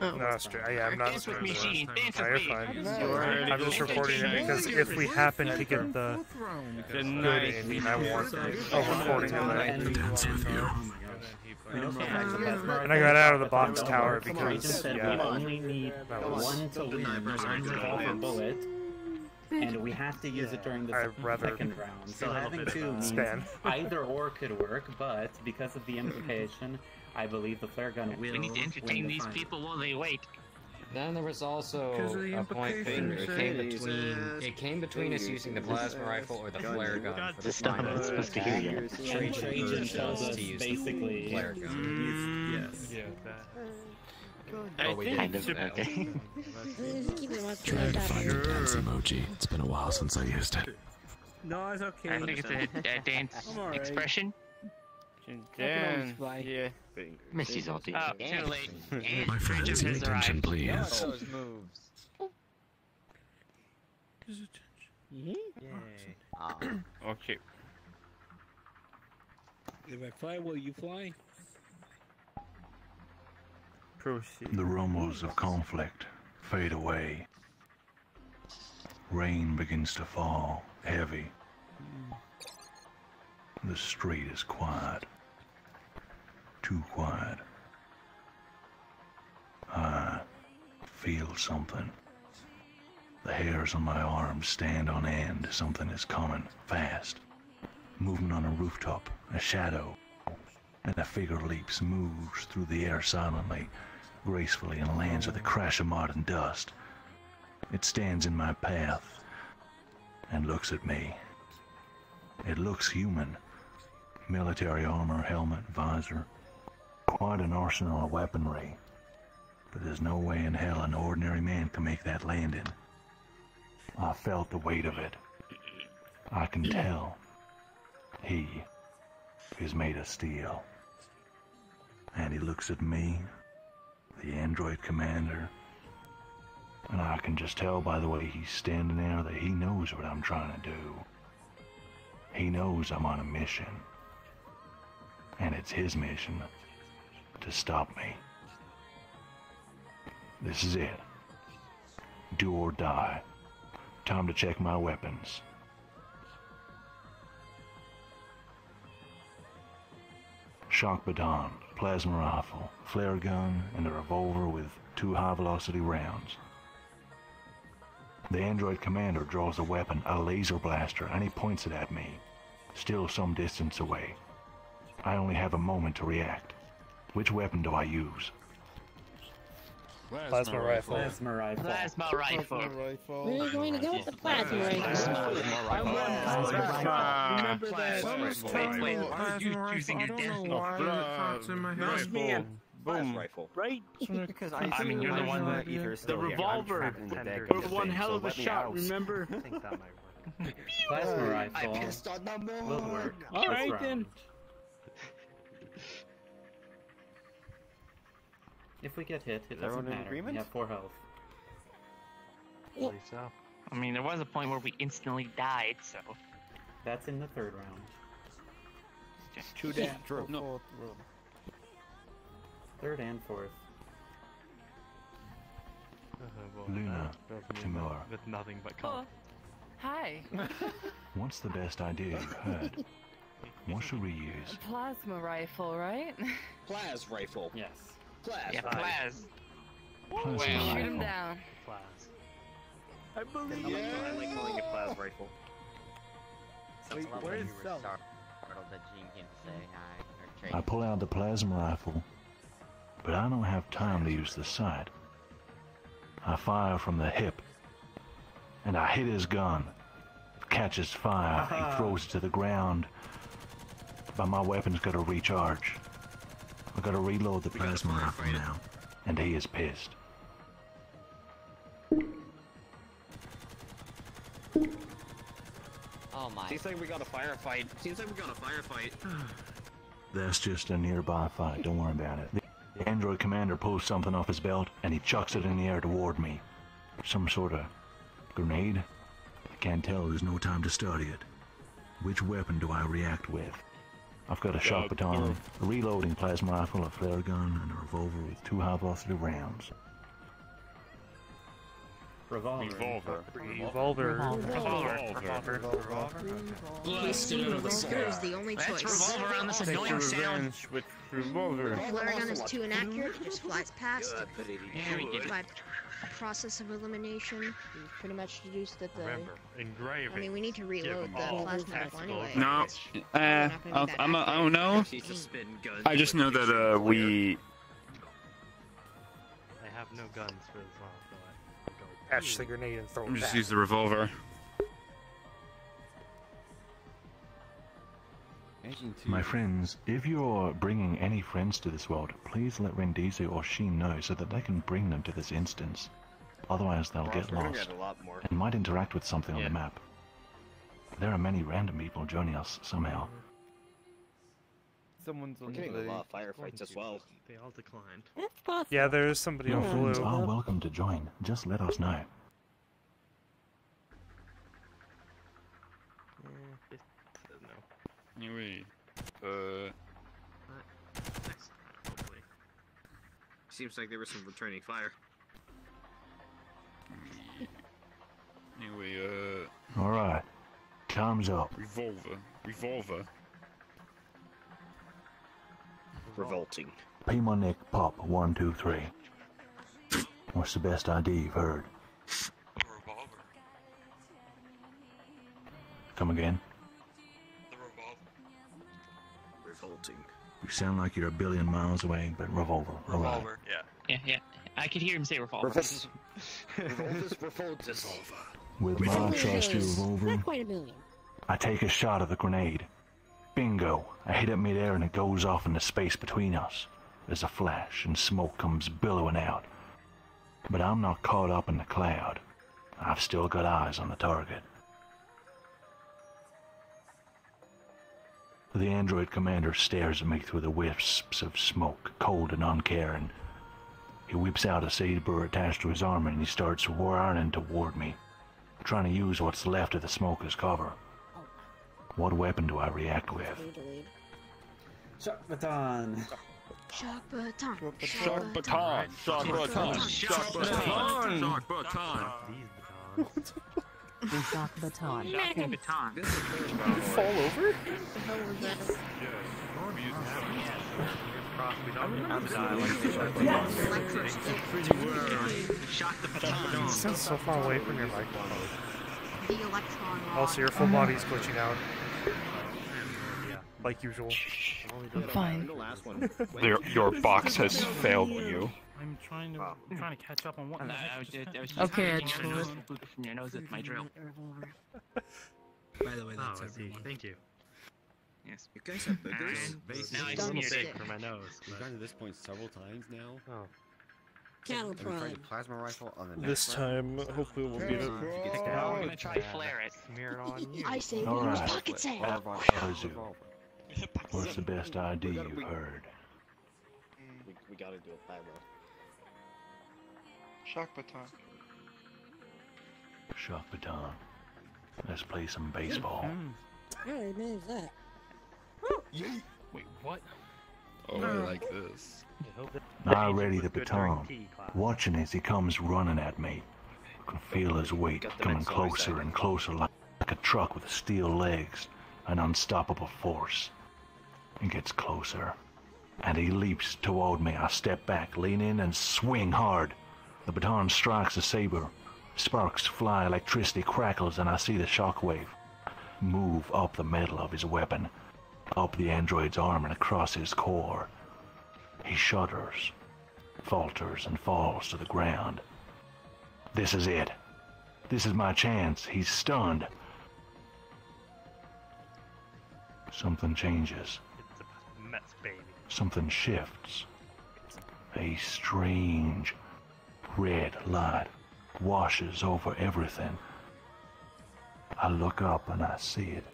S1: No, that's true. Yeah, I'm not.
S6: Dance with me, Sheen. Dance with
S1: you're
S6: me.
S1: fine. I'm just recording it because if we happen to get the good ending, I want a recording of it.
S13: Dance with you.
S1: And I got out of the box tower because, yeah,
S20: we only need one to win one revolver bullet, and we have to use it during the
S1: I'd
S20: second round. So having two means
S1: stand.
S20: either or could work, but because of the implication, I believe the flare gun will
S6: We need to entertain
S20: the
S6: these
S20: final.
S6: people while they wait.
S39: Then there was also
S6: the
S39: a point being it came
S6: implications.
S39: between it came between us using the plasma rifle or the flare gun for the
S6: Stop,
S39: final.
S6: it's supposed to hear you.
S20: And Trajan tells us
S39: to use
S20: basically
S39: flare gun.
S20: Yes.
S1: Yeah,
S39: I Oh, we think didn't.
S6: Kind of, okay.
S43: Try to find the dance emoji. It's been a while since I used it.
S41: No, it's okay.
S6: I think it's a, a dance
S41: I'm alright.
S6: expression.
S41: Dan, yeah.
S6: Missy's all Oh, too late.
S43: My friends,
S6: Trajan
S43: your
S6: has
S43: attention,
S6: arrived.
S43: please.
S39: Those moves.
S41: Okay.
S2: If I fly, will you fly?
S41: Proceed.
S15: The rumbles of conflict fade away. Rain begins to fall, heavy. The street is quiet. Too quiet. I feel something. The hairs on my arms stand on end. Something is coming, fast. Moving on a rooftop, a shadow. And a figure leaps, moves through the air silently, gracefully, and lands with a crash of mud and dust. It stands in my path and looks at me. It looks human. Military armor, helmet, visor. Quite an arsenal of weaponry. But there's no way in hell an ordinary man can make that landing. I felt the weight of it. I can tell. He is made of steel. And he looks at me, the android commander, and I can just tell by the way he's standing there that he knows what I'm trying to do. He knows I'm on a mission. And it's his mission to stop me. This is it. Do or die. Time to check my weapons. Shock baton, plasma rifle, flare gun, and a revolver with two high velocity rounds. The android commander draws a weapon, a laser blaster, and he points it at me, still some distance away. I only have a moment to react. Which weapon do I use?
S1: Plasma rifle.
S20: Plasma rifle.
S6: Plasma rifle.
S3: Where are going to go with the plasma rifle?
S41: Plasma Remember that?
S6: Wait, wait, are you choosing your destiny?
S41: Mouse man. Boom.
S9: rifle.
S41: Right?
S9: Because
S41: I,
S6: I mean, you're the one
S41: that
S6: that
S41: the revolver. But one hell of a shot. Remember?
S20: Plasma rifle.
S7: I pissed on the moon.
S20: Will work.
S41: All
S20: First
S41: right
S20: round.
S41: then.
S20: If we get hit, it
S9: Everyone
S20: doesn't
S9: in
S20: matter.
S9: agreement?
S20: We have four health.
S6: I mean, there was a point where we instantly died, so.
S20: That's in the third round.
S41: True that.
S9: No.
S20: Third and fourth.
S15: Uh-huh, Luna, Timur,
S44: With nothing but
S12: Oh, hi.
S15: what's the best idea you've heard? What should we use?
S12: Plasma rifle, right?
S9: Plas rifle.
S20: Yes.
S9: Plas.
S6: Yeah, Plaz.
S15: Plasma
S12: Shoot him
S15: rifle.
S12: down.
S41: I
S9: I
S41: believe
S9: like, I like calling it plas rifle.
S14: Sounds a lot
S41: where's
S14: like
S41: Sel?
S14: startled that Gene came to say hi. Or
S15: I pull out the plasma rifle, but I don't have time to use the sight. I fire from the hip, and I hit his gun. It catches fire, he throws it to the ground, but my weapon's gotta recharge. I gotta reload the plasma rifle now, and he is pissed.
S14: Oh my.
S9: Seems like we got a firefight. Seems like we got a firefight.
S15: That's just a nearby fight, don't worry about it. The android commander pulls something off his belt, and he chucks it in the air toward me. Some sort of grenade? I can't tell, there's no time to study it. Which weapon do I react with? I've got a shock baton, a reloading plasma rifle, a flare gun, and a revolver with two high velocity rounds.
S20: Revolver.
S8: Revolver.
S1: Revolver.
S6: Revolver.
S1: Revolver.
S3: Revolver is the only
S6: Let's
S3: choice.
S6: revolve around this annoying sound.
S15: with revolver.
S3: Flare gun is too inaccurate, it just flies past.
S6: Yeah, we did it.
S3: By process of elimination, we pretty much deduced that the.
S19: Remember, engrave
S3: I mean, we need to reload the plasma anyway.
S8: No, uh, I'll, I'm a,
S3: after.
S8: I don't know. I just know that uh, we.
S19: I have no guns for this long, so I go.
S1: Catch the grenade and throw it
S8: Just
S1: back.
S8: use the revolver.
S15: My friends, if you're bringing any friends to this world, please let Rendizu or Sheen know so that they can bring them to this instance. Otherwise, they'll get lost
S9: get a lot more.
S15: and might interact with something on the map. There are many random people joining us somehow.
S7: Someone's
S9: We're
S7: on
S9: getting a lot of firefights as well.
S19: They all declined.
S3: That's possible.
S1: Yeah, there is somebody
S15: Your
S1: on
S15: friends are welcome to join. Just let us know.
S8: Anyway, uh,
S9: Seems like there was some returning fire.
S8: anyway, uh,
S15: Alright. Time's up.
S8: revolver, revolver.
S9: Revolting.
S15: P my neck, pop, one, two, three. What's the best idea you've heard? Revolver. Come again?
S9: Revolting.
S15: You sound like you're a billion miles away, but revolver. alright.
S6: Yeah. Yeah, yeah. I could hear him say revolver.
S9: Revoltus. Revoltus. Revoltus.
S15: With my trusty revolver,
S3: Not quite a million.
S15: I take a shot of the grenade. Bingo! I hit it midair and it goes off into space between us. There's a flash and smoke comes billowing out. But I'm not caught up in the cloud. I've still got eyes on the target. The android commander stares at me through the wisps of smoke, cold and uncaring. He whips out a saber attached to his arm and he starts whirling toward me, trying to use what's left of the smoke as cover. What weapon do I react with?
S20: Shock baton.
S3: Shock baton.
S8: Shock baton. Shock baton. Shock baton. Shock baton.
S6: Shock baton.
S3: Shocking
S6: baton.
S1: Fall over?
S6: Shock the baton.
S1: It sounds so far away from your microphone.
S3: The electron.
S1: Also, your full body's glitching out. Like usual.
S6: Fine.
S8: Your, your box has failed you.
S19: I'm trying to I'm trying to catch up on what.
S6: I,
S19: the
S6: I,
S19: heck
S6: was
S19: just
S6: just, I was just
S19: happened.
S6: okay, taking out a from your nose with my drill.
S19: By the way, that's oh, I see. Thank you.
S6: Yes.
S9: You guys have boogers?
S6: And
S19: Basically,
S6: now I
S19: it's a
S6: smeared it.
S19: for my nose.
S44: We've gotten to this point several times now.
S19: Oh.
S3: Cattle
S44: Have we tried
S3: prod.
S44: plasma rifle on the
S1: This
S44: next round?
S1: time, hopefully, we'll get it.
S6: Now I'm gonna try flare it.
S19: Smear it on you.
S3: I say use
S15: Alright.
S3: pocket sand.
S15: Kazu, what's the best idea you've heard?
S9: We, we gotta do a pyro.
S41: Shock baton.
S15: Shock baton. Let's play some baseball.
S3: I already managed that.
S19: Wait, what?
S8: Oh, I like this.
S15: I ready the baton, watching as he comes running at me. I can feel his weight coming closer and closer like, like a truck with steel legs, an unstoppable force. He gets closer, and he leaps toward me. I step back, lean in, and swing hard. The baton strikes the saber. Sparks fly, electricity crackles, and I see the shockwave move up the metal of his weapon, up the android's arm and across his core. He shudders, falters, and falls to the ground. This is it. This is my chance. He's stunned. Something changes.
S19: It's a mess, baby.
S15: Something shifts. A strange red light washes over everything. I look up and I see it.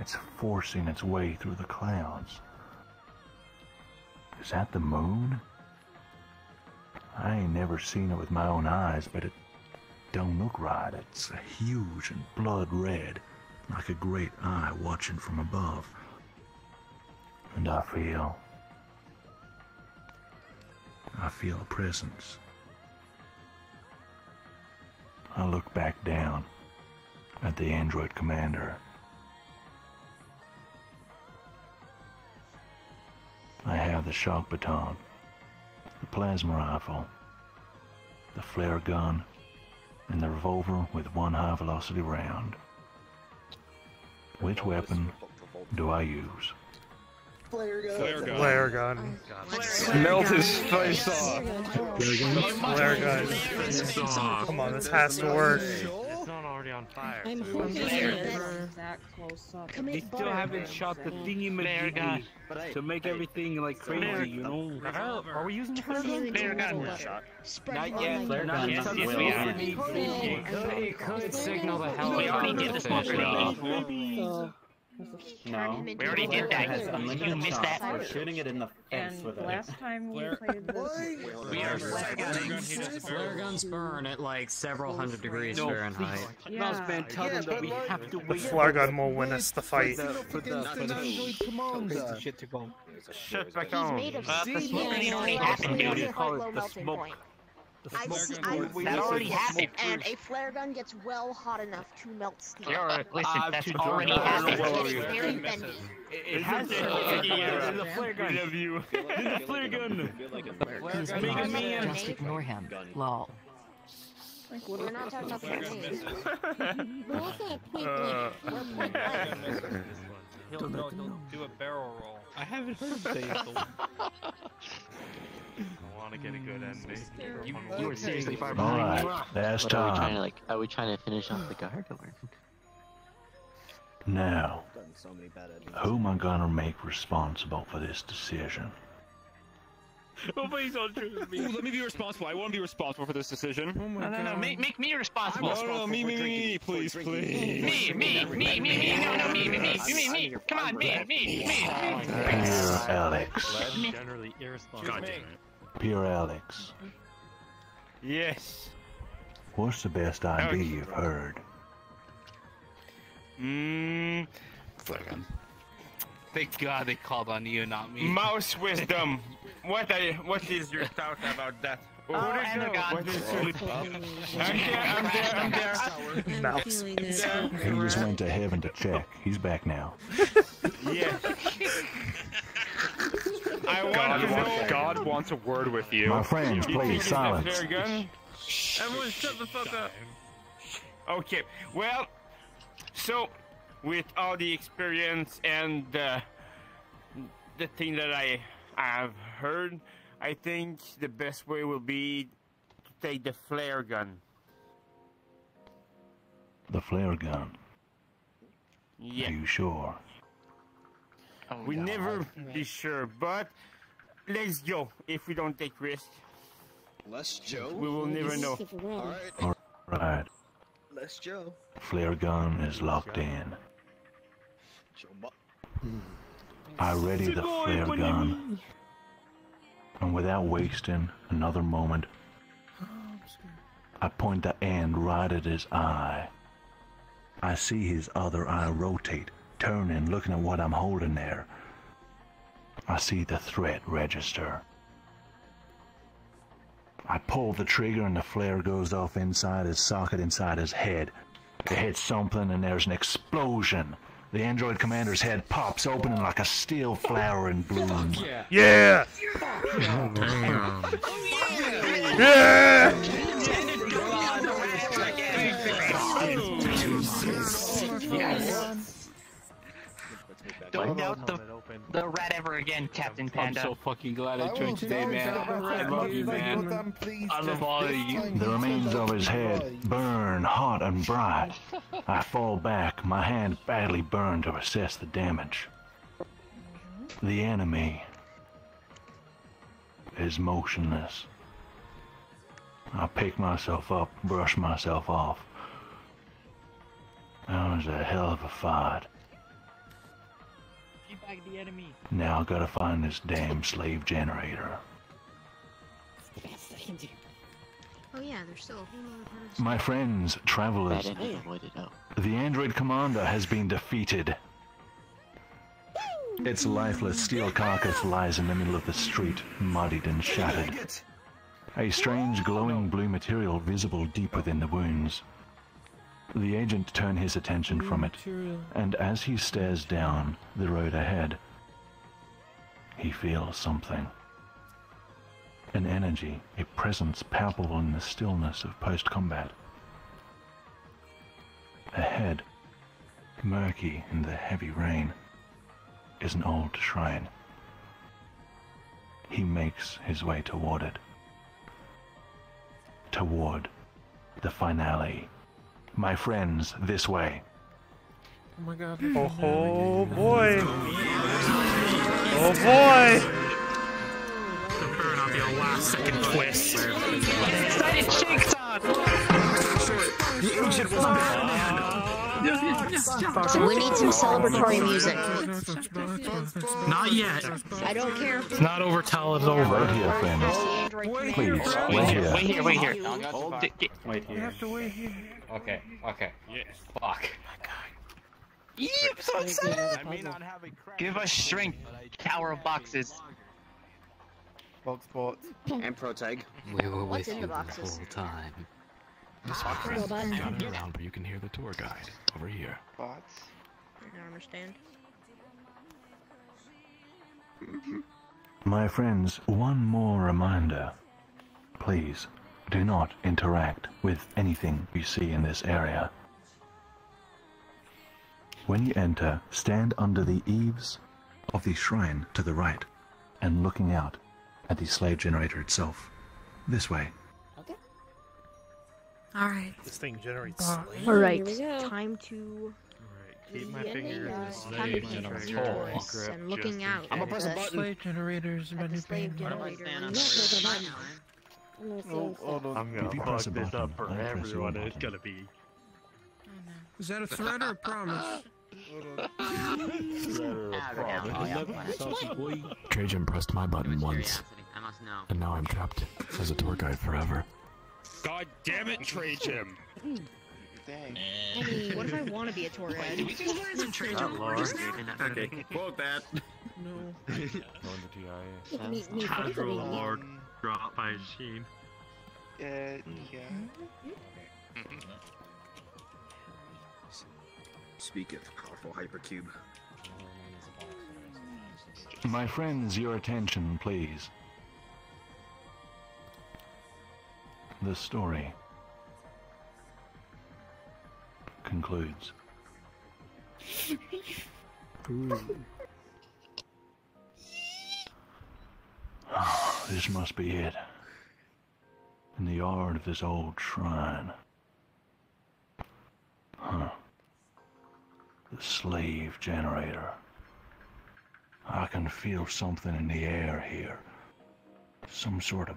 S15: It's forcing its way through the clouds. Is that the moon? I ain't never seen it with my own eyes, but it don't look right. It's huge and blood red, like a great eye watching from above. And I feel. I feel a presence. I look back down at the android commander. I have the shock baton, the plasma rifle, the flare gun, and the revolver with one high velocity round. Which weapon do I use?
S1: Flare gun.
S8: Flare gun.
S1: Flare gun.
S8: Melt his face off.
S1: Flare gun. Come on, this has to work.
S45: It's not already on fire.
S3: I'm hoping
S6: Flare. That close up.
S2: They still haven't shot the thingy
S6: Flare gun.
S2: majiggy to make everything like crazy, you know?
S45: Are we using the flare gun?
S6: Flare gun.
S2: Not yet.
S6: Flare
S2: Not
S6: gun.
S2: yet.
S6: Yes, yes, we are.
S45: It could signal the hell
S6: We already did the smoker
S20: No.
S6: We already did that.
S20: Has
S6: You missed that.
S20: We're shooting it in the face
S6: And
S20: with it.
S6: last time we played this,
S39: We are Flare guns burn at like several hundred degrees
S2: No,
S39: Fahrenheit.
S2: please. Mouse man, tell them that we have to
S1: The
S2: wait.
S1: flare gun will win us the fight.
S2: For the, for the, for the crazy shit to go.
S8: Shut back
S5: He's
S8: on.
S5: made of
S6: Uh, the
S5: steel.
S6: smoke grenade already happened,
S5: Flare
S6: dude.
S5: gun
S2: Call it
S5: low
S2: the
S5: melting
S2: smoke.
S5: Point.
S2: The
S5: I,
S2: smoke
S5: I,
S2: gun.
S6: That already happened.
S5: and a flare gun gets well hot enough to melt steel.
S6: You're right. Listen,
S2: Uh,
S6: that's already happened.
S5: It's very bendy.
S2: It has to. The flare gun.
S8: Rid of you.
S2: The flare gun.
S6: He's
S2: Mega
S6: mega
S2: Man.
S6: Just ignore him. Lol.
S5: We're not talking about grenades.
S3: We're also at point
S8: Uh,
S3: blank. We're point blank.
S45: He'll, no, he'll do a barrel roll.
S2: I haven't heard him
S45: want to get a good ending.
S6: You, you were seriously far behind me.
S15: right, that's
S14: What are we trying
S15: time.
S14: to like? Are we trying to finish off the guard or?
S15: Now,
S9: so many bad ideas.
S15: who am I gonna make responsible for this decision?
S8: Oh, please don't choose me. Ooh, let me be responsible. I want to be responsible for this decision.
S2: Oh my
S6: No, no, no. Make, make me responsible.
S8: No, no, me, me, me, me, please, please.
S6: Me, me, me, me, me. No, no, me, me, me, me, me. Come on, me, me, me.
S15: Pierre Alex.
S45: Generally irresponsible.
S8: God damn it.
S15: Pierre Alex.
S8: Yes.
S15: What's the best idea you've heard?
S8: Mmm.
S2: Thank God they called on you, not me.
S8: Mouse wisdom. What are, what is your thought about that?
S6: Oh,
S8: Where'd
S6: and
S8: go?
S6: a.
S8: What is your... I'm there, I'm there, I'm there.
S1: Mouse.
S3: Feeling.
S15: He just went to heaven to check. He's back now.
S8: Yeah. I want
S46: God
S8: to
S46: wants,
S8: know.
S46: God wants a word with you.
S15: My friends,
S8: You
S15: please,
S8: it's that
S15: silence.
S8: Everyone shut the fuck up. Okay, well, so with all the experience and uh, the thing that I have heard, I think the best way will be to take the flare gun.
S15: The flare gun.
S8: Yeah.
S15: Are you sure?
S8: We never be sure, but let's go. If we don't take risk,
S9: let's Joe.
S8: we will never know.
S3: Stick around.
S9: Alright,
S15: Right.
S9: less Joe.
S15: Flare gun is locked in.
S9: Joe
S15: I ready the flare gun. And without wasting another moment, I point the end right at his eye. I see his other eye rotate, turning, looking at what I'm holding there. I see the threat register. I pull the trigger and the flare goes off inside his socket inside his head. It hits something and there's an explosion. The android commander's head pops open and like a steel flower in bloom.
S1: Yeah! Yeah!
S6: Don't doubt the, the rat ever again, Captain Panda.
S2: I'm so fucking glad I joined today, man. I love you, man. I love all of you.
S15: The remains of his head burn hot and bright. I fall back, my hand badly burned to assess the damage. The enemy is motionless. I pick myself up, brush myself off. That was a hell of a fight.
S6: Teabag the enemy.
S15: Now I gotta find this damn slave generator.
S5: Oh yeah, there's still a whole other part of the
S15: My friends, travelers,
S14: Bad ending avoided. Oh.
S15: the android commander has been defeated. Its lifeless steel carcass lies in the middle of the street, muddied and shattered. a strange glowing blue material visible deep within the wounds. The agent turned his attention from it, and as he stares down the road ahead, he feels something. An energy, a presence palpable in the stillness of post-combat. Ahead, murky in the heavy rain, is an old shrine. He makes his way toward it. Toward the finale. My friends, this way.
S1: Oh my god. Oh, oh boy. Oh boy.
S21: Better not be a last second twist.
S6: Shake on!
S21: The agent was Batman!
S5: So we need some celebratory music.
S21: Not yet.
S5: I don't care.
S21: It's not over till it's over.
S15: Right here, friends. Please,
S6: Wait
S15: wait
S6: here,
S15: here.
S6: wait here, wait here.
S20: Wait
S1: You
S20: here.
S1: have to wait here.
S6: Okay, okay.
S8: Yes.
S6: Fuck.
S2: Yep, so excited! Give us strength, tower of boxes.
S7: Box sports.
S9: And Protag.
S6: We were
S5: What's
S6: with
S5: in
S6: you
S5: the
S6: the whole time.
S13: Listen, friends,
S5: Robot.
S13: gather around where you can hear the tour guide. Over here.
S7: Bots.
S5: An armor stand.
S15: My friends, one more reminder. Please, do not interact with anything you see in this area. When you enter, stand under the eaves of the shrine to the right and looking out at the slave generator itself. This way. Okay.
S12: Alright.
S1: This thing generates
S12: Uh,
S1: slaves.
S5: Alright,
S3: Here we go.
S5: time to
S19: Keep my
S5: Yeah,
S19: fingers
S5: yeah.
S19: in
S5: Slave
S19: slave
S5: generator.
S19: generator
S5: and looking out
S9: I'm gonna
S5: at
S9: press a
S5: the-
S9: button.
S19: Slave generators,
S5: at the slave generator.
S3: Yeah, there's a button. I'm gonna see
S7: Oh, hold on.
S19: I'm gonna fuck this
S15: button,
S19: up for
S15: I'll press your
S19: everyone. It's
S15: button.
S19: gonna be.
S21: Is that a threat or a promise?
S13: Trajan pressed my button once,
S14: I must know.
S13: and now I'm trapped as a tour guide forever.
S8: God damn it, Trajan!
S5: Hey, what if I want to be a tour guide?
S9: Okay, quote that.
S5: No.
S3: You can eat me for
S19: Hydro
S3: free.
S19: Lord dropped by machine.
S7: Uh, yeah.
S9: Speak of powerful hypercube.
S15: My friends, your attention, please. The story concludes. this must be it. In the yard of this old shrine. Huh. The slave generator. I can feel something in the air here. Some sort of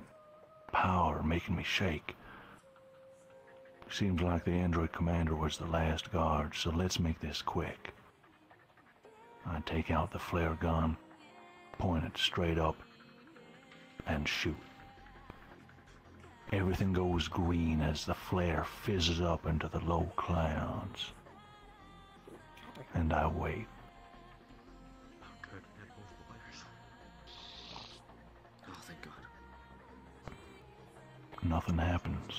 S15: power making me shake. Seems like the android commander was the last guard, so let's make this quick. I take out the flare gun, point it straight up, and shoot. Everything goes green as the flare fizzes up into the low clouds. And I wait.
S9: Oh, thank God.
S15: Nothing happens.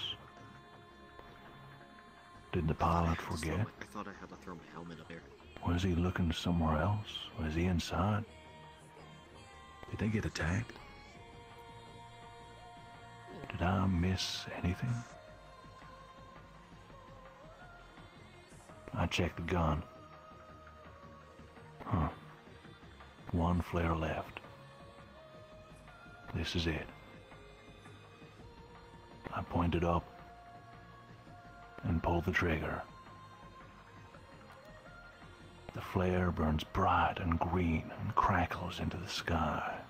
S15: Did the pilot
S9: I
S15: forget?
S9: thought I thought I had to throw my helmet up there.
S15: Was he looking somewhere else? Was he inside? Did they get attacked? Did I miss anything? I checked the gun. Huh. One flare left. This is it. I pointed up and pulled the trigger. The flare burns bright and green and crackles into the sky.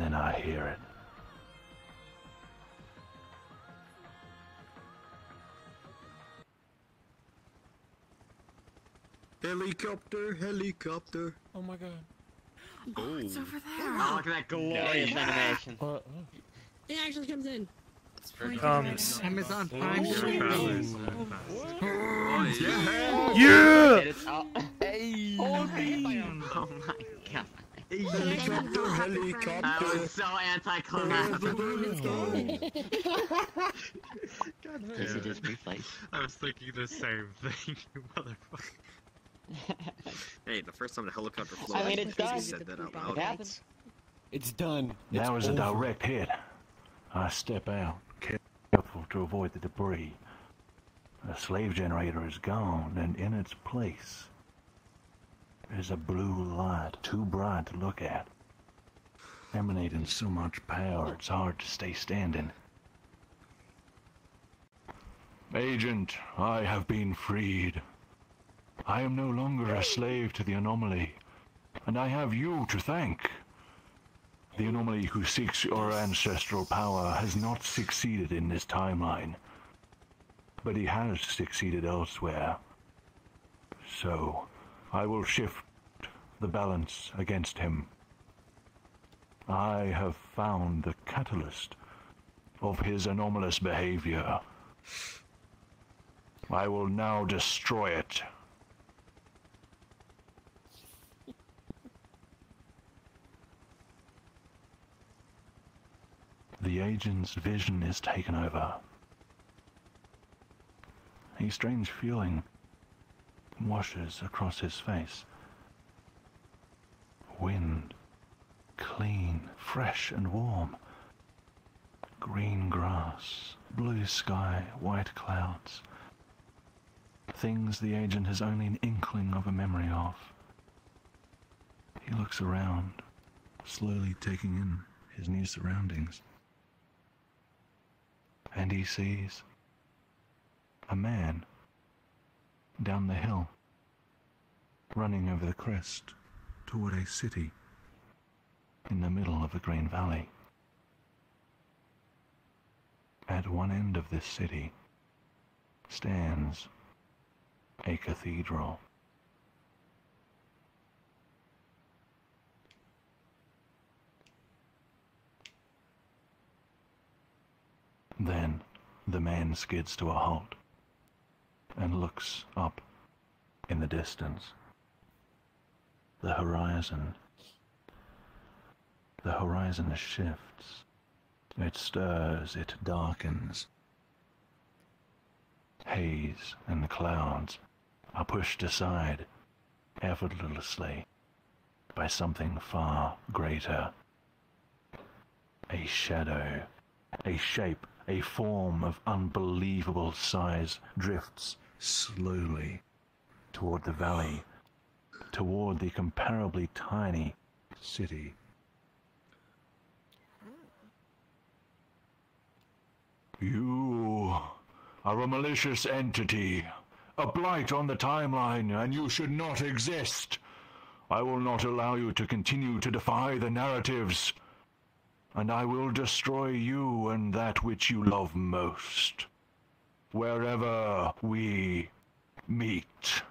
S15: And then I hear it.
S9: Helicopter, helicopter.
S21: Oh my god.
S12: Oh, it's over there.
S14: Oh, look at that glorious animation.
S3: It actually comes in.
S1: Um,
S21: Amazon Prime.
S1: Yeah!
S8: Yeah!
S14: It's all- Hey! Oh my god.
S7: Helicopter, helicopter.
S14: That was so anticlimactic.
S19: God
S14: Is it
S19: damn
S14: his briefcase?
S19: I was thinking the same thing, you motherfucker.
S9: Hey, the first time the helicopter flew,
S14: I mean, it's done.
S9: said that out
S14: It
S9: loud.
S14: happens.
S15: It's done.
S9: It's
S15: That was a direct hit. I step out, careful to avoid the debris. The slave generator is gone, and in its place is a blue light, too bright to look at. Emanating so much power, it's hard to stay standing. Agent, I have been freed. I am no longer a slave to the anomaly, and I have you to thank. The anomaly who seeks your ancestral power has not succeeded in this timeline, but he has succeeded elsewhere. So, I will shift the balance against him. I have found the catalyst of his anomalous behavior. I will now destroy it. The agent's vision is taken over. A strange feeling washes across his face. Wind, clean, fresh, and warm. Green grass, blue sky, white clouds. Things the agent has only an inkling of a memory of. He looks around, slowly taking in his new surroundings. And he sees a man down the hill, running over the crest toward a city in the middle of a green valley. At one end of this city stands a cathedral. Then the man skids to a halt and looks up in the distance. The horizon. The horizon shifts. It stirs, it darkens. Haze and clouds are pushed aside effortlessly by something far greater. A shadow, a shape, a form of unbelievable size drifts slowly toward the valley, toward the comparably tiny city. You are a malicious entity, a blight on the timeline, and you should not exist. I will not allow you to continue to defy the narratives, and I will destroy you and that which you love most, wherever we meet.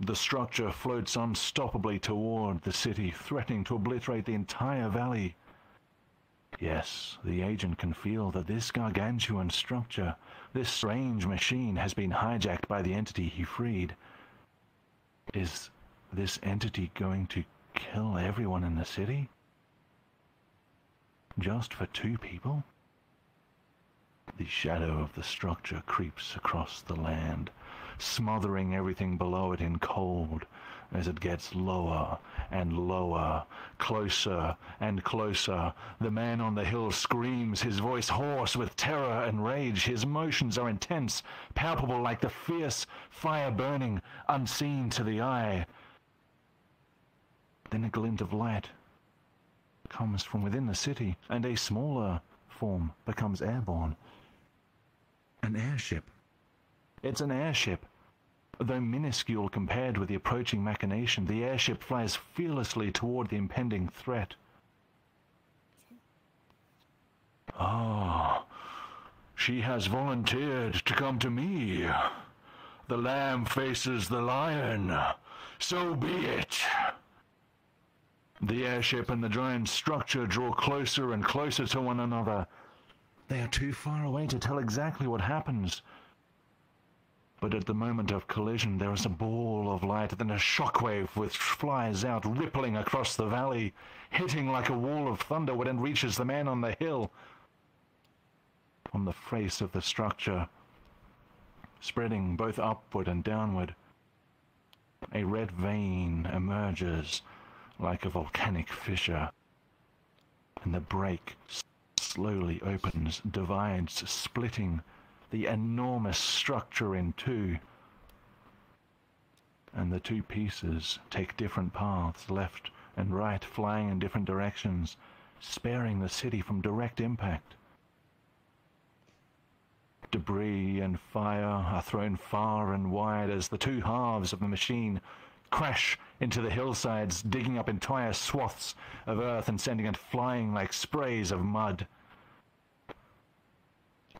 S15: The structure floats unstoppably toward the city, threatening to obliterate the entire valley. Yes, the agent can feel that this gargantuan structure, this strange machine, has been hijacked by the entity he freed. Is this entity going to kill everyone in the city? Just for two people? The shadow of the structure creeps across the land, smothering everything below it in cold as it gets lower and lower, closer and closer. The man on the hill screams, his voice hoarse with terror and rage. His motions are intense, palpable like the fierce fire burning, unseen to the eye. Then a glint of light comes from within the city, and a smaller form becomes airborne. An airship. It's an airship. Though minuscule compared with the approaching machination, the airship flies fearlessly toward the impending threat. Ah, she has volunteered to come to me. The lamb faces the lion. So be it. The airship and the giant structure draw closer and closer to one another. They are too far away to tell exactly what happens. But at the moment of collision, there is a ball of light, then a shockwave which flies out, rippling across the valley, hitting like a wall of thunder when it reaches the man on the hill. On the face of the structure, spreading both upward and downward, a red vein emerges like a volcanic fissure, and the break slowly opens, divides, splitting the enormous structure in two. And the two pieces take different paths, left and right, flying in different directions, sparing the city from direct impact. Debris and fire are thrown far and wide as the two halves of the machine crash into the hillsides, digging up entire swaths of earth and sending it flying like sprays of mud.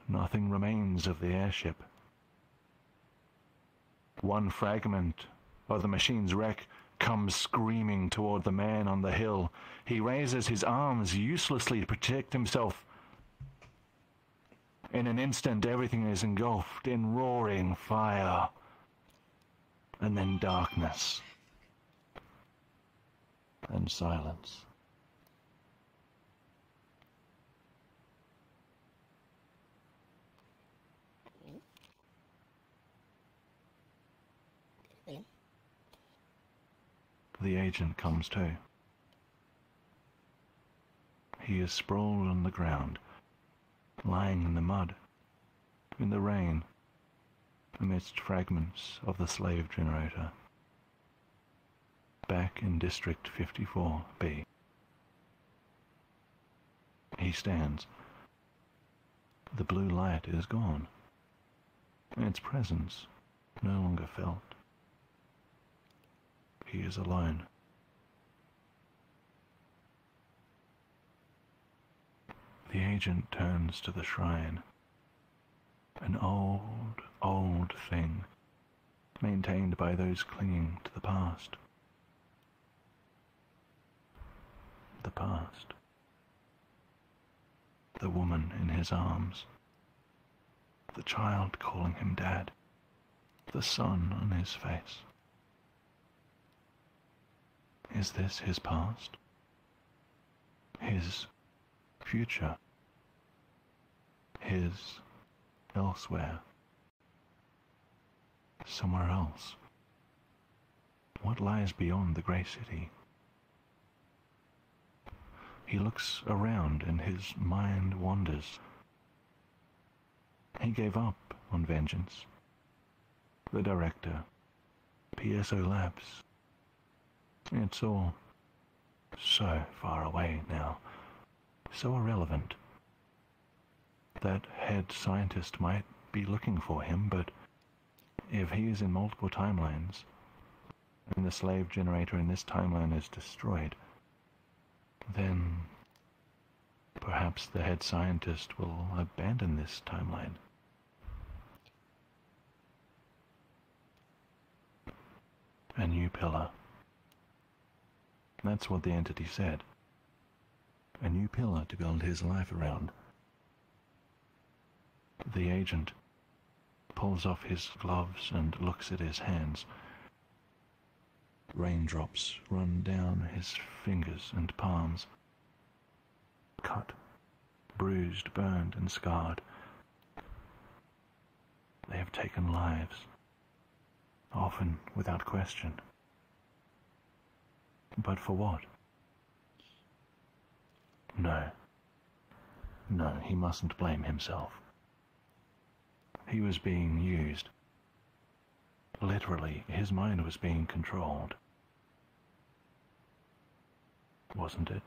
S15: Nothing remains of the airship. One fragment of the machine's wreck comes screaming toward the man on the hill. He raises his arms uselessly to protect himself. In an instant, everything is engulfed in roaring fire. And then darkness. And silence. The agent comes too. He is sprawled on the ground, lying in the mud, in the rain, amidst fragments of the slave generator. Back in District 54B. He stands. The blue light is gone. Its presence no longer felt. He is alone. The agent turns to the shrine. An old, old thing, maintained by those clinging to the past. The past. The woman in his arms. The child calling him dad. The sun on his face. Is this his past? His future? His elsewhere? Somewhere else? What lies beyond the grey city? He looks around and his mind wanders. He gave up on vengeance. The director, PSO Labs, it's all so far away now, so irrelevant. That head scientist might be looking for him, but if he is in multiple timelines, and the slave generator in this timeline is destroyed, then perhaps the head scientist will abandon this timeline. A new pillar. That's what the entity said. A new pillar to build his life around. The agent pulls off his gloves and looks at his hands. Raindrops run down his fingers and palms. Cut, bruised, burned, and scarred. They have taken lives, often without question. But for what? No. No, he mustn't blame himself. He was being used. Literally, his mind was being controlled. Wasn't it?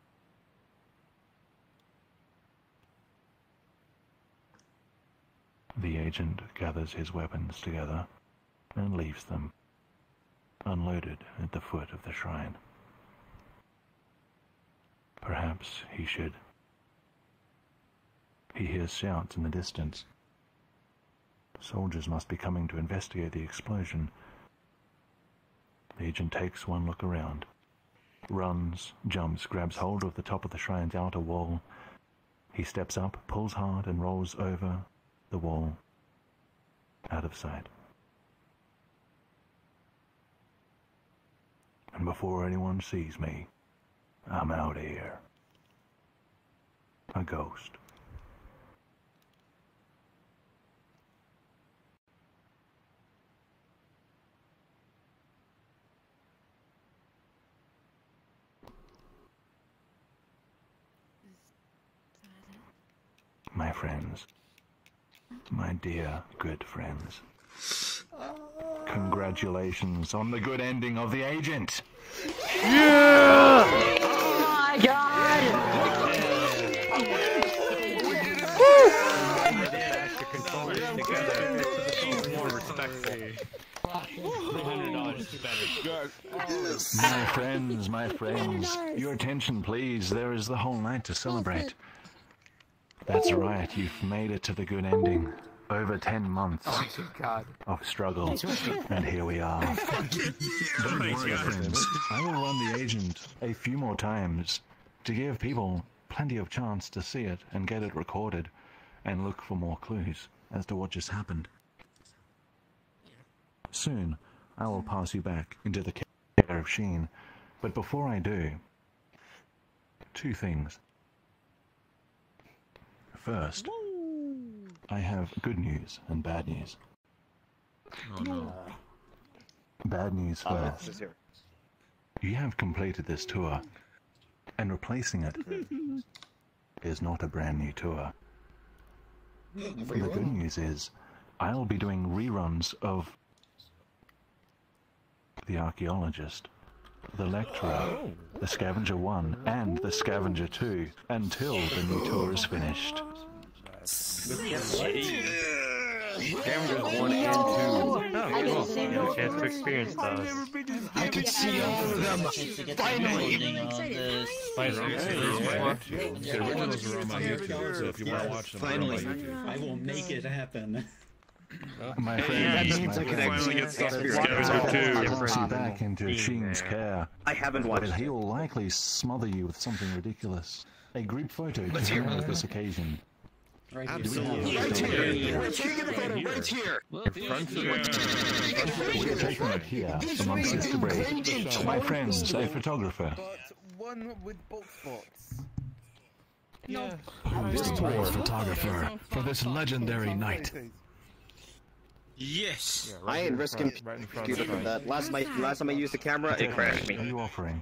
S15: The agent gathers his weapons together and leaves them, unloaded at the foot of the shrine. Perhaps he should. He hears shouts in the distance. Soldiers must be coming to investigate the explosion. The agent takes one look around. Runs, jumps, grabs hold of the top of the shrine's outer wall. He steps up, pulls hard, and rolls over the wall. Out of sight. And before anyone sees me, I'm out of here. A ghost. My friends, my dear good friends, congratulations on the good ending of The Agent!
S19: Yeah! Oh my god!
S15: My friends, my friends, your attention please. There is the whole night to celebrate. That's right, you've made it to the good ending. Over ten months
S14: Oh my god.
S15: of struggle, and here we are. Don't worry, friends. I will run the agent a few more times to give people plenty of chance to see it and get it recorded and look for more clues as to what just happened. Soon, I will pass you back into the care of Sheen, but before I do, two things. First, I have good news and bad news.
S13: Oh no.
S15: Bad news first. You have completed this tour, and replacing it is not a brand new tour. The good news is, I'll be doing reruns of The Archaeologist, The Lecturer, oh. The Scavenger 1, and The Scavenger 2 until the new tour is finished.
S5: Scavengers 1 and 2. Oh, cool. You have a chance to experience those.
S14: I could see all of them. Finally.
S5: Finally.
S20: The originals are on my YouTube, so if you want to watch them, they're on my
S8: Finally, I will make it happen.
S15: My
S8: That
S15: friends,
S8: means
S15: my
S8: I can
S15: friends,
S8: actually get Scavenger two.
S15: back into Sheen's care.
S9: I haven't watched
S15: But he will likely smother you with something ridiculous. A group photo to
S9: Let's
S15: commemorate this occasion.
S8: Right
S9: Absolutely. Right here. Right here. Right here.
S15: We're taking it here amongst this debris. My friends, a photographer.
S14: One with both spots.
S7: Yeah. This tour photographer for this legendary night.
S9: Yes. I ain't risking computer for that. Uh, last my last time I used the camera, it crashed me.
S15: What Are you offering?